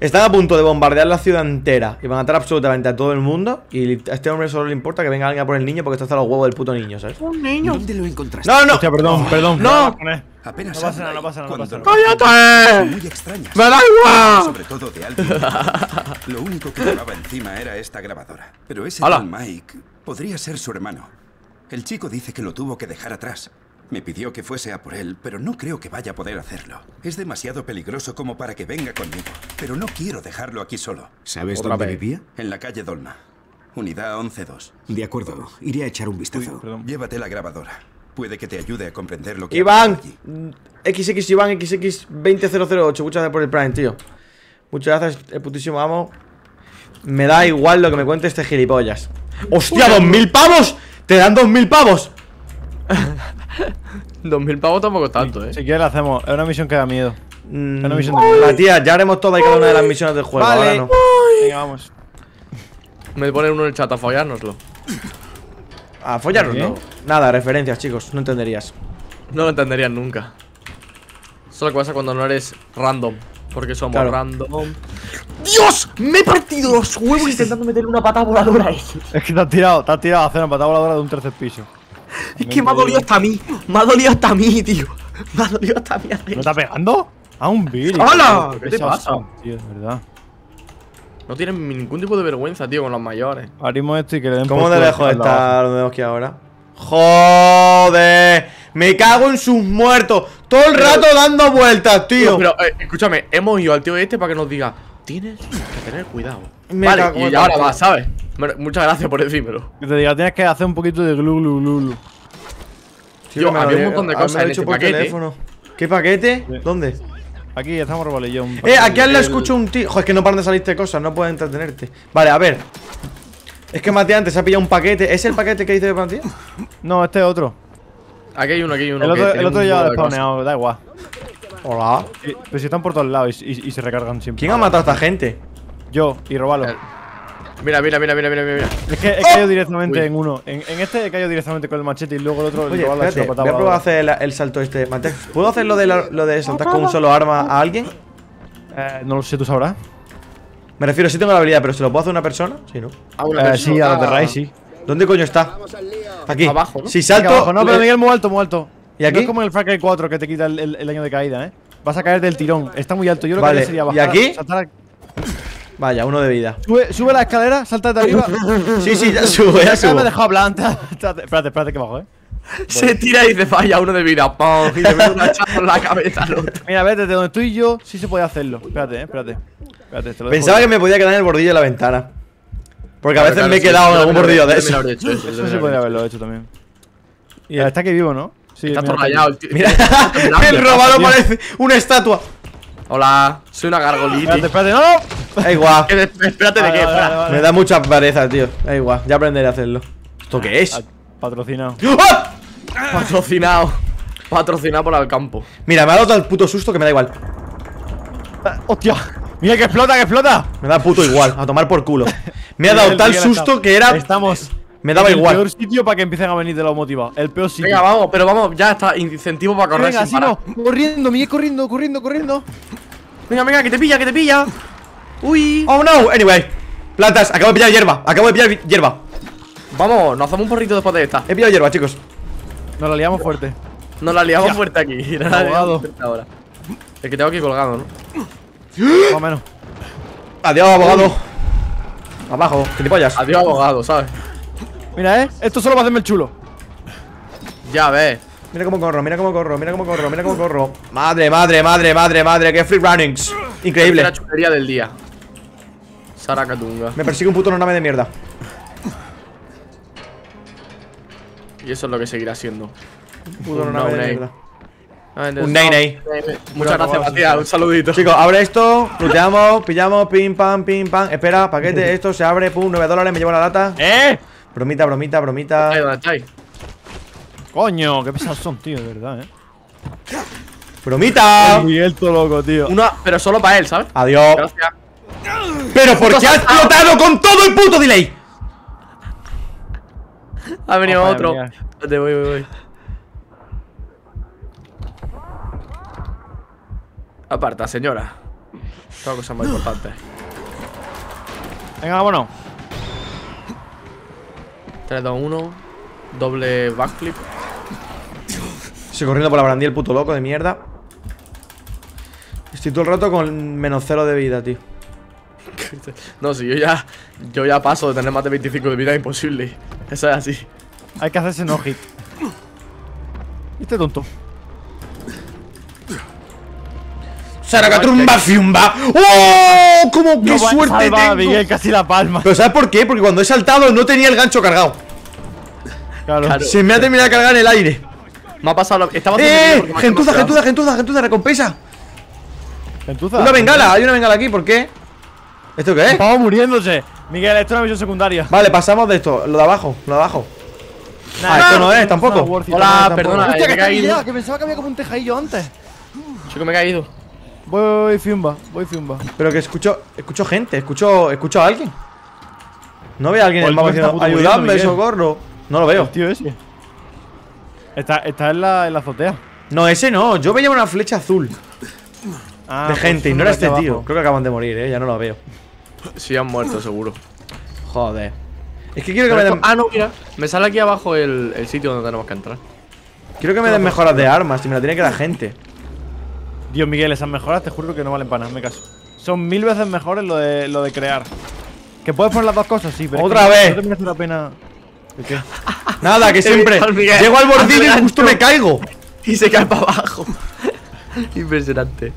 Están a punto de bombardear la ciudad entera y van a matar absolutamente a todo el mundo. Y a este hombre solo le importa que venga alguien a por el niño porque está hasta los huevos del puto niño, ¿sabes? ¿Dónde lo encontraste? No, no. Hostia, perdón, perdón. No. Apenas No pasa nada, no pasa nada, no pasa nada. ¡Cállate! Muy extrañas. ¡Me da igual! Sobre todo de alguien. Lo único que llevaba encima era esta grabadora. Pero ese tal Mike podría ser su hermano. El chico dice que lo tuvo que dejar atrás. Me pidió que fuese a por él, pero no creo que vaya a poder hacerlo. Es demasiado peligroso como para que venga conmigo. Pero no quiero dejarlo aquí solo. ¿Sabes Otra dónde vez. vivía? En la calle Dolma. Unidad 11-2. De acuerdo, iré a echar un vistazo. Llévate la grabadora. Puede que te ayude a comprender lo que Iván. XX Iván XX20008. Muchas gracias por el Prime, tío. Muchas gracias, el putísimo amo. Me da igual lo que me cuente este gilipollas. ¡Hostia, dos mil pavos! ¡Te dan dos mil pavos! 2000 pavos tampoco es tanto, eh. Si quieres la hacemos. Es una misión que da miedo. Mm, Es una misión de Matías, ya haremos todas y cada una de las misiones del juego. Vale. Ahora no. Venga, vamos. Me pone uno en el chat a follárnoslo. A follaros, ¿Qué? no. Nada, referencias, chicos. No entenderías. No lo entenderían nunca. Eso lo que pasa cuando no eres random. Porque somos Claro. random. ¡Dios! Me he partido los huevos intentando meterle una pata voladora a ese. Es que te has tirado, te has tirado a hacer una patada voladora de un tercer piso. Es que me ha dolido hasta a mí. Me ha dolido hasta a mí, tío. Me ha dolido hasta a mí. ¿No está pegando? A un Billy. ¡Hala! tío, ¿Qué te pasa? Tío, verdad. No tienen ningún tipo de vergüenza, tío, con los mayores. Abrimos esto y que le den ¿Cómo de lejos está donde que ahora? ¡Joder! Me cago en sus muertos. Todo el rato dando vueltas, tío. Pero, eh, escúchame, hemos ido al tío este para que nos diga: Tienes que tener cuidado. Me vale, y ahora va, ¿sabes? Muchas gracias por decírmelo. Que te diga, tienes que hacer un poquito de glu glu glu glu. Tío, había un montón de ah, cosas en este por paquete. teléfono. ¿Qué paquete? Sí. ¿Dónde? Aquí estamos rebalillo. un Eh, aquí al le el- escucho un tío. Joder, es que no paran de salirte cosas, no puedes entretenerte. Vale, a ver. Es que Matías antes se ha pillado un paquete. ¿Es el paquete que dice Matías? No, este es otro. Aquí hay uno, aquí hay uno. El otro, el otro un ya lo spawneado, da igual. Hola. Pero si están por todos lados y, y- y se recargan siempre. ¿Quién ha matado a esta gente? Yo, y robarlo. El- Mira, mira, mira, mira, mira, mira. Es que he caído directamente Uy. en uno. En, en este he caído directamente con el machete y luego el otro Oye, espérate, voy a probar a voladora. hacer el, el salto este. ¿puedo hacer lo de, la- lo de saltar con un solo arma a alguien? Eh, no lo sé, tú sabrás. Me refiero, sí tengo la habilidad, pero ¿se lo puedo hacer a una persona? Sí, ¿no? A una Eh, sí, a los de persona. Rai, sí. ¿Dónde coño está? Aquí. Abajo, ¿no? Si Aquí salto. abajo. No, pero Miguel, muy alto, muy alto. ¿Y aquí? No es como en el Far Cry 4 que te quita el, el- el año de caída, ¿eh? Vas a caer del tirón. Está muy alto. Yo lo que Vale, haría sería ¿y bajar. aquí? saltar- Vaya, uno de vida. Sube, sube la escalera, salta de arriba. Sí, sí, ya subo, ya Ya me subo. he dejado hablar antes. Espérate, espérate, espérate que bajo, ¿eh? Se tira y dice: Falla, uno de vida. ¡Pum! Y le mete una hachazo en la cabeza al otro. Mira, vete, de donde estoy yo, sí se puede hacerlo. Espérate, eh, espérate. Espérate, te lo dejo. Pensaba que me podía quedar en el bordillo de la ventana. Porque a veces me he quedado en algún bordillo de eso. Eso sí podría haberlo hecho también. Y está aquí vivo, ¿no? Sí, Está todo rayado el tío. Mira, el robado parece una estatua. Hola, soy una gargoliti. Espérate, espérate, no. Da igual. Espérate de Vale, qué, vale, espera. vale, vale. Me da mucha pereza, tío. Da igual, ya aprenderé a hacerlo. ¿Esto qué es? Patrocinado. ¡Ah! Patrocinado. Patrocinado por Alcampo. Mira, me ha dado tal puto susto que me da igual. Ah, ¡Hostia! ¡Mira que explota, que explota! Me da puto igual, a tomar por culo. Me ha dado tal susto que era. Estamos. Me daba en El igual. peor sitio para que empiecen a venir de los motivados. El peor sitio. Venga, vamos, pero vamos, ya está. Incentivo para correr Venga, sin parar. no. Corriendo, Miguel, corriendo, corriendo, corriendo. Venga, venga, que te pilla, que te pilla. Uy. Oh no, anyway. Plantas, acabo de pillar hierba. Acabo de pillar hierba. Vamos, nos hacemos un porrito después de esta. He pillado hierba, chicos. Nos la liamos fuerte. Nos la liamos Ya. fuerte aquí. Nos la liamos fuerte ahora. Es que tengo aquí colgado, ¿no? Más o menos. Adiós, abogado. Abajo, que te pollas. Adiós, abogado, ¿sabes? Mira, eh. Esto solo va a hacerme el chulo. Ya ves. Mira cómo corro, mira cómo corro, mira cómo corro, mira cómo corro. Madre, madre, madre, madre, madre, qué free runnings. Increíble. La chulería del día. Sara Katunga. Me persigue un puto nave de mierda. Y eso es lo que seguirá siendo. Puto Un nave de mierda. Un ney-ney. Muchas gracias, Matías. Un saludito. Chicos, abre esto, looteamos, pillamos, pim pam, pim pam. Espera, paquete, esto se abre, pum, 9 dólares, me llevo la lata. ¡Eh! Bromita, bromita, Ahí, bromita. ¿Dónde estáis? Coño, qué pesados son, tío, de verdad, eh. ¡Bromita! Miguel todo loco, tío. Una, pero solo para él, ¿sabes? Adiós. Gracias. ¡Pero por qué ha explotado con todo el puto delay! Ha venido otro. Espérate, voy, voy, voy. Aparta, señora. Tengo cosas más importantes. Venga, vámonos. 3, 2, 1. Doble backflip. Estoy corriendo por la barandilla el puto loco de mierda. Estoy todo el rato con menos cero de vida, tío. No, si yo ya. Yo ya paso de tener más de 25 de vida, es imposible. Eso es así. Hay que hacerse no hit. Este tonto. ¡Saracatrumba fiumba! ¡Oh! ¡Cómo qué No suerte salva tengo! Miguel casi la palma. Pero ¿sabes por qué? Porque cuando he saltado no tenía el gancho cargado. Claro. Se me ha terminado de cargar en el aire. Me ha pasado lo. Estaba ¡Eh! ¡Gentuza, gentuza, gentuza, gentuza! ¡Recompensa! Gentuza. Una bengala, hay una bengala aquí, ¿por qué? ¿Esto qué es? Estamos muriéndose. Miguel, esto es una misión secundaria. Vale, pasamos de esto, lo de abajo, lo de abajo. Nah, Ah, esto no es, tampoco. Hola, perdona, Hostia, que caído. que pensaba que había como un tejadillo antes. Chico, me he caído. Voy Fiumba, voy Fiumba. Pero que escucho, escucho gente, escucho, escucho a alguien. No veo a alguien en el Pues mapa diciendo, ayudadme, Miguel". socorro. No lo veo. El tío ese. Está, está en, la, en la azotea. No, ese no, yo veía una flecha azul Ah, de pues gente y no era este tío. Creo que acaban de morir, eh, ya no lo veo. Sí, han muerto, seguro. Joder. Es que quiero que Pero me den, ah, no, mira. Me sale aquí abajo el, el sitio donde tenemos que entrar. quiero que me den mejoras de armas y me la tiene que dar gente. Dios, Miguel, esas mejoras te juro que no valen para nada, me caso. Son mil veces mejores lo de, lo de crear. Que puedes poner las dos cosas, sí, pero. es Otra que vez. No te merece la pena. ¿De qué? Nada, que siempre llego al bordillo y justo me caigo. Y se cae para abajo. Impresionante.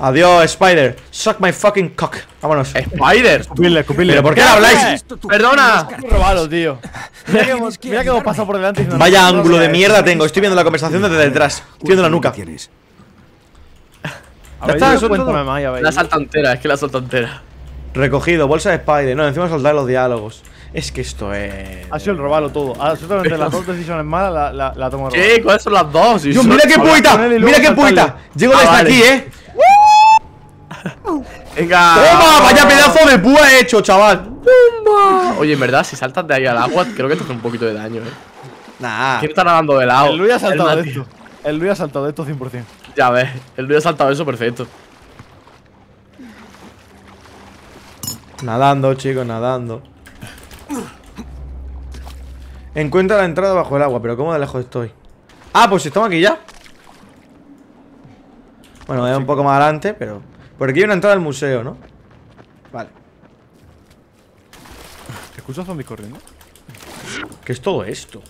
Adiós, Spider. Suck my fucking cock. Vámonos. ¡Spider! Escupirle, escupirle. ¿Pero por qué le habláis? ¡Perdona! tío. Mira que, hemos, mira que hemos pasado por delante Vaya no, ángulo de mierda tengo. Estoy viendo la conversación desde detrás. Estoy viendo la nuca. Está, eso todo. más, ya. La salta entera, es que la salta entera. Recogido, bolsa de Spider. No, encima soltar los diálogos. Es que esto es. Ha sido el robarlo todo. Absolutamente las dos decisiones malas la, la, la tomo robado. ¿Qué? ¿Cuáles son las dos? Dios, mira qué puita. Mira qué puita. Llego Ah, desde vale. aquí, eh. Venga. ¡Toma! ¡Vaya pedazo de púa he hecho, chaval! Oye, en verdad, si saltas de ahí al agua, creo que te hace un poquito de daño, eh. Nah. ¿Quién está nadando de lado? El Luis ha saltado El de esto. El Luis ha saltado de esto 100%. Ya ves, el Luis ha saltado eso perfecto. Nadando, chicos, nadando. Encuentra la entrada bajo el agua, pero ¿cómo de lejos estoy? Ah, pues estamos aquí ya. Bueno, es un poco más adelante, pero. Por aquí hay una entrada al museo, ¿no? Vale. ¿Escuchas zombies corriendo? ¿Qué es todo esto?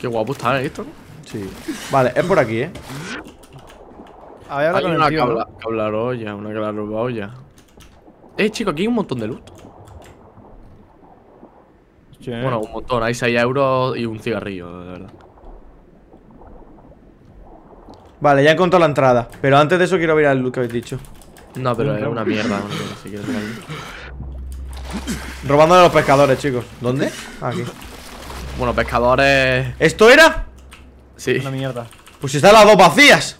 Qué guapo está esto, ¿no? Sí. Vale, es por aquí, ¿eh? A ver, ahora Hay con una el tío, ¿no? cabla, cablarolla, una cablarolla. Eh, chico, aquí hay un montón de loot. Sí. Bueno, un montón. Hay 6 euros y un cigarrillo, de verdad. Vale, ya he encontrado la entrada. Pero antes de eso quiero ver al loot que habéis dicho. No, pero es una mierda. una mierda, si quieres. Robando a los pescadores, chicos. ¿Dónde? Aquí. Bueno, pescadores. ¿Esto era? Sí. Una mierda. Pues están las dos vacías.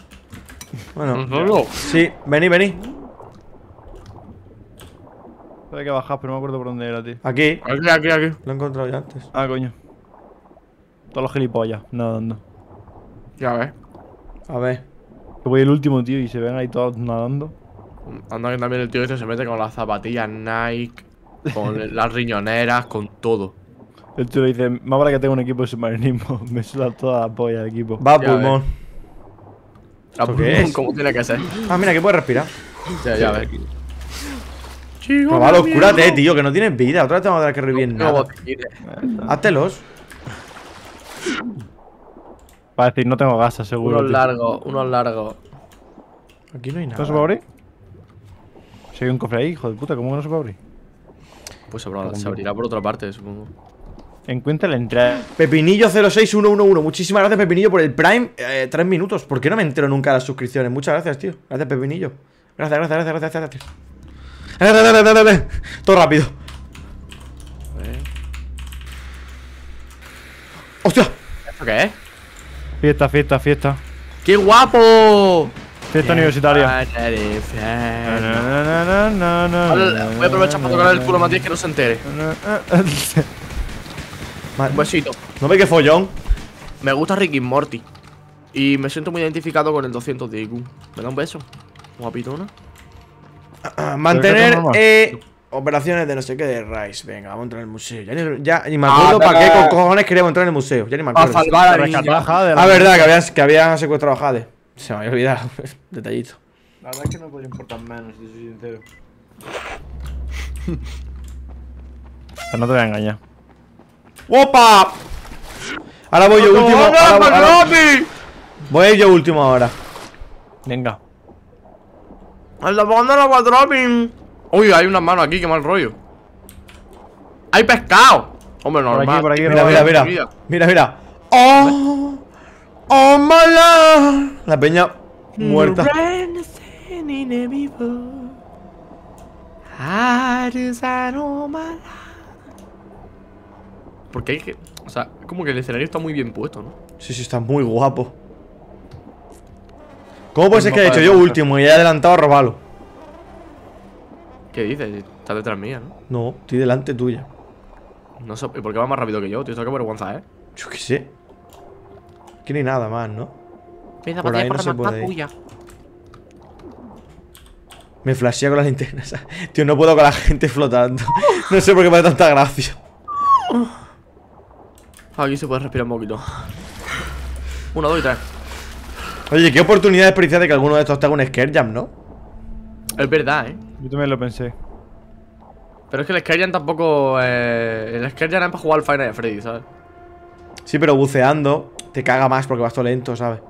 Bueno, No, sí, vení, vení. Hay que bajar, pero no me acuerdo por dónde era, tío. Aquí. Aquí, aquí, aquí. Lo he encontrado ya antes. Ah, coño. Todos los gilipollas, nadando. Ya ves. A ver. Que voy el último, tío, y se ven ahí todos nadando. Anda que también el tío este se mete con las zapatillas Nike, con las riñoneras, con todo. El le dice, más vale que tengo un equipo de submarinismo. me suda toda la polla el equipo. Va Ya pulmón. La ¿Esto qué es? Como tiene que ser. Ah, mira, que puedes respirar. Ya, ya ves. Provalo, cúrate, tío, que no tienes vida. Otra vez te vamos a dar que revivir No, nada. botellines. Háztelos. Para decir, no tengo gasas, seguro. Unos largos, unos largos. Aquí no hay ¿Esto se nada. puede abrir? Si hay un cofre ahí, hijo de puta, ¿cómo que no se puede abrir? Pues se se abrirá por otra parte, supongo. Encuentra la entrada. Pepinillo 06111. Muchísimas gracias, Pepinillo, por el Prime. Eh, tres minutos. ¿Por qué no me entero nunca de las suscripciones? Muchas gracias, tío. Gracias, Pepinillo. Gracias, gracias, gracias, gracias, gracias. Gracias. Todo rápido. ¡Hostia! ¿Esto qué es? Fiesta, fiesta, fiesta. ¡Qué guapo! Fiesta universitaria. Voy a aprovechar para tocar el culo a Matías que no se entere. Un besito. ¿No ve qué follón? Me gusta Ricky Morty. Y me siento muy identificado con el 200 de IQ. ¿Me da un beso? Guapitona. Ah, Mantener eh, operaciones de no sé qué de Rice. Venga, vamos a entrar en el museo. Ya ni, ya ni me acuerdo Ah, para qué con cojones queríamos entrar en el museo. Ya ni me Para acuerdo. salvar a la Rescatar niña. a Jade, la- Ah, verdad, que habían, que habían secuestrado a Jade. Se me había olvidado. Detallito. La verdad es que no podría importar menos, si soy sincero. Pero no te voy a engañar. ¡Opa! Ahora voy yo último. ahora voy- ahora- voy a ir yo último ahora. Venga. ¡El de Bond no va dropping! Uy, hay una mano aquí, qué mal rollo. ¡Hay pescado! Hombre, Por aquí, normal. por aquí, Mira, mira, mira. Mira, mira. ¡Oh! ¡Oh, mala! La peña muerta. Porque hay que. O sea, como que el escenario está muy bien puesto, ¿no? Sí, sí, está muy guapo. ¿Cómo puede ser que haya hecho yo último y haya adelantado a robarlo? ¿Qué dices? Está detrás mía, ¿no? No, estoy delante tuya. No sé. ¿y ¿Por qué va más rápido que yo, tío? Esto qué vergüenza, ¿eh? Yo qué sé. Aquí no hay nada más, ¿no? Mira, Por ahí no se puede ir. Me flashea con las linternas. Tío, no puedo con la gente flotando. No sé por qué me da tanta gracia. Aquí se puede respirar un poquito. Uno, dos y tres. Oye, qué oportunidad desperdiciar de que alguno de estos te haga un scare jam, ¿no? Es verdad, ¿eh? Yo también lo pensé. Pero es que el Skyrim tampoco. Eh, el Skyrim es para jugar al Final de Freddy, ¿sabes? Sí, pero buceando te caga más porque vas todo lento, ¿sabes?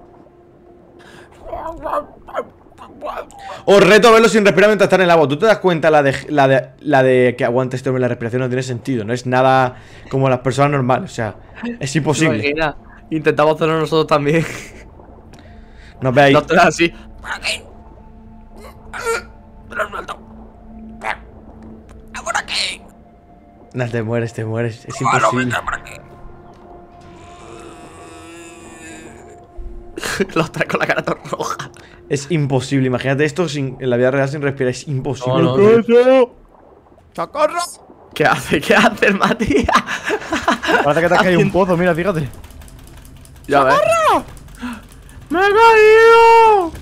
Os reto a verlo sin respirar mientras está en el agua. ¿Tú te das cuenta la de, la de, la de que aguante este hombre la respiración? No tiene sentido. No es nada como las personas normales. O sea, es imposible. Imagina, Intentamos hacerlo nosotros también. No te das así. No, te mueres, te mueres. Es imposible. Los tres con la cara toda roja. Es imposible. Imagínate esto sin, en la vida real sin respirar. Es imposible. No, no, ¿Qué hace? ¿Qué hace Matías? Parece que te has caído un pozo, mira, fíjate. Ya ves. ¡Me he caído!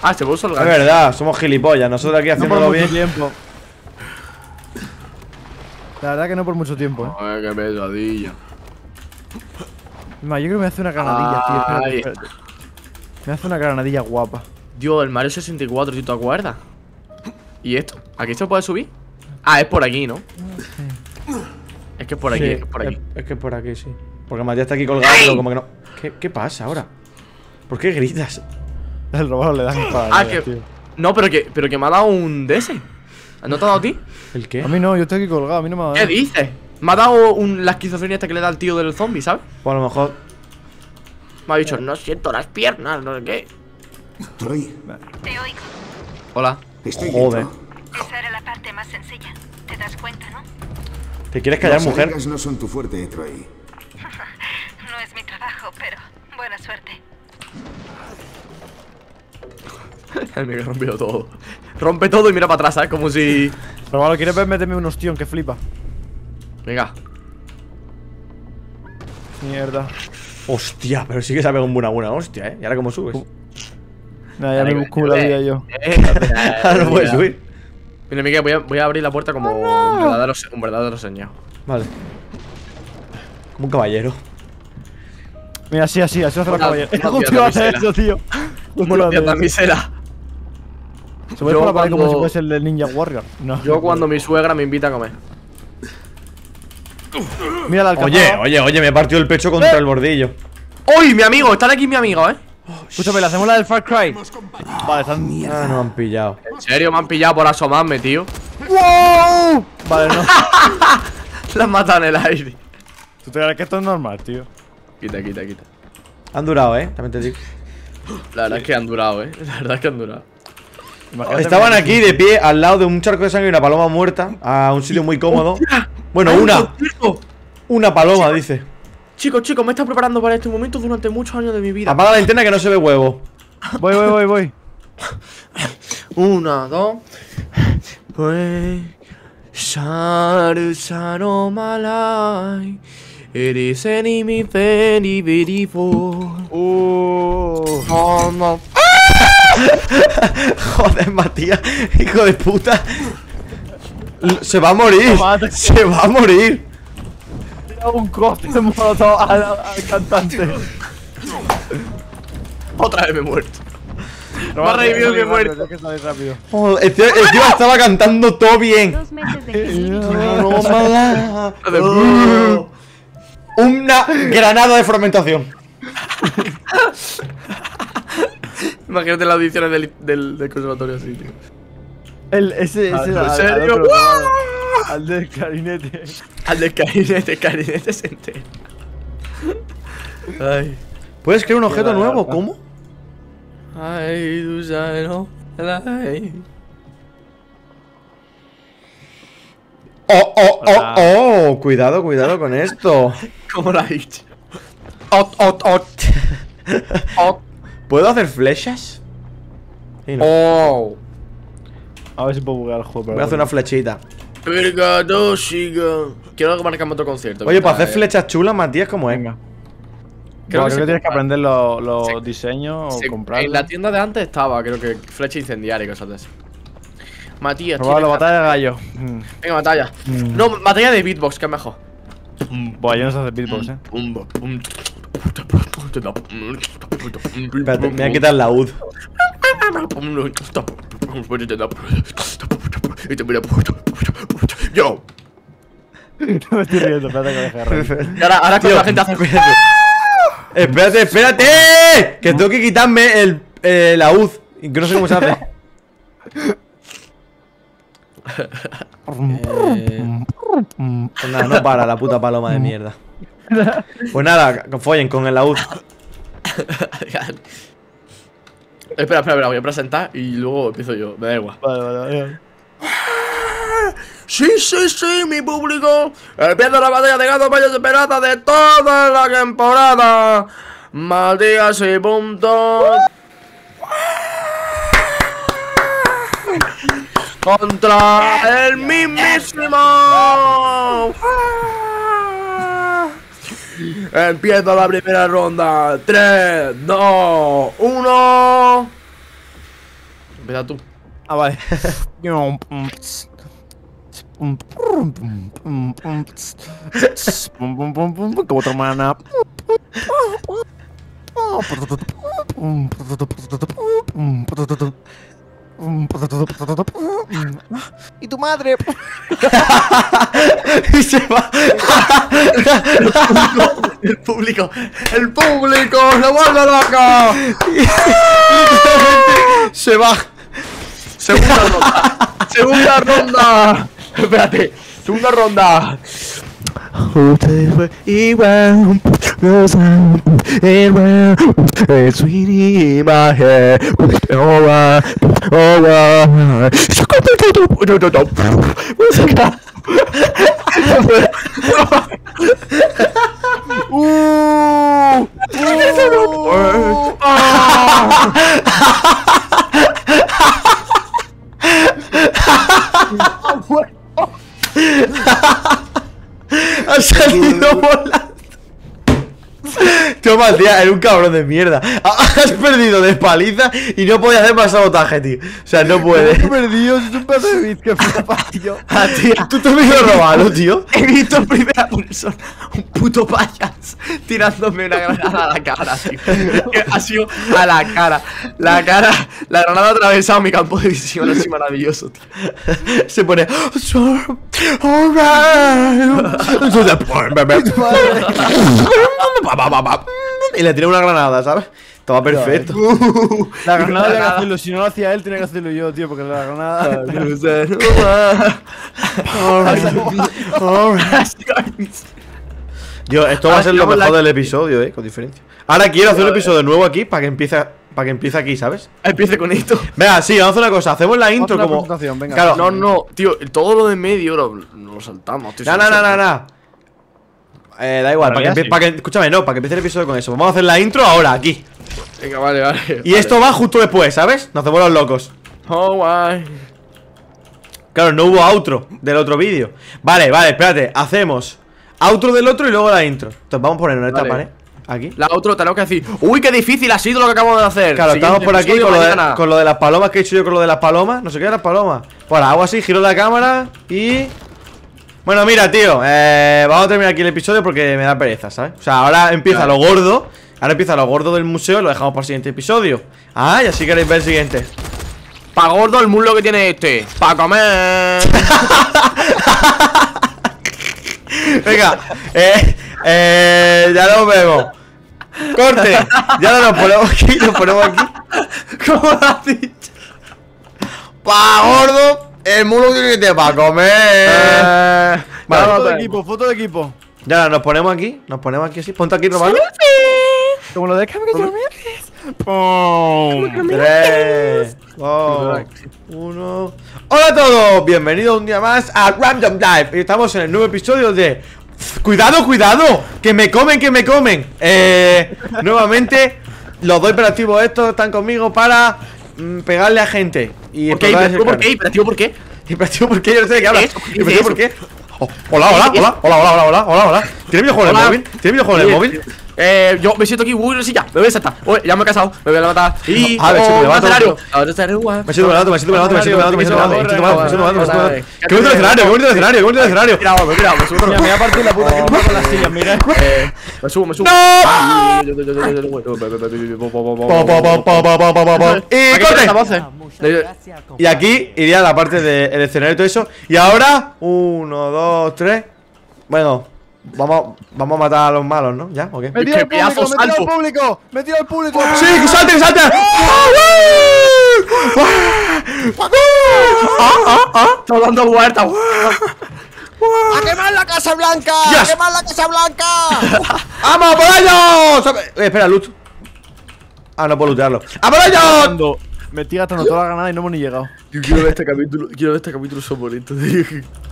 Ah, se puso el Es gancho. verdad, somos gilipollas. Nosotros aquí No por haciéndolo mucho bien. tiempo. La verdad que no por mucho tiempo, eh. Ay, qué pesadilla. Ma, yo creo que me hace una granadilla, tío. Espérate, Ay. espérate. Me hace una granadilla guapa. Dios, el Mario 64, ¿tú te acuerdas? ¿Y esto? ¿Aquí se puede subir? Ah, es por aquí, ¿no? Es que es por aquí, Sí, es que es por aquí. Es, es que es por aquí, sí. Porque Matías está aquí colgado, pero como que no. ¿Qué, qué pasa ahora? ¿Por qué gritas? El robado le da espada. Ah, que. No, pero que, pero que me ha dado un DS. ¿No te ha dado a ti? ¿El qué? A mí no, yo estoy aquí colgado, a mí no me ha dado. ¿Qué dices? Me ha dado un- la esquizofrenia esta que le da al tío del zombie, ¿sabes? Pues a lo mejor. Me ha dicho, no siento las piernas, no sé qué. Troy, Hola. estoy Joder. dentro. Esa era la parte más sencilla. ¿Te das cuenta, no? ¿Te quieres callar, Las mujer? arengas no son tu fuerte, Troy. No es mi trabajo, pero buena suerte. El mío que ha rompido todo. Rompe todo y mira para atrás, ¿sabes? Como si. Robalo, ¿quieres ver? Méteme un ostión que flipa. Venga. Mierda. Hostia, pero sí que se ha pegado un buena buena hostia, ¿eh? ¿Y ahora cómo subes? Nada, ya me busco la vida yo. Ahora no puedes subir. Mira, Miguel, voy a, voy a abrir la puerta como un, verdadero, se- un verdadero señor. Vale. Como un caballero. Mira, así, así, así hace iba a hacer damisela. eso, tío. Justo iba a hacer eso. damisela. Se puede Yo por la pared como cuando- si fuese el del Ninja Warrior. No. Yo cuando mi suegra me invita a comer. Mira la. Oye, oye, oye, me he partido el pecho contra el bordillo. ¡Uy, mi amigo! Están aquí mi amigo, ¿eh? Escúchame, le hacemos la del Far Cry. Vale, están. Ah, no me han pillado. En serio, me han pillado por asomarme, tío. ¡Wow! Vale, no. La han matado en el aire. ¿Tú te crees que esto es normal, tío? Quita, quita, quita. Han durado, ¿eh? También te digo. La verdad es que han durado, ¿eh? La verdad es que han durado. Imagínate Estaban aquí de pie al lado de un charco de sangre y una paloma muerta. A un sitio muy cómodo. Bueno, una. Una paloma, dice. Chicos, chicos, me he estado preparando para este momento durante muchos años de mi vida. Apaga la linterna que no se ve huevo. Voy, voy, voy, voy. Una, dos. Pues. Sharu Shano Malai. It is any me very beautiful. Uh. Oh, no. Joder, Matías, hijo de puta. Se va a morir. Se va a morir. Tira un coste de molotov al, al cantante. Otra vez me he muerto. No, Me ha revivido muerto. que rápido. Joder, el tío, el tío estaba cantando todo bien. Dos meses de Jesús. Una granada de fermentación. Imagínate las audiciones del, del, del conservatorio así, tío. El, ese, ese. ¿En al- al serio? otro, al- Al del clarinete. Al del carinete, carinete se entera. Ay. ¿Puedes crear un objeto nuevo? ¿Cómo? Ay, tú sabes, ¿no? Ay. Oh, oh, oh, Hola. oh. Cuidado, cuidado con esto. ¿Cómo lo has dicho? Ot, ot, ot. Ot. ¿Puedo hacer flechas? Sí, no. Oh. A ver si puedo buguear el juego. pero Voy a hacer una flechita. Vergado, siga. Quiero que marcamos otro concierto. Oye, para hacer flechas chulas, Matías, ¿cómo es? Venga. Creo Creo, que que se tienes que aprender los, los Se- diseños o comprarlos. En la tienda de antes estaba, creo que flecha incendiaria y cosas de eso. Matías, Probar la tienes que- batalla de gallo. Mm. Venga, batalla. Mm. No, batalla de beatbox, que es mejor. Buah, yo no sé hacer beatbox, eh. Espérate, me voy a quitar la UD. Yo. no me estoy riendo, espérate que me deje de reír. Y ahora, ahora cuando la gente hace. Espérate, espérate. Que tengo que quitarme el, eh, la. Y que no sé cómo se hace. Pues nada, no para la puta paloma de mierda. Pues nada, follen con el laúd. espera, espera, espera, voy a presentar y luego empiezo yo. Me da igual. Vale, vale, vale. Sí, sí, sí, mi público. Empieza la batalla de gatos mayas esperada de toda la temporada. Matías y punto. Contra el mismísimo. Empieza la primera ronda. 3, 2, 1. Empieza tú. Ah, vale. Como tu hermana. Y tu madre. y se va. El público, el público, se vuelve loco. se va. Segunda ronda, segunda ronda. Espérate, segunda ronda. around, goes round and round, and sweetie in my hair. All right, all right. No, no, no. Where's the guy? Ooh! Ooh! oh, what? anstatt die Novola. Toma, tía, eres un cabrón de mierda. Has perdido de paliza y no podías hacer más sabotaje, tío. O sea, no puedes. He perdido, es un pedazo de bit que flipa, tío. Ah, tío, tú te has visto robado, tío. He visto en primera persona un puto payas tirándome una granada a la cara, tío. Ha sido a la cara. La cara, la granada ha atravesado mi campo de visión, así maravilloso, tío. Se pone. Alright. Y le tira una granada, ¿sabes? Estaba perfecto. La granada tenía que hacerlo, si no lo hacía él, tenía que hacerlo yo, tío, porque la granada. Yo, esto va a Ahora ser lo mejor del episodio, eh, con diferencia. Ahora quiero hacer un episodio nuevo aquí para que empiece, para que empiece aquí, ¿sabes? Empiece con esto. Venga, sí, vamos a hacer una cosa. Hacemos la intro como. venga. Claro, No, no, tío, todo lo de medio lo, lo saltamos, tío. No, no, no, no, no. Eh, da igual, para que, para escúchame, no, para que empiece el episodio con eso. Vamos a hacer la intro ahora, aquí. Venga, vale, vale. Y esto va justo después, ¿sabes? Nos hacemos los locos. Oh, guay. Claro, no hubo outro del otro vídeo. Vale, vale, espérate. Hacemos outro del otro y luego la intro. Entonces vamos a ponernos en esta Vale. pared. Aquí. La otra tenemos que decir, uy, qué difícil ha sido lo que acabamos de hacer. Claro, Siguiente estamos por aquí con lo, de, mañana. con lo de las palomas que he hecho yo con lo de las palomas. No sé qué las palomas. Bueno, hago así, giro la cámara y. Bueno, mira, tío. eh, vamos a terminar aquí el episodio porque me da pereza, ¿sabes? O sea, ahora empieza lo gordo. Ahora empieza lo gordo del museo y lo dejamos para el siguiente episodio. Ah, y así queréis ver el siguiente. Pa' gordo el muslo que tiene este. Pa' comer. Venga, eh, eh, ya nos vemos. Corte. Ya no nos ponemos aquí, nos ponemos aquí. ¿Cómo lo has dicho? Pa' gordo, el mulo tiene que tener para comer. Eh, Vale. Foto de equipo, foto de equipo. Ya nos ponemos aquí, nos ponemos aquí así. Ponte aquí, Romano. Como lo de Cam que yo Tres, dos, uno. Hola a todos, bienvenidos un día más a Random Live. Y estamos en el nuevo episodio de. Cuidado, cuidado, que me comen, que me comen. Eh, nuevamente, los dos operativos estos están conmigo para Mm, pegarle a gente. Y ¿Por qué? Por qué? Por qué? Por qué? Yo no sé de qué hablas. Por qué? Oh, hola, hola, hola, hola, hola, hola, hola, hola. ¿Tienes videojuego en el móvil? ¿Tienes videojuego en el móvil? Eh, yo me siento aquí, uy, no sé ya, me voy a saltar. Uy, ya me he casado, me voy a levantar. Y a ver, oh, chico, me escenario. Ahora estaré guay. Me siento malado, me siento malado, me siento malado, me siento malado, me siento malado, me siento me siento malado. Qué bonito el escenario, qué bonito el escenario, qué bonito el escenario. Mira, me mira, me subo. Me voy a partir la puta que no con las sillas, mira. Eh, me subo, me subo. Y corte. Eh. Ah, y aquí iría la parte del escenario y todo eso. Y ahora, uno, dos, tres. Bueno, vamos, vamos a matar a los malos, ¿no? ¿Ya? ¿O qué? Me tiro al público, me tiro al público, me tiro al público. ¡Sí, que salte, que salte! ¡Ah, ah, ah! Estamos dando vueltas. ¡A quemar la Casa Blanca! ¡A quemar la Casa Blanca! ¡Vamos, por ellos! Eh, espera, loot. Ah, no puedo lootearlo. ¡A por ellos! Me estoy gastando toda la granada y no hemos ni llegado. Yo quiero ver este capítulo, quiero ver este capítulo soporito.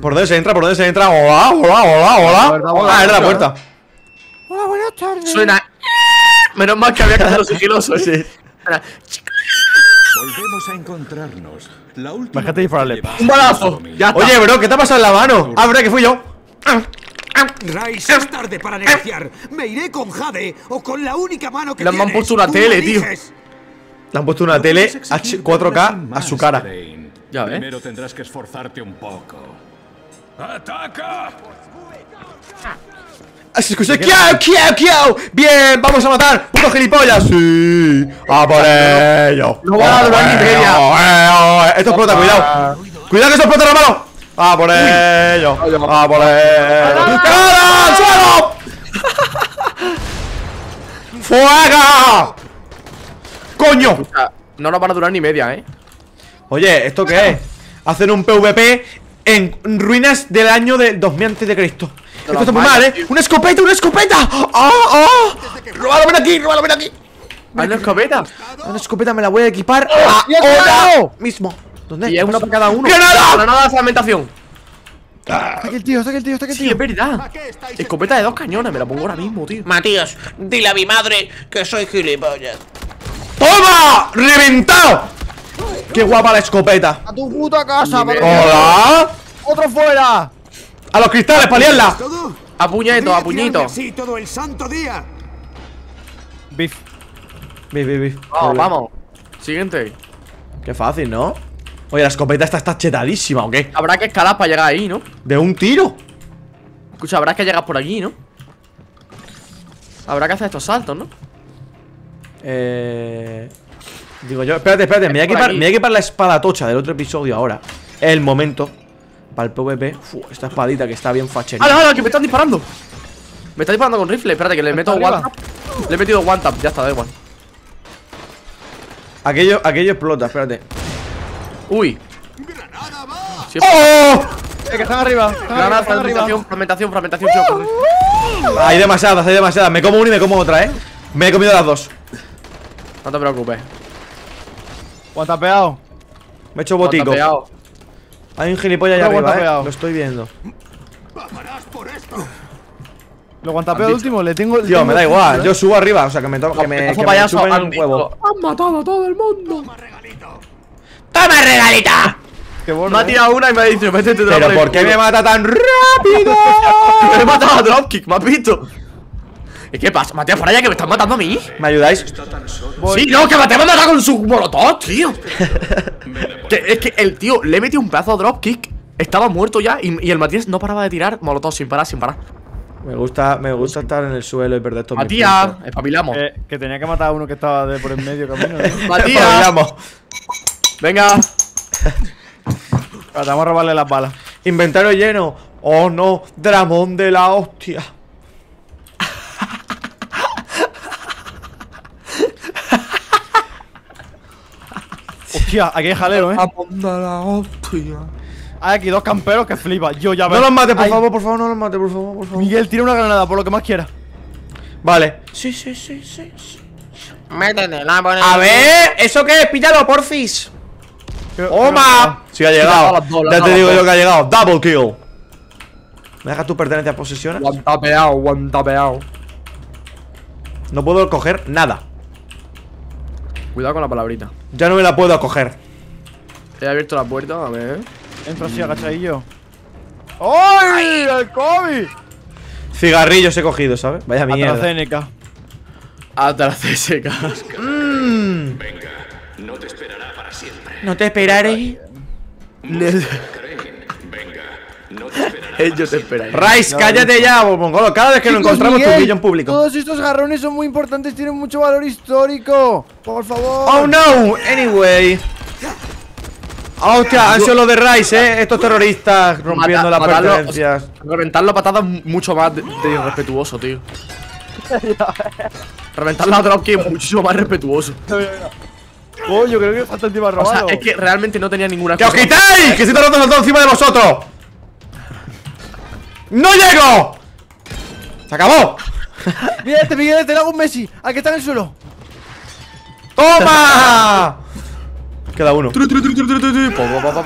¿Por dónde se entra? ¿Por dónde se entra? Hola, hola, hola, hola. Ah, era la puerta. Hola, buenas tardes. Suena. Menos mal que había que hacerlo sigiloso. Sí. Volvemos a encontrarnos. La última Bájate llevamos Un balazo. Ya está. Oye, bro, ¿qué te ha pasado en la mano? Ah, bro, que fui yo. Rice, es tarde para negociar. Me iré con Jade o con la única mano que Le han puesto una tele, tío. Le han puesto una tele H 4K a su cara. Ya ves. Primero tendrás que esforzarte un poco. ¡Ataca! Ah, Se escucha ¡Kiao, kiao, kiao! ¡Bien! ¡Vamos a matar! ¡Puto gilipollas! ¡Sí! ¡A por ello! No va a durar ni media. Esto explota, cuidado ¡Cuidado que esto explota, hermano! ¡A por ello! ¡A por ello! ¡Cara al suelo! ¡Fuego! ¡Coño! No nos van a durar ni media, eh. Oye, ¿esto qué es? Hacer un PvP en ruinas del año del 2000 antes de Cristo. Esto está muy mal, ¿eh? ¡Una escopeta, una escopeta! ¡Ah, ah! ¡Róbalo, ven aquí, róbalo, ven aquí! ¿Hay una escopeta? Una escopeta me la voy a equipar ¡Ya ahora está! mismo. ¿Dónde? Y es una para cada uno. ¡Granada! ¡Granada de fragmentación! Está aquí el tío, está aquí el tío, está aquí el Sí, tío. es verdad. Escopeta de dos cañones, me la pongo ahora mismo, tío. Matías, dile a mi madre que soy gilipollas. ¡Toma! ¡Reventado! ¡Qué guapa la escopeta! A tu puta casa. ¡Hola! ¡Otro fuera! ¡A los cristales, paliarla! A puñeto, a puñito. así todo el santo día. Biff. Vi, vi, vi. Vamos, vamos. Siguiente. Qué fácil, ¿no? Oye, la escopeta esta está chetadísima, ¿o qué? Habrá que escalar para llegar ahí, ¿no? De un tiro. Escucha, habrá que llegar por aquí, ¿no? Habrá que hacer estos saltos, ¿no? Eh. Digo yo, espérate, espérate, me voy a equipar, me voy a equipar la espada tocha del otro episodio ahora. Es el momento. Para el PvP. Esta espadita que está bien facherita. ¡Hala, hala! ¡Que me están disparando! Me está disparando con rifle. Espérate, que le meto arriba. one tap. Le he metido one tap. Ya está, da igual. Aquello, aquello explota, espérate. Uy. Sí, ¡Oh! Eh, que están arriba. Están arriba, Granada, están arriba. fragmentación, fragmentación, fragmentación. Hay demasiadas, hay demasiadas. Me como una y me como otra, ¿eh? Me he comido las dos. No te preocupes. Guantapeado. Me he hecho botico. Tapeado. Hay un gilipollas allá arriba, ¿eh? guantapeado. Lo estoy viendo. Lo guantapeo al último, le tengo. Tío, tengo me da igual. título, Yo ¿eh? subo arriba, o sea, que me, to- que me, que me payaso un visto. huevo. Han matado a todo el mundo. ¡Toma, regalita! Qué borde, Me ha ¿eh? tirado una y me ha dicho, métete Pero ¿por qué me mata tan rápido? Me he matado a dropkick, ¿me has visto? ¿Y qué pasa? Matías, por allá que me están matando a mí. ¿Me ayudáis? Sí, no, que Mateo me ha matado con su molotov, tío. que, es que el tío le he metido un pedazo de dropkick. Estaba muerto ya y, y el Matías no paraba de tirar molotov sin parar, sin parar. Me gusta, me gusta estar en el suelo y perder todo mi Matías, espabilamos. Eh, que tenía que matar a uno que estaba de por en medio camino. Matías, Espabilamos. venga. Vamos a robarle las balas. Inventario lleno. Oh no, Dramón de la hostia. Hostia, aquí hay jaleo, eh. Hay aquí dos camperos que flipa. Yo ya No veo. los mate, por Ay, favor, por favor, no los mate, por favor, por favor. Miguel, tira una granada por lo que más quiera. Vale. Sí, sí, sí, sí. sí. Métetela por el... A ver, ¿eso qué es? Píllalo, porfis. ¡Toma! Sí, ha Le ha llegado. Ya te digo yo que ha llegado. Double kill. ¿Me dejas tus pertenencias posesiones? Guantapeado, guantapeado. No puedo coger nada. Cuidado con la palabrita. Ya no me la puedo coger. He abierto la puerta, a ver. Entro así agachadillo. ¡Ay! ¡El COVID! Cigarrillos he cogido, ¿sabes? Vaya mierda. AstraZeneca. Hasta la CSK. Mm. No te esperaré. Ellos te esperan. Rice, cállate ya, mongolo. Cada vez que Chicos, encontramos tu Miguel, vídeo en público. Todos estos jarrones son muy importantes, tienen mucho valor histórico. Por favor. Oh no, anyway. Ah, hostia, han sido los de Rice, eh. Estos terroristas rompiendo Mata- las matarlo, pertenencias. o sea, reventarlo a patadas es mucho más de, de irrespetuoso, tío. Reventarlo a dropkick es muchísimo más respetuoso. Oh, yo creo que falta el tío a O sea, es que realmente no tenía ninguna ¡Que os quitáis! ¡Que estoy tardando saltando encima de vosotros! ¡No llego! ¡Se acabó! Mira este, Miguel, este le hago un Messi. Al que está en el suelo. ¡Toma! Queda uno.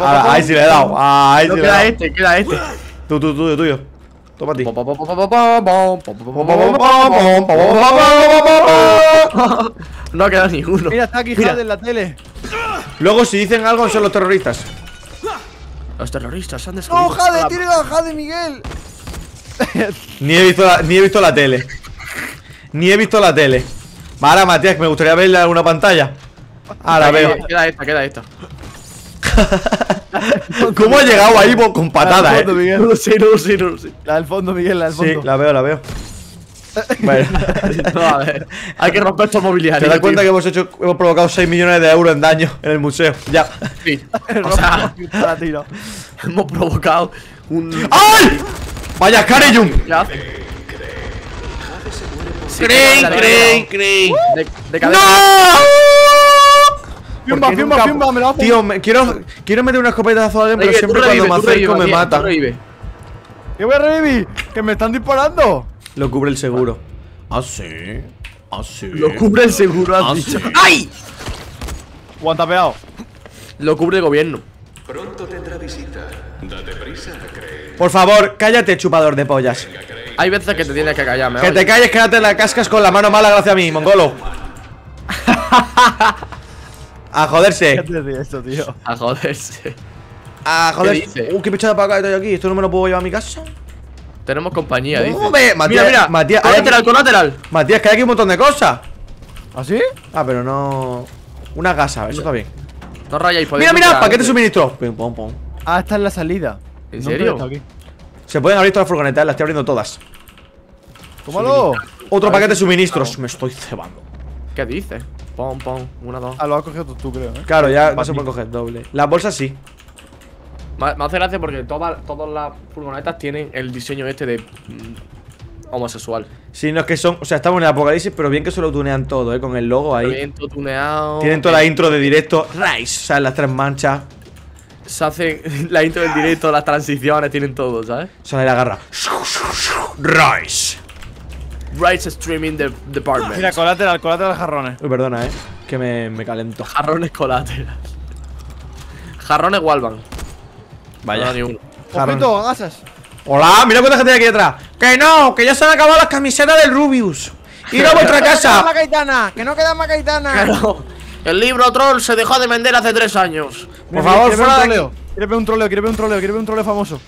Ah, ahí sí le he dado. Ah, ahí No sí le he queda dado. este, queda este. Tú, tú, tuyo, tuyo. Toma a ti. No ha quedado ni uno. Mira, está aquí Mira. Jade en la tele. Luego, si dicen algo, son los terroristas. Los terroristas han ¡No, descubierto. Jade! la- ¡Tiene a Jade, Miguel! Ni he visto la, ni he visto la tele. Ni he visto la tele. Ahora, Matías, que me gustaría verla en alguna pantalla. Ahora veo. Queda esta, queda esta. ¿Cómo ha llegado ahí con patada, Al eh? fondo, Miguel. No lo sé, no lo sé, no lo sé. La del fondo, Miguel, la del Sí, fondo. la veo, la veo. Bueno. No, a ver. Hay que romper estos mobiliarios. ¿Te das cuenta que hemos hecho, hemos provocado 6 millones de euros en daño en el museo? Ya. Sí. O sea, hemos provocado un. ¡Ay! Vaya, Kareyun. De, de cadena. ¡No! Fiumba, fiumba, fiumba, me lo hago. Tío, me- quiero, quiero meter un escopetazo a alguien, pero siempre cuando me acerco revive, me revive. ¡Que voy a revivir! ¡Que me están disparando! Lo cubre el seguro. Ah, sí. Ah, sí. Lo cubre el seguro, has Ah, dicho. sí. ¡Ay! Guantapeado. Lo cubre el gobierno. Pronto tendrá visita. Date prisa, Craig. Por favor, cállate, chupador de pollas. Hay veces que te tienes que callar, me Que te calles, que no te la cascas con la mano mala gracias a mí, mongolo. A ¿Qué joderse. te dice esto, tío? A joderse. A ¿Qué joderse. Uh, qué pichada para acá estoy aquí. ¿Esto no me lo puedo llevar a mi casa? Tenemos compañía, dice. Matías, mira, mira. Matías, hay colateral, aquí- colateral. Matías, que hay aquí un montón de cosas. ¿Así? Ah, pero no. Una gasa, eso está bien. No rayáis, podéis Mira, mira, paquete de dice. suministro. Pim, pom, pom. Ah, esta es la salida. ¿En No serio? está aquí. Se pueden abrir todas las furgonetas, las estoy abriendo todas. ¡Tómalo! Otro paquete de suministros. Me estoy cebando. ¿Qué dices? Pom, pom, una, dos. Ah, lo has cogido tú, tú, creo, ¿eh? Claro, ya no se puede coger doble. Las bolsas sí. Me, hace gracia porque todas, todas las furgonetas tienen el diseño este de homosexual. Sí, no es que son. O sea, estamos en el apocalipsis, pero bien que se lo tunean todo, ¿eh? Con el logo ahí. Bien, todo tuneado. Tienen toda la Eh, intro de directo. Rice. O sea, las tres manchas. Se hacen la intro del directo, las transiciones, tienen todo, ¿sabes? Sale la garra. Rice. Rights Streaming de Department. Mira, colateral, colateral jarrones. Uy, perdona, eh. Que me, me calento. Jarrones colateral. Jarrones Walvan. Vaya. No, ni uno. ¡Ojito, agasas! Hola, mira cuánta gente hay aquí atrás. Que no, que ya se han acabado las camisetas del Rubius. Ir a vuestra casa. Caetana! ¡Que no queda más Caetana! Pero el libro Troll se dejó de vender hace tres años. Por favor, ¿Quieres ver fuera un de troleo? ¿Quieres ver un troleo? ¿Quieres ver un troleo? ¿Quieres ver un troleo famoso?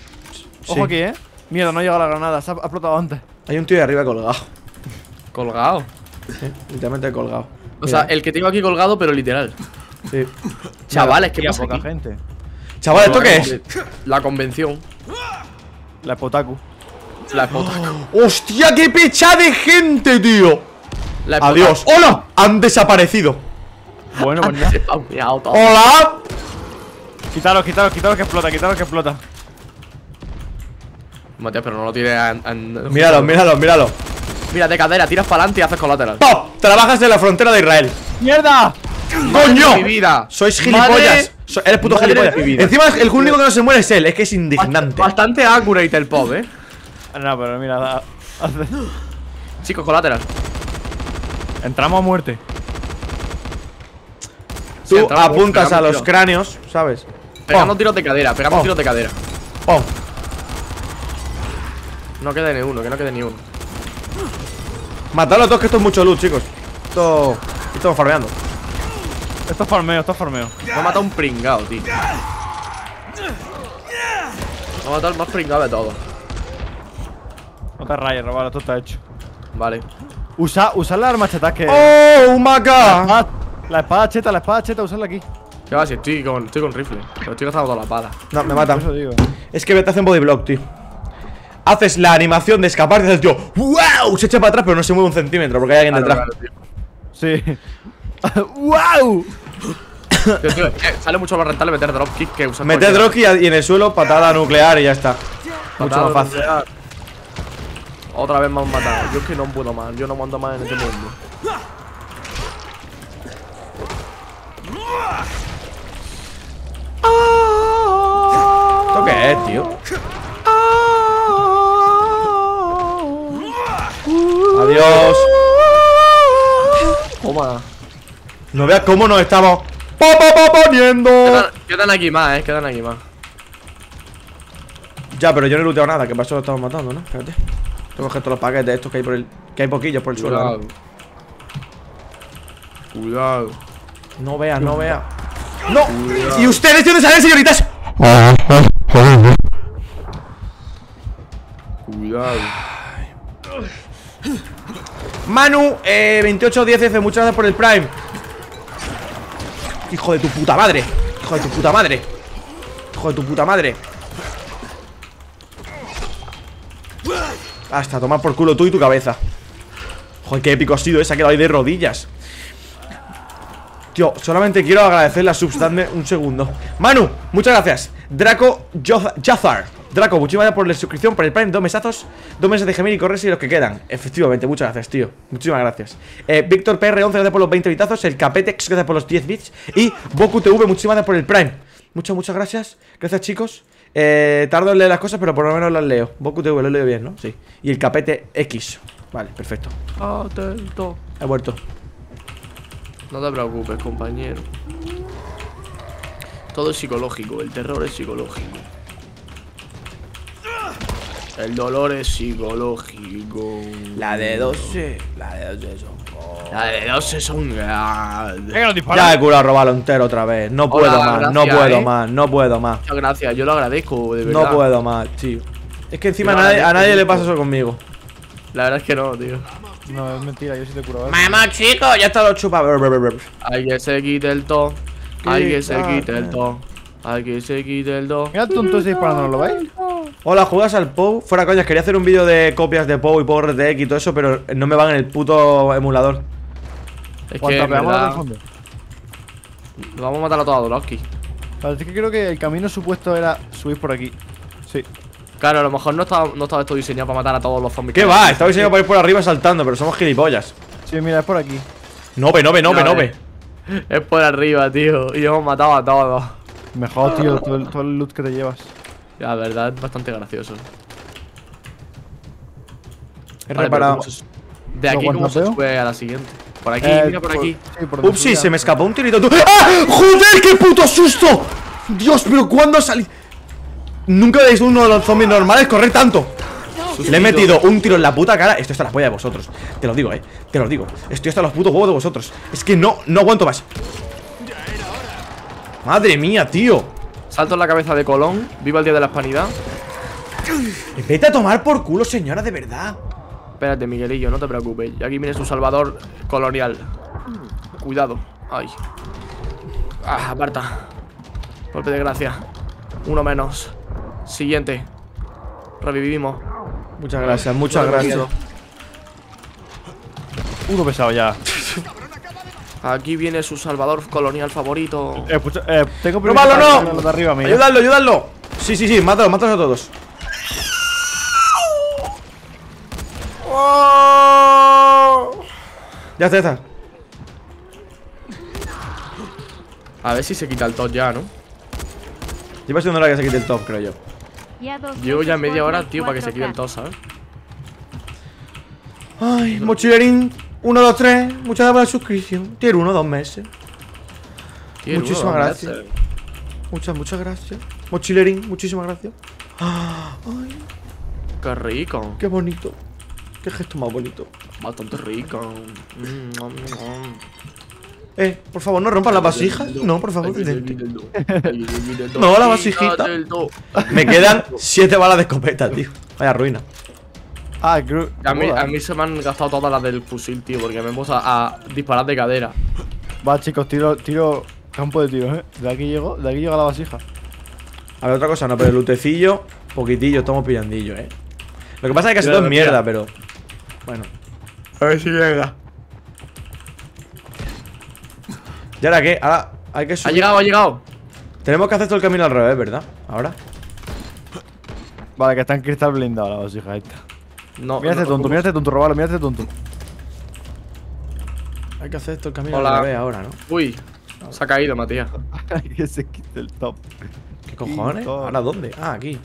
Ojo Sí. aquí, ¿eh? Mierda, no ha llegado la granada, se ha, explotado antes. Hay un tío de arriba colgado. Colgado. Sí, literalmente colgado. O sea, el que tengo aquí colgado, pero literal. Sí. Chavales, ¿qué Mira, pasa poca aquí? gente. Chaval, ¿esto qué es? La convención. La Potaku. La espota. ¡Hostia, qué pecha de gente, tío! La Adiós. ¡Hola! Han desaparecido. Bueno, pues todo. ¡Hola! Quitaros, quitaros, quitaros que explota, quitaros que explota. Matías, pero no lo tires en, en- Míralo, míralo, míralo. Mira, de cadera, tiras para adelante y haces colateral. ¡Pop! Trabajas en la frontera de Israel. ¡Mierda! ¡Coño! mi vida. Sois gilipollas. So- eres puto madre gilipollas. vida. Encima, el único que no se muere es él. Es que es indignante. Bastante accurate el pop, eh. No, pero mira, da- hace- Chicos, colateral. entramos a muerte. Tú apuntas a los cráneos, ¿sabes? Pegamos Pum, tiros de cadera, pegamos Oh. tiros de cadera. pum. No quede ni uno, que no quede ni uno. Matadlo a todos, que esto es mucho loot, chicos. Esto. Estamos farmeando. Esto es farmeo, esto es farmeo. Me ha matado un pringado, tío. Me ha matado el más pringado de todos. No te rayes, Robalo, esto está hecho. Vale. Usa, usa la arma cheta que. ¡Oh, my La god! espada, la espada cheta, la espada cheta, usarla aquí. ¿Qué va? Si estoy con, estoy con rifle. Pero estoy gastando toda la espada. No, me Por eso matan. digo. Es que te hacen body block, tío. Haces la animación de escapar y haces tío. ¡Wow! Se echa para atrás, pero no se mueve un centímetro porque hay alguien detrás. Claro, Sí. ¡Wow! Tío. Tío, tío, eh, sale mucho más rentable meter dropkick que usar Mete cualquiera. dropkick y en el suelo patada nuclear y ya está. Mucho más fácil. nuclear. Otra vez me han matado. Yo es que no puedo más. Yo no mando más en este mundo. ¿Esto qué es, tío? Adiós. Toma. No veas cómo nos estamos po, po, po, poniendo. Quedan, quedan aquí más, eh. Quedan aquí más. Ya, pero yo no he looteado nada, que para eso lo estamos matando, ¿no? Espérate. Tengo que coger todos los paquetes estos que hay por el. que hay poquillos por el suelo. Cuidado. ¿no? Cuidado. No veas, no veas. ¡No! ¿Y ustedes de dónde salen, señoritas? Cuidado. Manu, eh, 2810F, muchas gracias por el Prime. Hijo de tu puta madre. Hijo de tu puta madre. Hijo de tu puta madre. Hasta tomar por culo tú y tu cabeza. Joder, qué épico ha sido esa, ha quedado ahí de rodillas. Tío, solamente quiero agradecer la subs, dadme un segundo. Manu, muchas gracias. Draco Yazar. Draco, muchísimas gracias por la suscripción, por el Prime, dos mesazos, dos meses de gemir y corres y los que quedan. Efectivamente, muchas gracias, tío. Muchísimas gracias. Eh, Víctor PR11, gracias por los 20 bitazos. El Capetex, gracias por los 10 bits. Y Boku TV, muchísimas gracias por el Prime. Muchas, muchas gracias. Gracias, chicos. Eh, tardo en leer las cosas, pero por lo menos las leo. Boku TV, lo leo bien, ¿no? Sí. Y el Capete X. Vale, perfecto. Atento. He vuelto. No te preocupes, compañero. Todo es psicológico, el terror es psicológico. El dolor es psicológico. La de 12. La de 12 son. La de 12 son grandes. Venga, dispara. Ya he curado a robarlo entero otra vez. No puedo Hola, más, no puedo ¿eh? más, no puedo más. Muchas gracias, yo lo agradezco, de verdad. No puedo más, tío. Es que encima a nadie, a agradezco nadie le pasa eso conmigo. La verdad es que no, tío. No, es mentira, yo sí te curo. Vamos, chicos. Ya está lo chupa. Hay que se quite el to. Hay que se quite el to. Hay que se quite el do. Mira el tonto ese disparando, ¿no lo veis? Hola, ¿juegas al POW? Fuera coñas, quería hacer un vídeo de copias de POW y POW RTX y todo eso, pero no me van en el puto emulador. Es que en verdad, fondo. vamos a matar a todos a Dolowski. Parece que creo que el camino supuesto era subir por aquí. Sí. Claro, a lo mejor no estaba, no estaba esto diseñado para matar a todos los zombies. ¿Qué va? Estaba diseñado para ir por arriba saltando, pero somos gilipollas. Sí, mira, es por aquí. Nove, nove, nove, Ya nove. ves. Es por arriba, tío. Y hemos matado a todos. Mejor, tío, todo el, todo el loot que te llevas. La verdad, es bastante gracioso. He Vale, reparado. pero ¿cómo se- De ¿Lo aquí, ¿cómo se sube a la siguiente? Por aquí, Eh, mira por aquí. Sí, por Upsi, se me escapó un tirito. tú- ¡Ah! ¡Joder, qué puto susto! Dios, pero ¿cuándo salí? Nunca veis uno de los zombies normales correr tanto. Le he metido un tiro en la puta cara. Esto está la polla de vosotros. Te lo digo, eh. Te lo digo. Estoy hasta los putos huevos de vosotros. Es que no, no aguanto más. Madre mía, tío. Salto en la cabeza de Colón. Viva el día de la hispanidad. Vete a tomar por culo, señora, de verdad. Espérate, Miguelillo, no te preocupes. Y aquí viene su salvador colonial. Cuidado. Ay. Ah, aparta. Golpe de gracia. Uno menos. Siguiente. Revivimos. Muchas gracias, muchas gracias. Uno pesado ya. Aquí viene su salvador colonial favorito. Eh, pucha- eh, tengo ¡No malo, no! los de arriba, mira. Ayudadlo, ayudadlo. Sí, sí, sí, mátalo, mátalos a todos. Ya está, ya está. A ver si se quita el top ya, ¿no? Lleva siendo hora que se quite el top, creo yo. Llevo ya media hora, tío, para que se quite el top, ¿sabes? Ay, mochilerín. 1, 2, 3. Muchas gracias por la suscripción. Tiene uno, dos meses. Tío, Muchísimas uno, gracias. meses. Muchas, muchas gracias. Mochilerín, muchísimas gracias. Qué rico. Qué bonito. Qué gesto más bonito. Bastante rico. Mm, mm, mm. Eh, por favor, no rompan las vasijas. No, por favor. No, la vasijita. Me quedan 7 balas de escopeta, tío. Vaya ruina. Ah, creo. A mí, Joder. a mí se me han gastado todas las del fusil, tío, porque me he puesto a, a disparar de cadera. Va, chicos, tiro, tiro. Campo de tiros, eh. De aquí llego, de aquí llega la vasija. A ver, otra cosa, no, pero el lutecillo, poquitillo, estamos pillandillo, eh. Lo que pasa es que casi Mira, todo es mierda, pero. Bueno. A ver si llega. ¿Y ahora qué? Ahora hay que Ha subir. llegado, ha llegado. Tenemos que hacer todo el camino al revés, ¿verdad? Ahora. Vale, que está en cristal blindado la vasija esta. No, Mira este no, tonto, ¿cómo? mira este tonto, robalo, mira este tonto. Hay que hacer todo el camino Hola. al revés ahora, ¿no? Uy, se ha caído, Matías. que se quite el top. ¿Qué cojones? ¿Ahora dónde? Ah, aquí.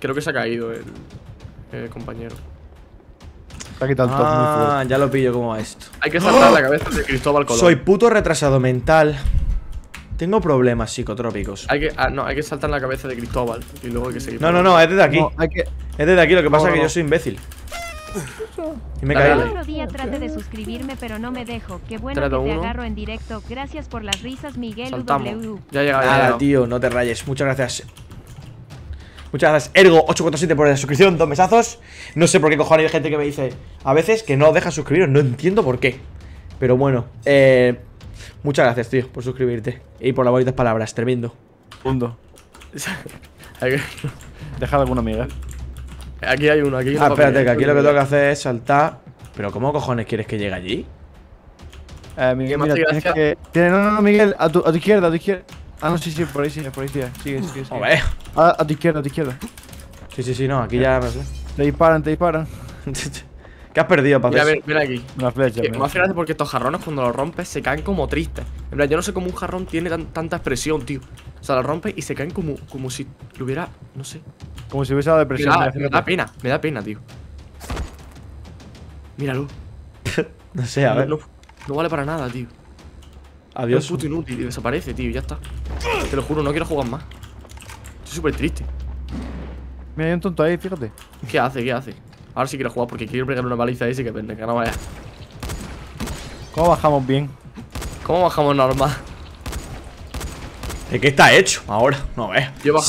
Creo que se ha caído el, el compañero. Se ha quitado el top muy Ah, fuerte. ya lo pillo cómo va esto. Hay que saltar la cabeza de Cristóbal Colón. Soy puto retrasado mental. Tengo problemas psicotrópicos. Hay que, ah, no, hay que saltar la cabeza de Cristóbal y luego hay que seguir. No, no, no, es desde aquí. No, hay que. Es desde aquí, lo que pasa No, es que yo soy imbécil. Y me he Dale, caído. dale. Otro día trate de suscribirme, pero no me dejo. Qué bueno Tres, que te uno. agarro en directo. Gracias por las risas, Miguel Saltamos. UW. Ya ha llegado, ya Nada, tío, no te rayes. Muchas gracias. Muchas gracias, Ergo847 por la suscripción, dos mesazos. No sé por qué cojones hay gente que me dice a veces que no deja suscribiros, no entiendo por qué. Pero bueno, eh, muchas gracias, tío, por suscribirte y por las bonitas palabras, tremendo. Punto. Deja alguna amiga. Aquí hay uno, aquí hay uno Ah, espérate, que aquí lo que tengo que hacer es saltar. Pero ¿cómo cojones quieres que llegue allí? Eh, Miguel, ¿Qué más mira, tienes que. No, no, no, Miguel, a tu, a tu izquierda, a tu izquierda. Ah, no, sí, sí, por ahí sí, por ahí sí. Sigue, sigue, sigue. Joder. A, a tu izquierda, a tu izquierda. Sí, sí, sí, no, aquí ya no sé. Te disparan, te disparan. ¿Qué has perdido, Mira, papá? ven, ven aquí. Una flecha. Que mira. me hace gracia porque estos jarrones cuando los rompes se caen como tristes. En plan, yo no sé cómo un jarrón tiene tan- tanta expresión, tío. O sea, lo rompes y se caen como, como si lo hubiera. No sé. Como si hubiese dado depresión. mira, me da pena, me da pena, tío. Míralo. No sé, a No, ver. no, no vale para nada, tío. Adiós. Es puto inútil y desaparece, tío, ya está. Te lo juro, no quiero jugar más. Estoy súper triste. Mira, hay un tonto ahí, fíjate. ¿Qué hace? ¿Qué hace? Ahora sí quiero jugar porque quiero pegar una baliza a ese que vende, que no vaya. ¿Cómo bajamos bien? ¿Cómo bajamos normal? ¿De qué está hecho ahora? No ves.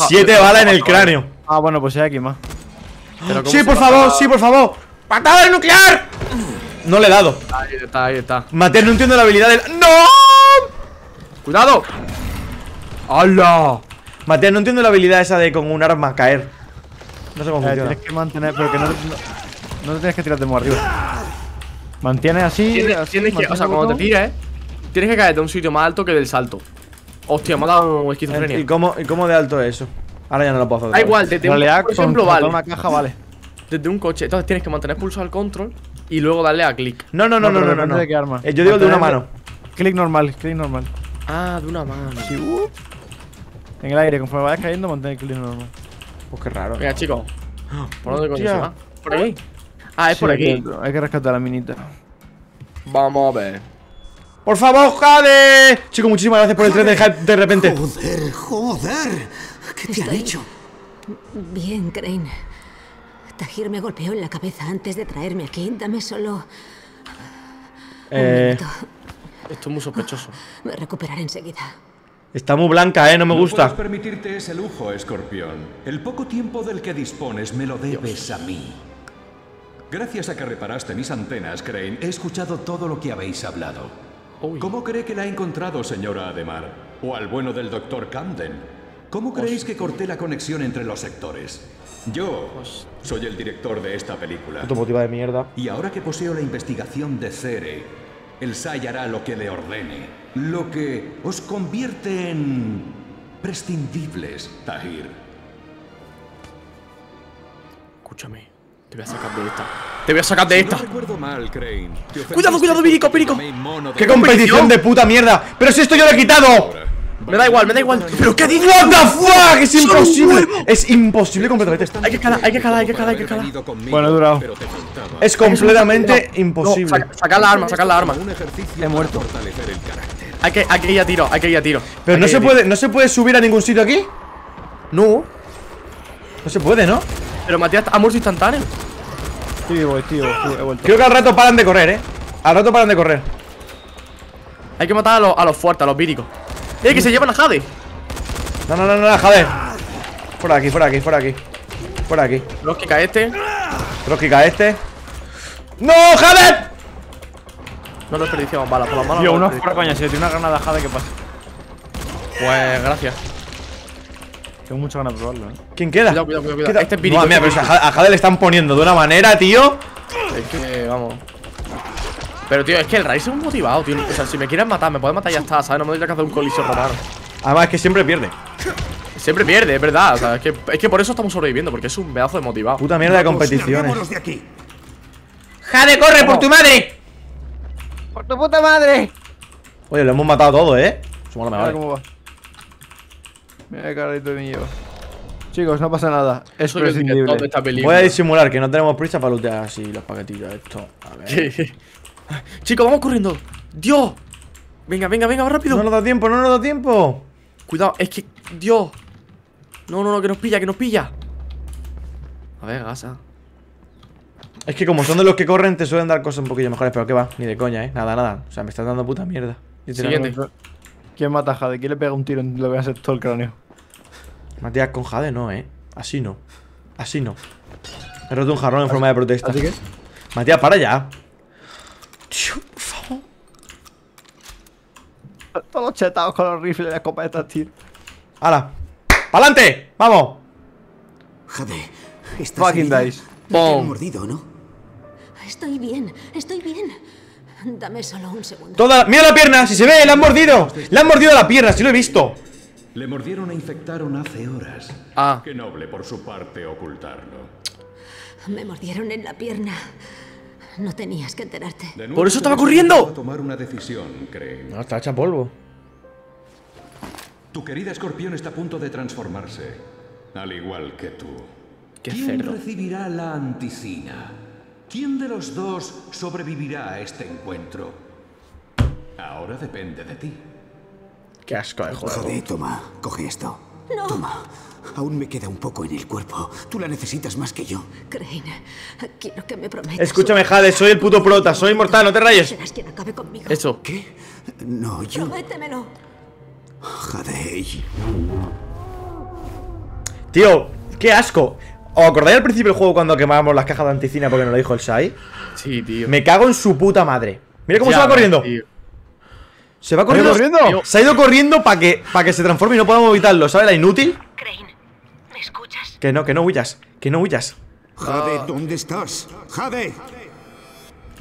Siete yo balas en el cráneo. Ah, bueno, pues hay aquí más. Pero ¿cómo Sí, por favor, sí, por favor. ¡Patada nuclear! No le he dado. Ahí está, ahí está. Matías, no entiendo la habilidad del. ¡No! ¡Cuidado! ¡Hala! Matías, no entiendo la habilidad esa de con un arma caer. No sé cómo Eh, funciona. tienes que mantener, pero que no, no, no te tienes que tirar de muy arriba. Mantienes así. Tienes, así, tienes que, o sea, cuando te tires, tienes que caer de un sitio más alto que del salto. Hostia, me ha dado ¿Y esquizofrenia. cómo, ¿Y cómo de alto es eso? Ahora ya no lo puedo hacer. Da igual, desde un, por ejemplo, con vale. una caja vale. Desde un coche. Entonces tienes que mantener pulsado el control y luego darle a clic. No, no, no, no, no, no. no. de qué arma. Eh, yo digo el de una mano. Clic normal, clic normal. Ah, de una mano. Sí, uh. En el aire, conforme vayas cayendo, mantén el clic normal. Pues qué raro. Venga, chicos. ¿Por dónde coño se va? ¿Por aquí? Ah, es Sí, por hay aquí. que- Hay que rescatar la minita. Vamos a ver. ¡Por favor, Jade! Chico, muchísimas gracias por el tren de hype de repente. Joder, joder. ¿Qué te han hecho? Bien, Crane. Tahir me golpeó en la cabeza antes de traerme aquí. Dame solo un Eh, minuto. Esto es muy sospechoso. Me recuperaré enseguida. está muy blanca, eh, no me No gusta. puedes permitirte ese lujo, escorpión. El poco tiempo del que dispones me lo debes a mí. Gracias a que reparaste mis antenas, Crane, he escuchado todo lo que habéis hablado. Uy. ¿Cómo cree que la ha encontrado, señora Ademar? ¿O al bueno del doctor Camden? ¿Cómo creéis que corté la conexión entre los sectores? Yo soy el director de esta película. Puto motiva de mierda. Y ahora que poseo la investigación de Cere, el SAI hará lo que le ordene. Lo que os convierte en prescindibles, Tahir. Escúchame. Te voy a sacar de esta. Te voy a sacar de Si esta. no recuerdo mal, Crane. te Cuidado, cuidado, Virico, Virico. ¡Qué competición de puta mierda! ¡Pero si esto yo lo he quitado! Me da igual, me da igual. ¿Pero qué dices? ¡What the fuck! ¡Es ¡Solo un imposible! Es imposible completamente. Hay que escalar, hay que escalar, hay que escalar, hay que escalar. Bueno, he durado. Es completamente No, imposible. saca, sacar la arma, sacar la arma. Un ejercicio He muerto. Hay que, hay que ir a tiro, hay que ir a tiro. Pero no se tiro. puede, no se puede subir a ningún sitio aquí. No. No se puede, ¿no? Pero Matías ha muerto instantáneo. Estoy vivo, estoy vivo, he vuelto. Creo que al rato paran de correr, ¿eh? Al rato paran de correr. Hay que matar a los, a los fuertes, a los víricos. ¡Eh, que se llevan a Jade! No, no, no, no, joder. Por aquí, por aquí, por aquí. Por aquí. Cae este. Trógica este. ¡No, Jade! No lo desperdiciamos balas, por las manos. Tío, no lo uno fuera coña, si le tiene una granada jade, ¿qué pasa? Pues gracias. Tengo muchas ganas de probarlo, eh. ¿Quién queda? Cuidado, cuidado, cuidado. Queda- Este es mía, este pero si a Jade- a Jade le están poniendo de una manera, tío. Es que, vamos. Pero, tío, es que el Raíz es un motivado, tío. O sea, si me quieres matar, me puedes matar y ya está, ¿sabes? No me tendría que hacer un coliseo romano. Además, es que siempre pierde. Siempre pierde, es verdad. O sea, es que, es que por eso estamos sobreviviendo, porque es un pedazo de motivado. Puta mierda de competiciones. de aquí. ¡Jade, corre por tu madre! ¡Por tu puta madre! Oye, lo hemos matado todo, ¿eh? Mira cómo va. Mira carrito de mío. Chicos, no pasa nada. Es Soy el de esta película. Voy a disimular que no tenemos prisa para lootear así los paquetillos. Esto. A ver. Sí. Chicos, vamos corriendo. ¡Dios! Venga, venga, venga, rápido. No nos da tiempo, no nos da tiempo. Cuidado, es que. ¡Dios! No, no, no, que nos pilla, que nos pilla. A ver, gasa. Es que como son de los que corren, te suelen dar cosas un poquillo mejores, pero que va, ni de coña, eh. Nada, nada. O sea, me estás dando puta mierda. Siguiente. ¿Quién mata a Jade? ¿Quién le pega un tiro y le voy a hacer todo el cráneo? Matías con Jade no, eh. Así no. Así no. He roto un jarrón en forma de protesta. ¿Así que? Matías, para ya. Tío, por favor. Todos los chetados con los rifles y las escopetas, tío. ¡Hala! ¡Pa'lante! ¡Vamos! Jade, estás Fucking herida? dice. Pum. mordido, ¿no? Estoy bien, estoy bien. Dame solo un segundo. Toda. ¡Mira la pierna! ¡Si se ve! ¡Le han mordido! ¡Le han mordido la pierna! ¡Si lo he visto! Le mordieron e infectaron hace horas. Ah, Qué noble por su parte ocultarlo. Me mordieron en la pierna. No tenías que enterarte. De nuevo ¡Por eso estaba corriendo! tomar una decisión, Crane. No, está hecha polvo. Tu querida escorpión está a punto de transformarse, al igual que tú. Qué ¿Quién cerdo. recibirá la anticina? ¿Quién de los dos sobrevivirá a este encuentro? Ahora depende de ti. Qué asco de juego. Joder, toma, coge esto. No. Toma. Aún me queda un poco en el cuerpo. Tú la necesitas más que yo. Crane, quiero que me prometas. Escúchame, Jade, soy el puto prota, soy inmortal, no te rayes. Serás quien acabe conmigo. eso. ¿Qué? No, yo. Prométemelo. Jade. Tío, qué asco. ¿Os acordáis al principio del juego cuando quemábamos las cajas de anticina porque nos lo dijo el Sai? Sí, tío. Me cago en su puta madre. Mira cómo Ya se va corriendo. tío. Se va corriendo. corriendo? Se ha ido corriendo para que, para que se transforme y no podamos evitarlo. ¿Sabes la inútil? Crane, ¿me escuchas? Que no, que no huyas. Que no huyas. Jade, ¿dónde estás? Jade.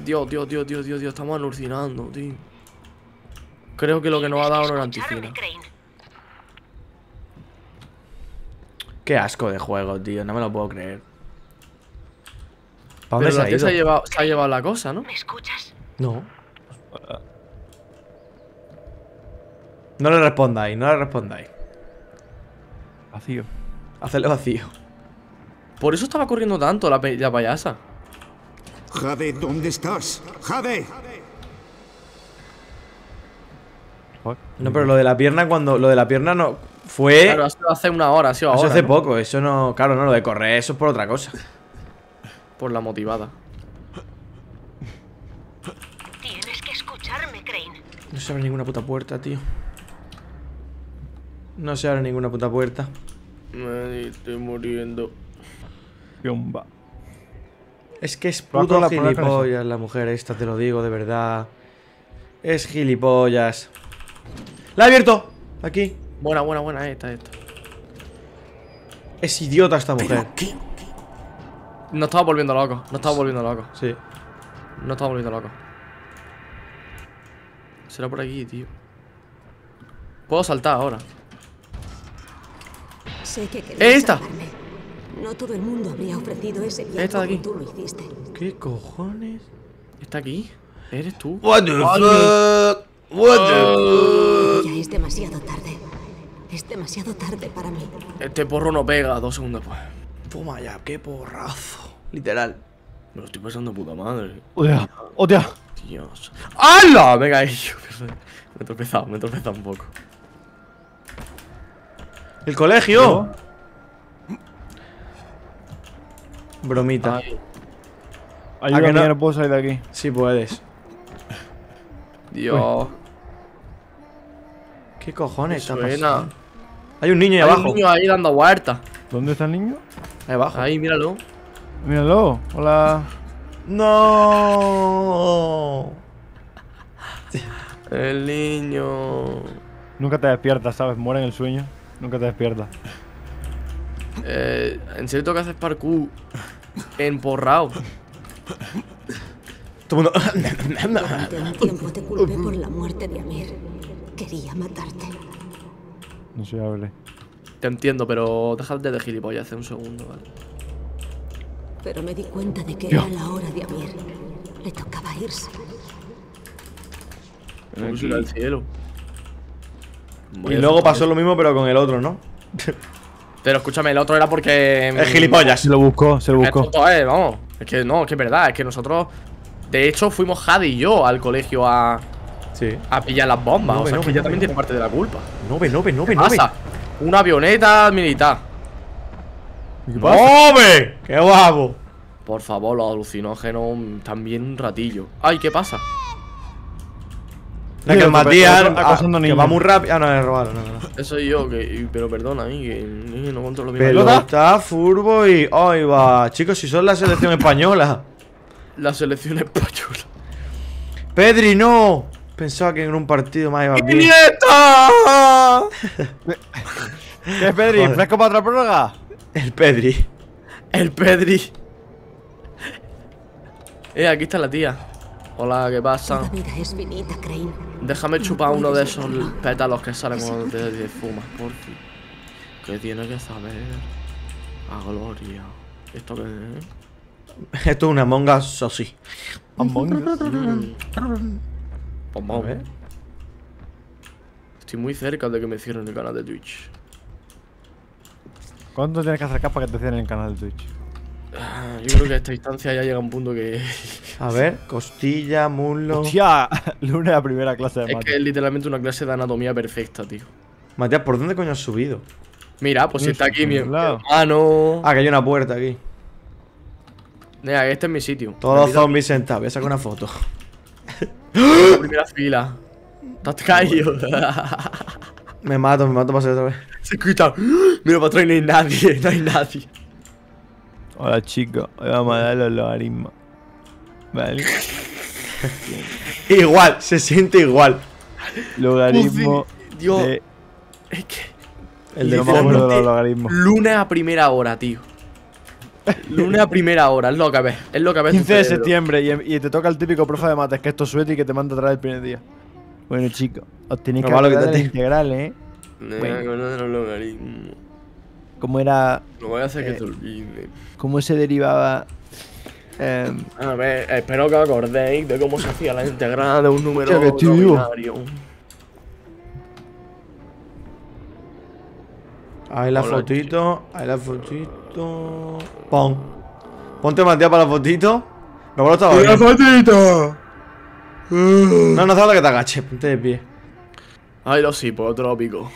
Dios, Dios, Dios, Dios, Dios, Dios, estamos alucinando, tío. Creo que lo que nos ha dado no era anticina. Qué asco de juego, tío. No me lo puedo creer. ¿Para dónde Pero se ha tía se ha, ido? llevado, se ha llevado la cosa, ¿no? ¿Me escuchas? No. No le respondáis, no le respondáis. Vacío. Hacedle vacío. Por eso estaba corriendo tanto la, la payasa. Jade, ¿dónde estás? Jade. No, pero lo de la pierna cuando. Lo de la pierna no. Fue. Claro, ha sido hace una hora, ha sido eso ahora. hace ¿no? poco, eso no. Claro, no, lo de correr, eso es por otra cosa. Por la motivada. Tienes que escucharme, Crane. No se abre ninguna puta puerta, tío. No se abre ninguna puta puerta. Me estoy muriendo. Piumba. Es que es puto la- eso. gilipollas la mujer esta, te lo digo de verdad. Es gilipollas. ¡La he abierto! Aquí. Buena, buena, buena, esta, esta. Es idiota esta mujer. ¿Pero qué? No estaba volviendo loco, no estaba volviendo loco. Sí. No estaba volviendo loco. Será por aquí, tío. Puedo saltar ahora. Sé que querías ¡Esta! salvarme. No todo el mundo habría ofrecido ese viaje Esta de aquí. tú lo hiciste. ¿Qué cojones? ¿Está aquí? ¿Eres tú? What the fuck? What the Ya es demasiado tarde. Es demasiado tarde para mí. Este porro no pega dos segundos después. Toma ya, qué porrazo. Literal. Me lo estoy pasando puta madre. ¡Hostia! ¡Hostia! Dios. ¡Hala! Perdón. Me he tropezado, me he tropezado un poco. El colegio. Bromita. Ay, Ayuda, que no? no? puedo salir de aquí. Sí puedes. Dios. ¿Qué cojones está Suena. pasando? Hay un niño ahí Hay abajo. un niño ahí dando vueltas. ¿Dónde está el niño? Ahí abajo. Ahí, míralo. Míralo. Hola. No. El niño. Nunca te despiertas, ¿sabes? Muere en el sueño. Nunca te despiertas. Eh, ¿En serio tengo que hacer parkour? Emporrado. Todo mundo. Durante un tiempo te culpé por la muerte de Amir. Quería matarte. No se abre. Te entiendo, pero déjate de gilipollas hace un segundo, ¿vale? Pero me di cuenta de que era la hora de Amir. Le tocaba irse. Vamos a ir al cielo. Voy y luego pasó lo mismo, pero con el otro, ¿no? Pero escúchame, el otro era porque. Es gilipollas. Se lo buscó, se lo Es buscó. tonto, eh, vamos. Es que no, es que es verdad, es que nosotros. De hecho, fuimos Jade y yo al colegio a, Sí. a pillar las bombas. No, o sea, no, es que no, no, también no. tiene parte de la culpa. Nove, nove, nove, ¿Qué nove. pasa? Una avioneta militar. ¿Qué pasa? ¡Nove! ¡Qué guapo! Por favor, los alucinógenos también un ratillo. Ay, ¿qué pasa? La que el Matías acosando que niños. va muy rápido. Ah, no, es robado, no, no. no. Eso soy yo, que, pero perdona, a mí, que eh, no controlo bien. la Pelota, furbo y. ¡Ay, va! Chicos, si son la selección española. La selección española. Pedri, no. Pensaba que en un partido más iba bien. ¡Nieta! ¿Qué es Pedri? Joder. ¿Fresco para otra prórroga? El Pedri. El Pedri. Eh, aquí está la tía. Hola, ¿qué pasa? La vida es finita, Crane. Déjame chupar uno de esos pétalos que salen cuando te, te fumas, por fin. Que tiene que saber a gloria. ¿Esto qué es? Esto es una monga sosi. Among Us. Pues vamos. Estoy muy cerca de que me cierren el canal de Twitch. ¿Cuánto tienes que acercar para que te cierren el canal de Twitch? Ah, Yo creo que a esta instancia ya llega un punto que. A ver, costilla, muslo. Hostia, lunes a primera clase de Es mate. que es literalmente una clase de anatomía perfecta, tío. Matías, ¿por dónde coño has subido? Mira, pues si está aquí mi lado. hermano. Ah, que hay una puerta aquí. Mira, este es mi sitio. Todos los zombies sentados. Voy a sacar una foto. La primera fila. Te has caído. Me mato, me mato para salir otra vez. Se escucha. Mira, para atrás y no hay nadie. No hay nadie. Hola chicos, hoy vamos a dar los logaritmos. Vale. Igual, se siente igual. Logaritmo Dios. de. Es que. El de de los logaritmos. Lunes a primera hora, tío. Lunes a primera hora, es lo que ves. Es lo que ves. tu 15 de septiembre y, y te toca el típico profe de mates que es Tosueti y que te manda a traer el primer día. Bueno chicos, os tenéis que No, vale, acordar de las quítate. integrales, ¿eh? No, Bueno. no, no. Cómo era. No voy a hacer que Eh. te olvide. Cómo se derivaba. em, A ver, espero que os acordéis de cómo se hacía la integrada de un número Ya que estoy vivo. Ahí la Hola, fotito. Ahí la fotito. Pon. Ponte Matías para la fotito. Luego estaba bien. fotito! No, no hace falta que te agaches. Ponte de pie. Ay, los hipotrópicos.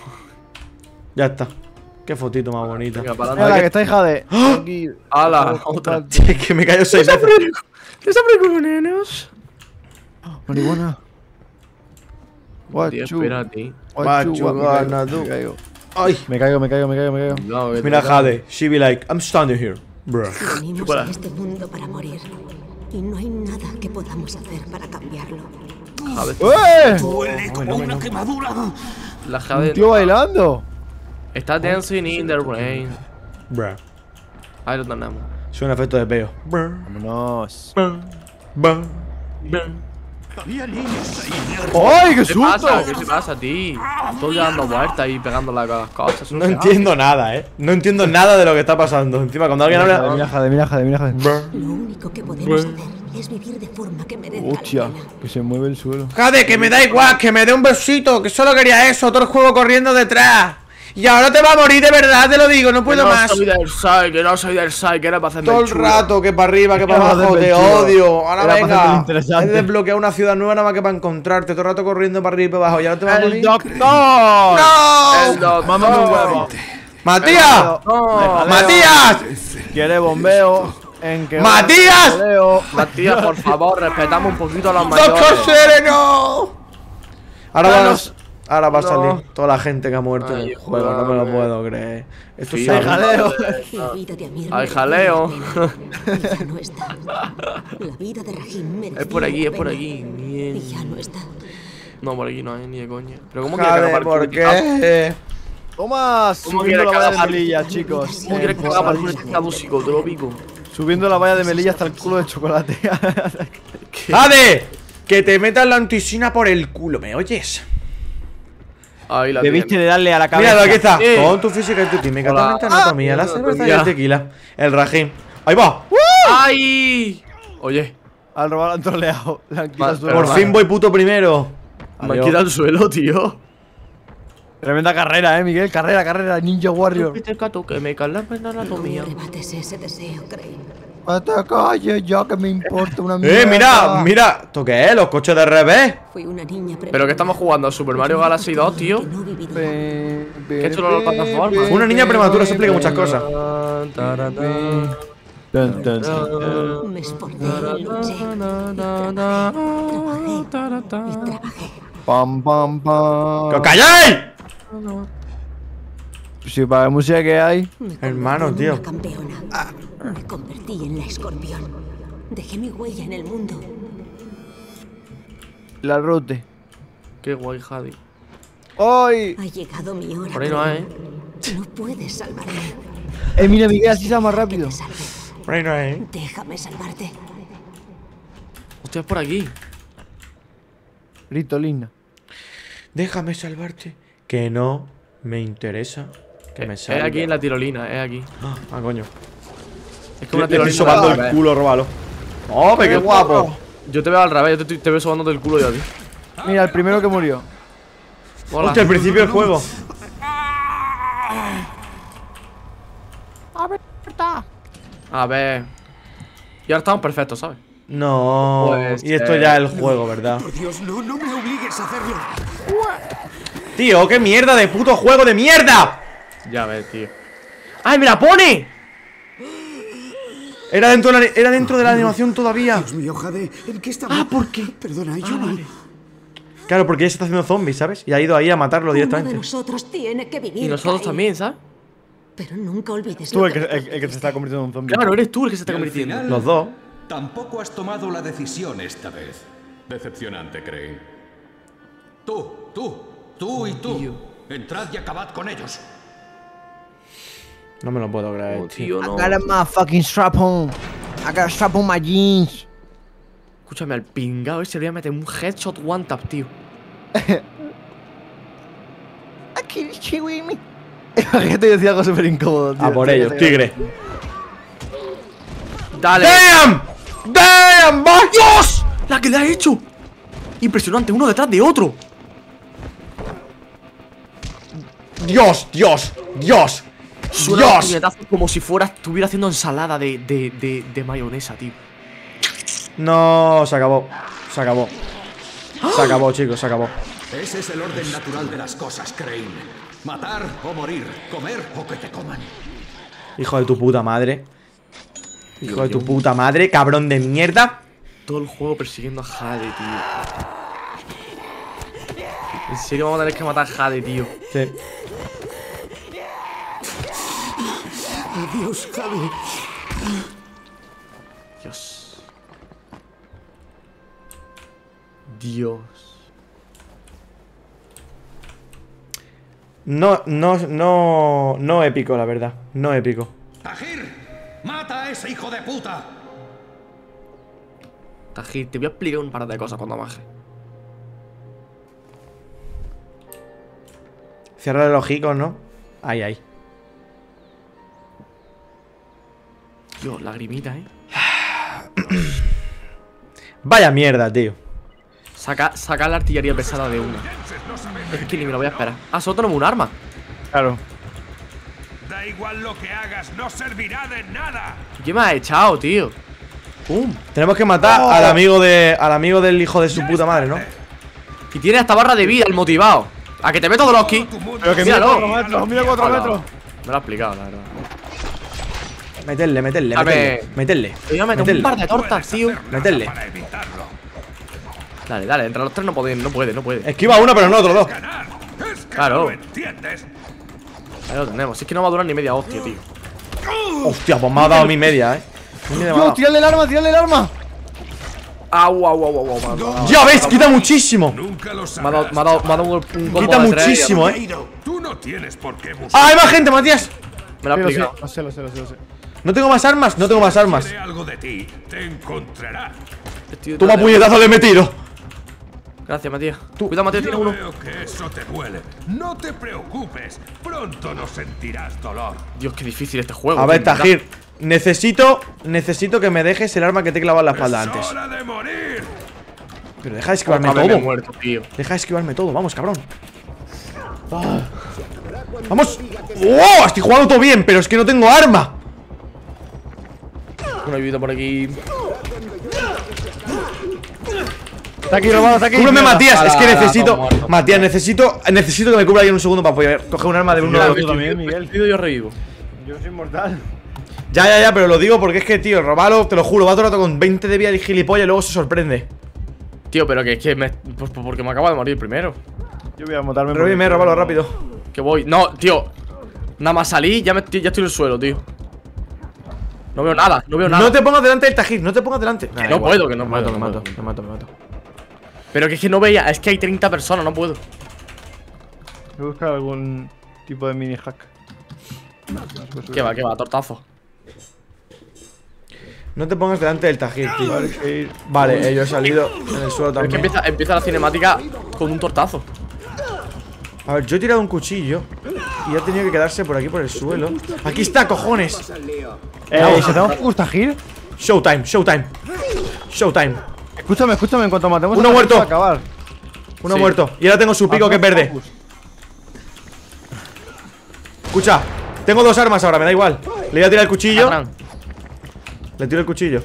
Ya está. Qué fotito más bonita. Venga, para Mira, la que está hija de. Aquí. ¡Hala! Otra. Es que me cayó seis veces. ¿Qué se preocupan, nenos? Marihuana. What Tío, you- Ay. Me caigo, me caigo, me caigo, me caigo. Que Mira Jade. She be like, I'm standing here. Bruh. Venimos a este mundo para morir. Y no hay nada que podamos hacer para cambiarlo. Jade. ¡Eh! Duele como una quemadura. La Un Jade tío bailando. está dancing in the rain. Bruh. Ahí lo tenemos. Es un efecto de peo. Bruh. Vámonos. Bruh. Había niños ahí. ¡Ay, qué ¿Qué pasa? susto! ¿Qué te pasa a ti? Estoy dando vueltas y pegándole a las cosas. No entiendo nada, eh. No entiendo nada de lo que está pasando. Encima, cuando alguien habla. mira, Jade, mira, Jade, mira, Jade. Bruh. Lo único que podemos hacer es vivir de forma que merezca Hostia, que se mueve el suelo. Jade, que me da igual, que me dé un besito, que solo quería eso, todo el juego corriendo detrás. Y ahora te va a morir de verdad, te lo digo, no puedo que no más. soy del SAI, que no soy del SAI, que era para hacerme Todo el chulo. rato, que para arriba, que para abajo, te el odio. Ahora venga. He desbloqueado una ciudad nueva nada más que para encontrarte. Todo el rato corriendo para arriba y para abajo. ¿Ya no te vas a ¡El morir? doctor! ¡No! El doctor. ¡Mámame un huevo! ¡Matías! No. ¡Matías! Quiere bombeo en que ¡Matías! Leo. Matías, por favor, respetamos un poquito a los ¡Doctor mayores. Sereno! Ahora va, Carlos. Ahora va a No. salir toda la gente que ha muerto en Ay, el juego. No me lo puedo creer. Esto Sí, es algo- jaleo. Merecía jaleo. la pena. Y ya no está. La vida de Rahim merecía Es por aquí, es por aquí. Bien. Ya no está. No, por aquí no hay ni de coña. Pero ¿cómo quieres haga ¿por qué? Toma, ¿Cómo subiendo la valla de Melilla, chicos. ¿Cómo quieres que haga parkour este caducico? Te lo pico. Subiendo la valla de Melilla hasta el culo de chocolate. ¡Jade! Que te metas la antisina por el culo, ¿me oyes? Ahí la Debiste tienes. de darle a la cabeza. Mira, aquí está. Sí. Con tu física y tu química, Hola. tu anatomía, la Ah, cerveza y el tequila. El rajim. ¡Ahí va! ¡Ay! Oye, Al robar han troleado. Le han quitado Va, su pero Por fin voy puto primero. me han Adiós. quitado el suelo, tío. Tremenda carrera, eh, Miguel. Carrera, carrera. Ninja Warrior. Viste el gato que me la No me anatomía. arrebates ese deseo, Crane. ¡Vete a calle ya que me importa una mierda! ¡Eh, mira! ¡Mira! ¿Esto qué es? ¿Los coches de revés? Fui una niña Pero que estamos jugando a Super Mario Galaxy 2, tío. ¿Qué chulo la plataforma? pe- Fue una niña prematura, eso pe- explica muchas cosas. Me esforcé, luché, y trabajé, trabajé, y trabajé. Pam, pam, pam. ¡Que os calléis! Si para la música que hay. Hermano, tío. Me convertí en la escorpión. Dejé mi huella en el mundo. La rute. Qué guay, Javi. ¡Ay! Ha llegado mi hora. Por ahí no hay, Crane. No puedes salvarme. Eh, mira, Miguel, así se va más rápido. Por ahí no hay. Déjame salvarte. Hostia, es por aquí. Ritolina. Déjame salvarte. Que no me interesa que me Es salve. aquí en la tirolina, es aquí. Ah, coño. Es que una Le estoy sobando el culo, róbalo. ¡Oh, qué guapo! Yo te veo al revés, yo te, te veo sobándote el culo yo a ti. Mira, el primero que murió. Hola. Hostia, al principio del juego. A ver. Y ahora estamos perfectos, ¿sabes? No. Pues, y esto eh, ya es el juego, ¿verdad? Por Dios, no, no me obligues a hacerlo. Tío, qué mierda de puto juego de mierda. Ya ves, tío. ¡Ay, mira, pone! Era dentro de la, era dentro de la animación todavía. Dios mío, Jade, ¿en qué estamos? Ah, ¿por qué? Perdona, yo no. Claro, porque ya se está haciendo zombie, ¿sabes? Y ha ido ahí a matarlo Uno de directamente. nosotros tiene que vivir. Y nosotros también, ¿sabes? Pero nunca olvides Tú lo el que, el, el que se está convirtiendo en un zombie. Claro, eres tú el que se está convirtiendo. final, Los dos. Tampoco has tomado la decisión esta vez. Decepcionante, Crane. Tú, tú, tú y tú. Entrad y acabad con ellos. No me lo puedo creer, Oh, tío. no. got my fucking strap on. I got a strap on my jeans. Escúchame, al pingado ese le voy a meter un headshot one tap, tío. I kill she with me. Imagínate decía algo súper incómodo, tío. A por ellos, tigre. Dale. ¡Damn! ¡Damn! ¡Dios! ¡La que le ha hecho! Impresionante, uno detrás de otro. ¡Dios! ¡Dios! ¡Dios! Suena un como si fuera, estuviera haciendo ensalada de, de, de, de mayonesa, tío. No, se acabó. Se acabó. Se acabó, chicos, se acabó. Ese es el orden natural de las cosas, Crane. Matar o morir, comer o que te coman. Hijo de tu puta madre. Hijo de tu puta madre, cabrón de mierda. Todo el juego persiguiendo a Jade, tío. En serio vamos a tener que matar a Jade, tío. Sí. Adiós, Jade. Dios. Dios. No, no, no, no épico, la verdad. No épico. ¡Tajir! ¡Mata a ese hijo de puta! Tajir, te voy a explicar un par de cosas cuando baje. Cierra los ojicos, ¿no? Ahí, ahí. Dios, lagrimita, eh. Vaya mierda, tío. Saca, saca la artillería pesada de una. Es que ni me lo voy a esperar. Ah, solo tenemos un arma. Claro. Da igual lo que hagas, no servirá de nada. ¿Y ¿Qué me has echado, tío? ¡Pum! Tenemos que matar al amigo de. al amigo del hijo de su puta madre, ¿no? Y tiene hasta barra de vida el motivado. A que te meto Doloski. Pero que mira Míralo. cuatro metros, mira cuatro Hola. metros. Me lo ha explicado, la verdad. Meterle, meterle, A meterle. ver. Meterle. Te voy a meter un Meterle. par de tortas, tío. Meterle. Dale, dale, entre los tres no puede, no puede, no puede. Esquiva uno, pero no otro dos. Ganar. Es que Claro. no lo entiendes. Ahí lo tenemos. Si es que no va a durar ni media hostia, tío. Hostia, pues me ha dado mi media, eh. Dios, dado. tírale el arma, tírale el arma. Au, au, au, au, Ya ves, quita muchísimo. Nunca lo me ha dado, me ha dado, me ha dado un, combo Quita muchísimo, eh. Caído. Tú no tienes por qué buscar. ¡Ah, hay más gente, Matías! Me lo ha explicado. lo sé, lo sé, lo sé, lo sé. ¿No tengo más armas? No tengo más armas. Quiere algo de ti, te encontrará. Estoy Toma puñetazo, le he metido. Gracias, Matías. Cuidado, Matías, tiene uno. veo que eso te duele. No te preocupes, pronto no sentirás dolor. Dios, qué difícil este juego. A ver. Tajir. Necesito. Necesito que me dejes el arma que te he clavado en la espalda es antes. hora de morir. Pero deja de esquivarme Otra vez me he todo. muerto, tío. Deja de esquivarme todo, vamos, cabrón. Ah. ¡Vamos! ¡Oh! Estoy jugando todo bien, pero es que no tengo arma. Una ayuda por aquí. Está aquí, robado, está aquí. Cúbreme. Matías. Es que necesito. Matías, necesito. Necesito que me cubra ahí en un segundo para poder coger un arma de uno de los. Tú también, Miguel. Yo revivo. Yo soy inmortal. Ya, ya, ya, pero lo digo porque es que, tío, Robalo, te lo juro, va todo el rato con 20 de vida y gilipollas y luego se sorprende. Tío, pero que es que me. Pues pues porque me acaba de morir primero. Yo voy a montarme. Pero me Robalo, rápido. Que voy. No, tío. Nada más salí, ya, me, ya estoy en el suelo, tío. No veo nada, no veo nada. No te pongas delante del Tajir, no te pongas delante. Que no puedo, que no me mato, puedo, me no mato, me mato, me mato. Pero que es que no veía, es que hay 30 personas, no puedo. Voy a buscar algún tipo de mini hack. Que va, que va, tortazo. No te pongas delante del Tajir, tío. Vale, eh, yo he salido en el suelo Es que también. empieza, empieza la cinemática con un tortazo. A ver, yo he tirado un cuchillo y ha tenido que quedarse por aquí por el suelo. Aquí está, cojones. Eh, ¿se tenemos que? Showtime, showtime. Showtime. Escúchame, escúchame, en cuanto matemos Uno a muerto. va a acabar. Uno Sí. muerto. Y ahora tengo su pico que es verde. Escucha, tengo dos armas ahora, me da igual. Le voy a tirar el cuchillo. Le tiro el cuchillo.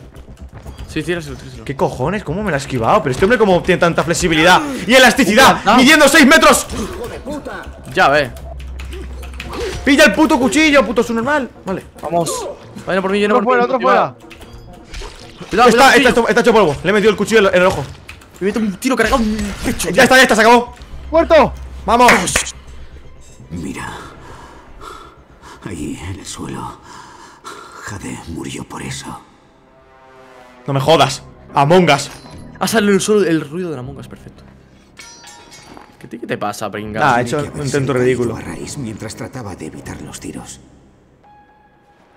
Sí, tíraselo, tíraselo. ¿Qué cojones? ¿Cómo me la ha esquivado? Pero este hombre, ¿cómo tiene tanta flexibilidad y elasticidad? No. ¡Midiendo 6 metros! Ya ves. ¡Pilla el puto cuchillo, puto su normal! Vale. Vamos. Vayan por mí, lleno Otro por fuera, otro fuera. Cuidado, Está, cuidado, está, tío. está hecho polvo. Le he metido el cuchillo en el ojo. Me meto un tiro cargado en el pecho. Ya está, ya está, se acabó. ¡Muerto! ¡Vamos! Mira. Ahí, en el suelo. Jade murió por eso. No me jodas. Among Us. Ha salido el, solo el ruido de la es perfecto. ¿Qué te, qué te pasa, pringa? Ah, he hecho un intento ridículo. a raíz mientras trataba de evitar los tiros.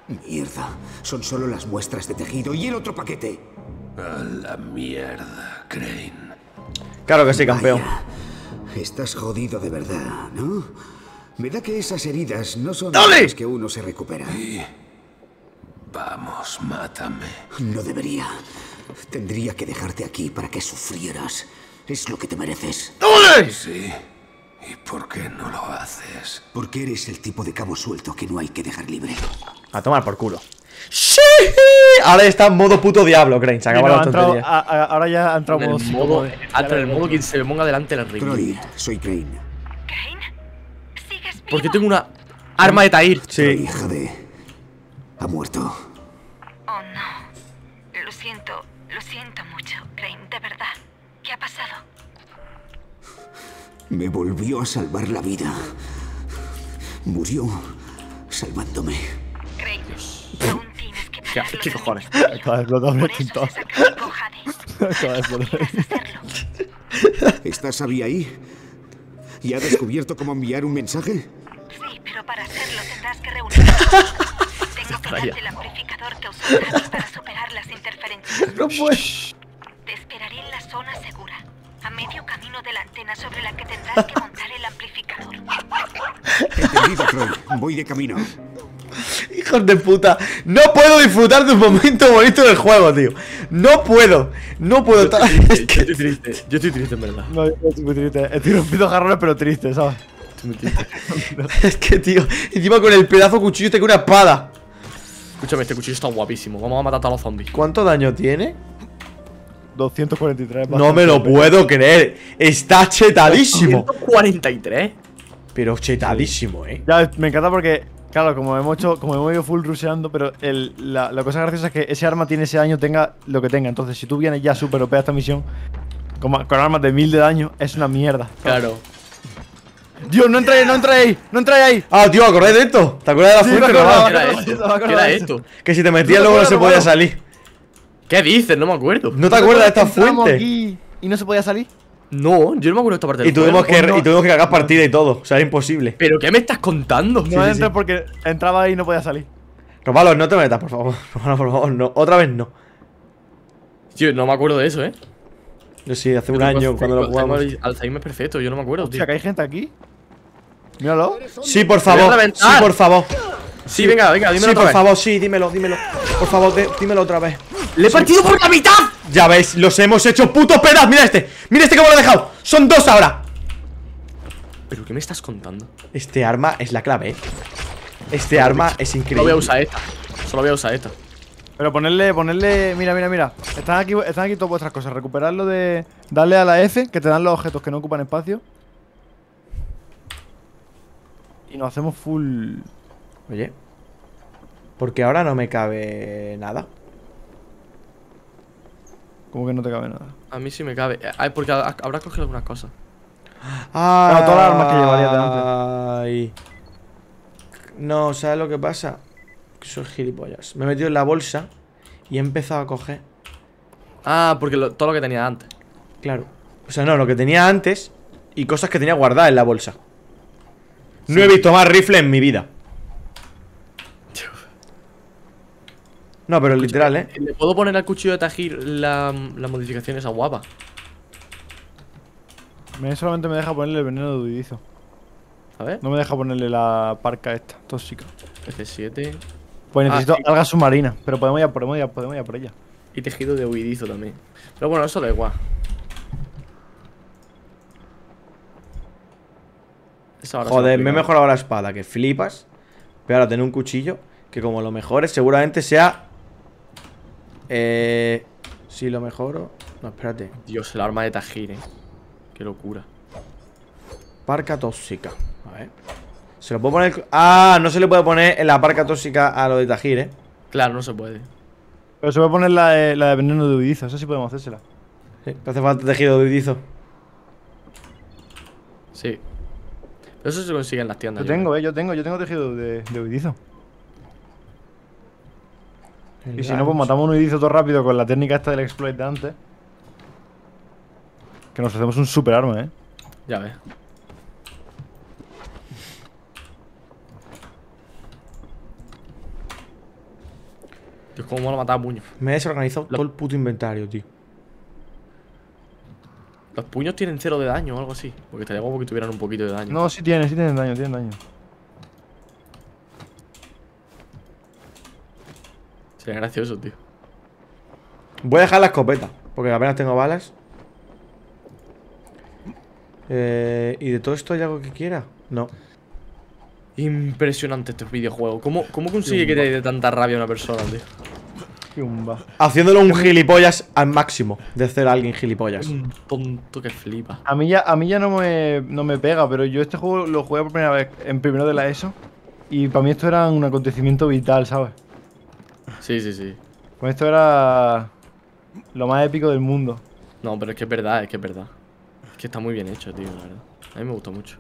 Mierda. Son solo las muestras de tejido y el otro paquete. A la mierda, Crane. Claro que sí, campeón. Vaya, Estás jodido de verdad, ¿no? Me da que esas heridas no son las que uno se recupera. Vamos, mátame. No debería. Tendría que dejarte aquí para que sufrieras. Es lo que te mereces. Sí. ¿Y por qué no lo haces? Porque eres el tipo de cabo suelto que no hay que dejar libre. A tomar por culo. ¡Sí! Ahora está en modo puto diablo, Crane. Se Sí, acabó no, la ha entrado- tontería. a- a- ahora ya ha entrado En el modo- modo, modo- hasta en el modo quien se me ponga delante del ring. Troy, soy Crane. ¿Crane? ¿Sigues vivo? Porque tengo una arma de Tair. Sí. Jade. Ha muerto. Oh, no. Me volvió a salvar la vida. Murió salvándome. Crane, aún tienes que ¿Qué, pararlo qué cojones? repente. Acaba de explotar un Por eso extintor. se sacrificó Jade. Acaba de explotar. ¿Estás Abby ahí? ¿Y ha descubierto cómo enviar un mensaje? Sí, pero para hacerlo tendrás que reunir. Tengo que darte el amplificador que usó para superar las interferencias. No puedes. Te esperaré en la zona segura, a medio camino de la antena sobre la que tendrás que montar el amplificador. Entendido, Troy. Voy de camino. Hijos de puta. No puedo disfrutar de un momento bonito del juego, tío. No puedo. No puedo. estar- Es Yo que. estoy triste. Yo estoy triste, en verdad. No, yo estoy muy triste. Estoy rompiendo jarrones, pero triste, ¿sabes? Estoy muy triste. Es que, tío. Encima con el pedazo cuchillo te que una espada. Escúchame, este cuchillo está guapísimo. Vamos a matar a todos los zombies. ¿Cuánto daño tiene? 243. No me lo puedo creer. Está chetadísimo. 143. Pero chetadísimo, eh. Ya, me encanta porque, claro, como hemos hecho, como hemos ido full rusheando, pero el, la, la cosa graciosa es que ese arma tiene ese daño, tenga lo que tenga. Entonces, si tú vienes ya super OP a esta misión, con, con armas de 1000 de daño, es una mierda. Claro. Dios, no entréis, no entréis, no entréis ahí. Ah, tío, ¿acordáis de esto? ¿Te acuerdas de la Sí, fuente, acuerdo, no? ¿Qué era esto? Que si te metías No me luego no se podía salir. ¿Qué dices? No me acuerdo. ¿No te acuerdas de esta fuente? aquí y no se podía salir. No, yo no me acuerdo de esta parte Y tuvimos, que, no. y tuvimos que cagar partida y todo. O sea, era imposible. ¿Pero qué me estás contando? No entres porque entraba ahí y no podía salir. Robalos, no te metas, por favor. Romalo, por favor, no. Otra vez no. Tío, no me acuerdo de eso, ¿eh? Yo sí, hace un Yo año cuando lo jugamos. Alzheimer perfecto, yo no me acuerdo, Hostia, tío. que hay gente aquí. Míralo. Sí, por favor. Sí, por favor. Sí, venga, venga, dímelo Sí, otra por vez. favor, sí, dímelo, dímelo. Por favor, de- dímelo otra vez. ¡Le he partido por la mitad! Ya ves, los hemos hecho putos pedazos. Mira este. Mira este cómo lo he dejado. Son dos ahora. ¿Pero qué me estás contando? Este arma es la clave, eh. Este arma es Solo voy increíble. a usar esta. Solo voy a usar esta. Pero ponerle, ponerle. Mira, mira, mira. Están aquí, están aquí todas vuestras cosas. Recuperarlo de. Darle a la F, que te dan los objetos que no ocupan espacio. Y nos hacemos full. Oye. Porque ahora no me cabe nada. Como que no te cabe nada. A mí sí me cabe. Eh, Ay, porque ha- habrá cogido algunas cosas. Ah, todas las armas que llevarías de Ay. No, ¿sabes lo que pasa? Que soy gilipollas. Me he metido en la bolsa y he empezado a coger. Ah, porque lo- todo lo que tenía antes. Claro. O sea, no, lo que tenía antes y cosas que tenía guardadas en la bolsa. No he visto más rifle en mi vida. No, pero literal, ¿eh? ¿Le puedo poner al cuchillo de Tajir la, la modificación esa guapa? Me solamente me deja ponerle el veneno de huidizo. A ver. No me deja ponerle la parca esta, tóxica. F7. Pues necesito Ah, sí. alga submarina, pero podemos ir, podemos ir, podemos ir a por ella. Y tejido de huidizo también. Pero bueno, eso da igual. Joder, me he mejorado la espada, que flipas. Pero ahora tener un cuchillo, que como lo mejores, seguramente sea. Eh. Si lo mejoro. No, espérate. Dios, el arma de Tajir, eh. Qué locura. Parca tóxica. A ver. Se lo puedo poner. Ah, no se le puede poner en la parca tóxica a lo de Tajir, eh. Claro, no se puede. Pero se puede poner la de, la de veneno de huidizo, eso sí podemos hacérsela. Sí, te hace falta tejido de huidizo. Sí. Pero eso se consigue en las tiendas. Yo tengo, eh, yo tengo, yo tengo tejido de, de Y si no, pues matamos un huidizo todo rápido con la técnica esta del exploit de antes. Que nos hacemos un super arma, eh. Ya ves. Dios, cómo lo mataba a puños. Me he desorganizado todo el puto inventario, tío. Los puños tienen cero de daño o algo así. Porque estaría guapo que tuvieran un poquito de daño. No, sí tiene, sí tienen daño, tienen daño. Sería gracioso, tío. Voy a dejar la escopeta, porque apenas tengo balas. Eh, ¿Y de todo esto hay algo que quiera? No. Impresionante este videojuego. ¿Cómo, cómo consigue que te dé tanta rabia una persona, tío? Pumba. Haciéndolo un gilipollas al máximo de hacer a alguien gilipollas. Un tonto que flipa. A mí ya, a mí ya no, me, no me pega, pero yo este juego lo jugué por primera vez en primero de la ESO. Y para mí esto era un acontecimiento vital, ¿sabes? Sí, sí, sí. Pues esto era lo más épico del mundo. No, pero es que es verdad, es que es verdad. Es que está muy bien hecho, tío, la verdad. A mí me gustó mucho.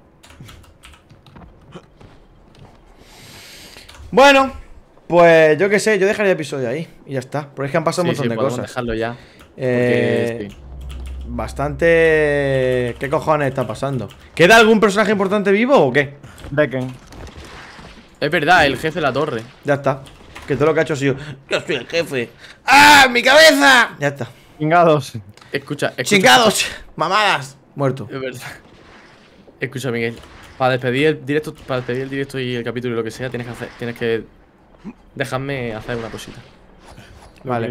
Bueno, pues yo qué sé, yo dejaría el episodio ahí y ya está. Porque es que han pasado Sí, un montón sí, de podemos cosas. dejarlo ya. Eh, sí. Bastante. ¿Qué cojones está pasando? ¿Queda algún personaje importante vivo o qué? Decken. Es verdad, el jefe de la torre. Ya está. Que todo lo que ha hecho ha sido. Yo soy el jefe. ¡Ah! ¡Mi cabeza! Ya está. Chingados. Escucha, escucha. ¡Chingados! ¡Mamadas! Muerto. Es verdad. Escucha, Miguel. Para despedir el directo, para despedir el directo y el capítulo y lo que sea, tienes que hacer, tienes que dejarme hacer una cosita. Lo Vale.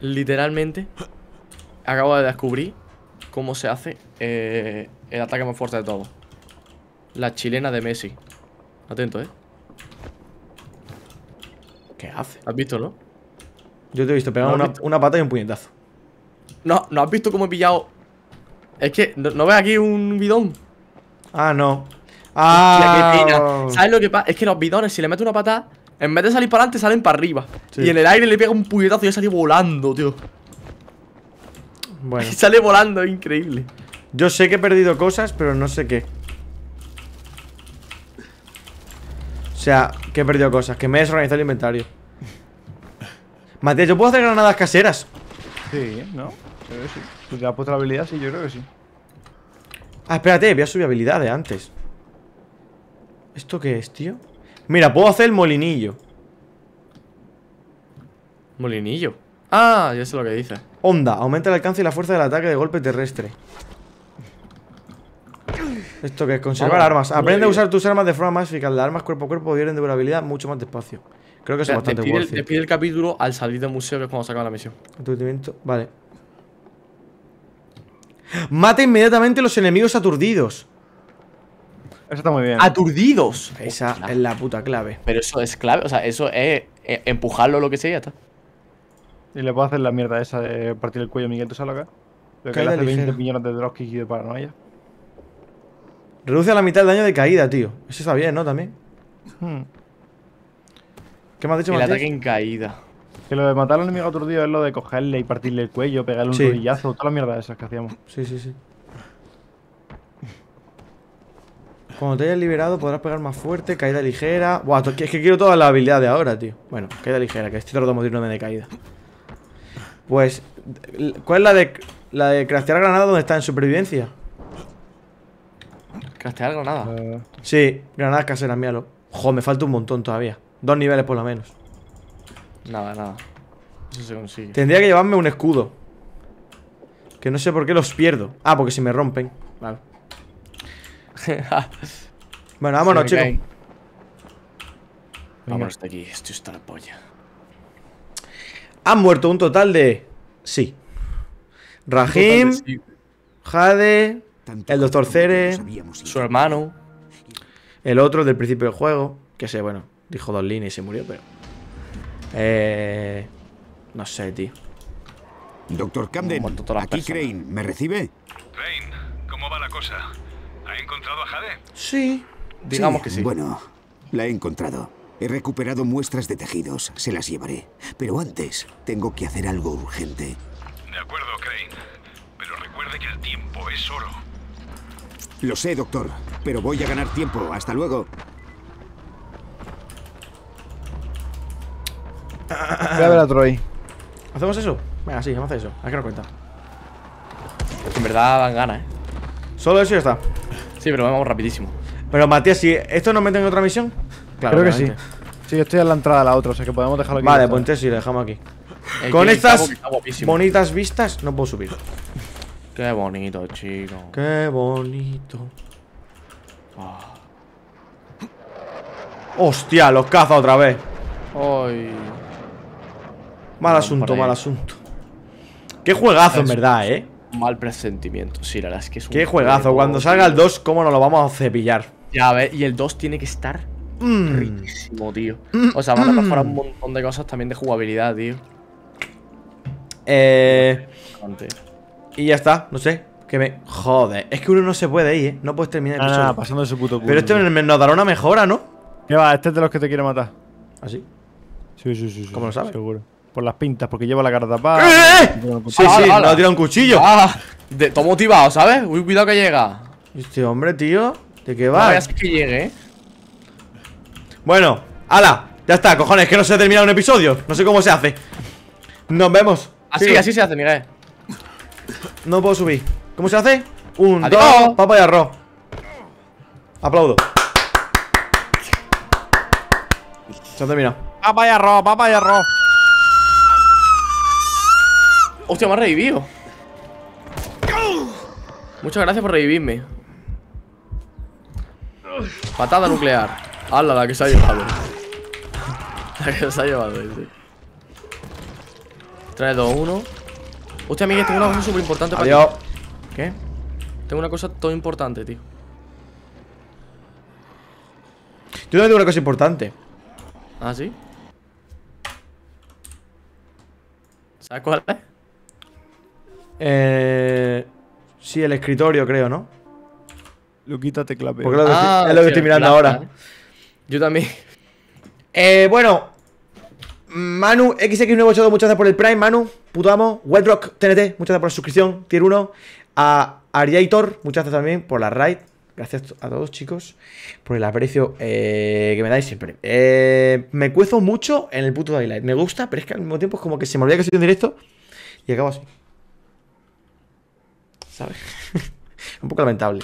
Literalmente, acabo de descubrir cómo se hace eh, el ataque más fuerte de todo. La chilena de Messi. Atento, ¿eh? ¿Qué hace? ¿Has visto, no? Yo te he visto pegar No, una, visto. una pata y un puñetazo. No, ¿no has visto cómo he pillado? Es que, ¿no, no ves aquí un bidón? Ah, no. Hostia, Ah. qué pena. ¿Sabes lo que pasa? Es que los bidones, si le metes una patada, en vez de salir para adelante, salen para arriba. Sí. Y en el aire le pega un puñetazo y ya sale volando, tío. Bueno. Y sale volando, es increíble. Yo sé que he perdido cosas, pero no sé qué. O sea, que he perdido cosas, que me he desorganizado el inventario. Matías, ¿yo puedo hacer granadas caseras? Sí, ¿no? Creo que sí. Si te has puesto la habilidad, sí, yo creo que sí. Ah, espérate, voy a subir habilidades antes. ¿Esto qué es, tío? Mira, puedo hacer el molinillo. Molinillo. Ah, ya sé lo que dices. Onda, aumenta el alcance y la fuerza del ataque de golpe terrestre. Esto que es conservar armas. Aprende a usar tus armas de forma más eficaz. Las armas cuerpo a cuerpo pierden durabilidad mucho más despacio. Creo que eso es bastante worth it. despide el capítulo al salir del museo, que es cuando se acaba la misión. Aturdimiento. Vale. Mata inmediatamente los enemigos aturdidos. Eso está muy bien. ¡Aturdidos! Esa es la puta clave. Pero eso es clave, o sea, eso es eh, empujarlo o lo que sea y ya está. Y le puedo hacer la mierda esa de partir el cuello a Miguel, ¿tú sabes lo que es? Lo que le hace 20 ligera. millones de dropkick y de paranoia. Reduce a la mitad el daño de caída, tío. Eso está bien, ¿no? También. Hmm. ¿Qué me has dicho, El Matías? ataque en caída. Que lo de matar al enemigo aturdido es lo de cogerle y partirle el cuello, pegarle un Sí. rodillazo, toda la mierda esas que hacíamos. Sí, sí, sí. Cuando te hayas liberado podrás pegar más fuerte, caída ligera. Buah, es que quiero todas las habilidades ahora, tío. Bueno, caída ligera, que estoy tratando de morirme de caída. Pues, ¿cuál es la de la de craftear granada donde está en supervivencia? Craftear granada. Eh, Sí, granadas caseras, míralo. Joder, me falta un montón todavía. Dos niveles por lo menos. Nada, nada. Eso se consigue. Tendría que llevarme un escudo. Que no sé por qué los pierdo. Ah, porque si me rompen. Vale. Bueno, vámonos, chicos. Vámonos de aquí, esto está la polla. Han muerto un total de. Sí. Rahim, Jade, Tanto el como Cere, Su hermano. el otro del principio del juego. Que sé, bueno, dijo dos líneas y se murió, pero. Eh. No sé, tío. Doctor Camden, aquí personas. Crane, ¿me recibe? Rain, ¿cómo va la cosa? ¿Ha encontrado a Jade? Sí. Digamos que sí. Bueno, la he encontrado. He recuperado muestras de tejidos, se las llevaré. Pero antes, tengo que hacer algo urgente. De acuerdo, Crane. Pero recuerde que el tiempo es oro. Lo sé, doctor, pero voy a ganar tiempo. Hasta luego. Voy a ver a Troy. ¿Hacemos eso? Venga, sí, vamos a hacer eso. ¿A qué nos cuenta? En verdad dan ganas, eh. Solo eso y ya está. Sí, pero vamos rapidísimo. Pero Matías, si esto nos meten en otra misión. Claro, Creo que sí. Sí, estoy en la entrada a la otra, o sea que podemos dejarlo aquí. Vale, está. pues entonces sí, lo dejamos aquí. Con estas cabo que está guapísimo. bonitas vistas no puedo subir. Qué bonito, chico. Qué bonito. Hostia, los caza otra vez. Ay. Mal No, asunto, mal asunto. Qué juegazo, en Es- verdad, eh. Mal presentimiento. Sí, la verdad es que es un Qué juegazo. juego, Cuando salga el 2, ¿cómo nos lo vamos a cepillar? Ya ves, y el 2 tiene que estar Mm. riquísimo, tío. O sea, van a mejorar un montón de cosas también de jugabilidad, tío. Eh. Bastante. Y ya está, no sé. Que me. Joder, es que uno no se puede ir, eh. No puedes terminar el nada, episodio. pasando de su puto culo. Pero este me- nos dará una mejora, ¿no? ¿Qué va? Este es de los que te quiere matar. Así. Sí, sí, sí. sí ¿Cómo lo sabes? Seguro. Por las pintas, porque lleva la cara tapada. ¡Eh! y tiene una Sí, sí, nos ha tirado un cuchillo. Ah, de, todo motivado, ¿sabes? Uy, cuidado que llega. Este hombre, tío. ¿De qué No va? a que llegue, eh. Bueno, ala, ya está, cojones, que no se ha terminado un episodio. No sé cómo se hace. Nos vemos. Así, Sigo. así se hace, Miguel. No puedo subir. ¿Cómo se hace? Un, Adiós. dos, papa y arroz. Aplaudo. Se ha terminado. Papá y arroz, papá y arroz. Hostia, me has revivido. Muchas gracias por revivirme. Patada nuclear. ¡Hala, la que se ha llevado! La que se ha llevado, ese. 3, 2, 1. Hostia, Miguel, tengo una cosa súper importante para Adiós. ti. ¿Qué? Tengo una cosa todo importante, tío. Yo también tengo una cosa importante. ¿Ah, sí? ¿Sabes cuál es? Eh. Sí, el escritorio, creo, ¿no? Luquita te clapeo. Porque Ah, estoy- es lo que estoy mirando ahora. Yo también. Eh, bueno. Manu, XX982, muchas gracias por el Prime, Manu, puto amo. Wedrock TNT, muchas gracias por la suscripción, tier 1. A Ariator, muchas gracias también por la raid. Gracias a todos, chicos, por el aprecio eh, que me dais siempre. Eh, me cuezo mucho en el puto Daylight. Me gusta, pero es que al mismo tiempo es como que se me olvida que estoy en directo y acabo así. ¿Sabes? Un poco lamentable.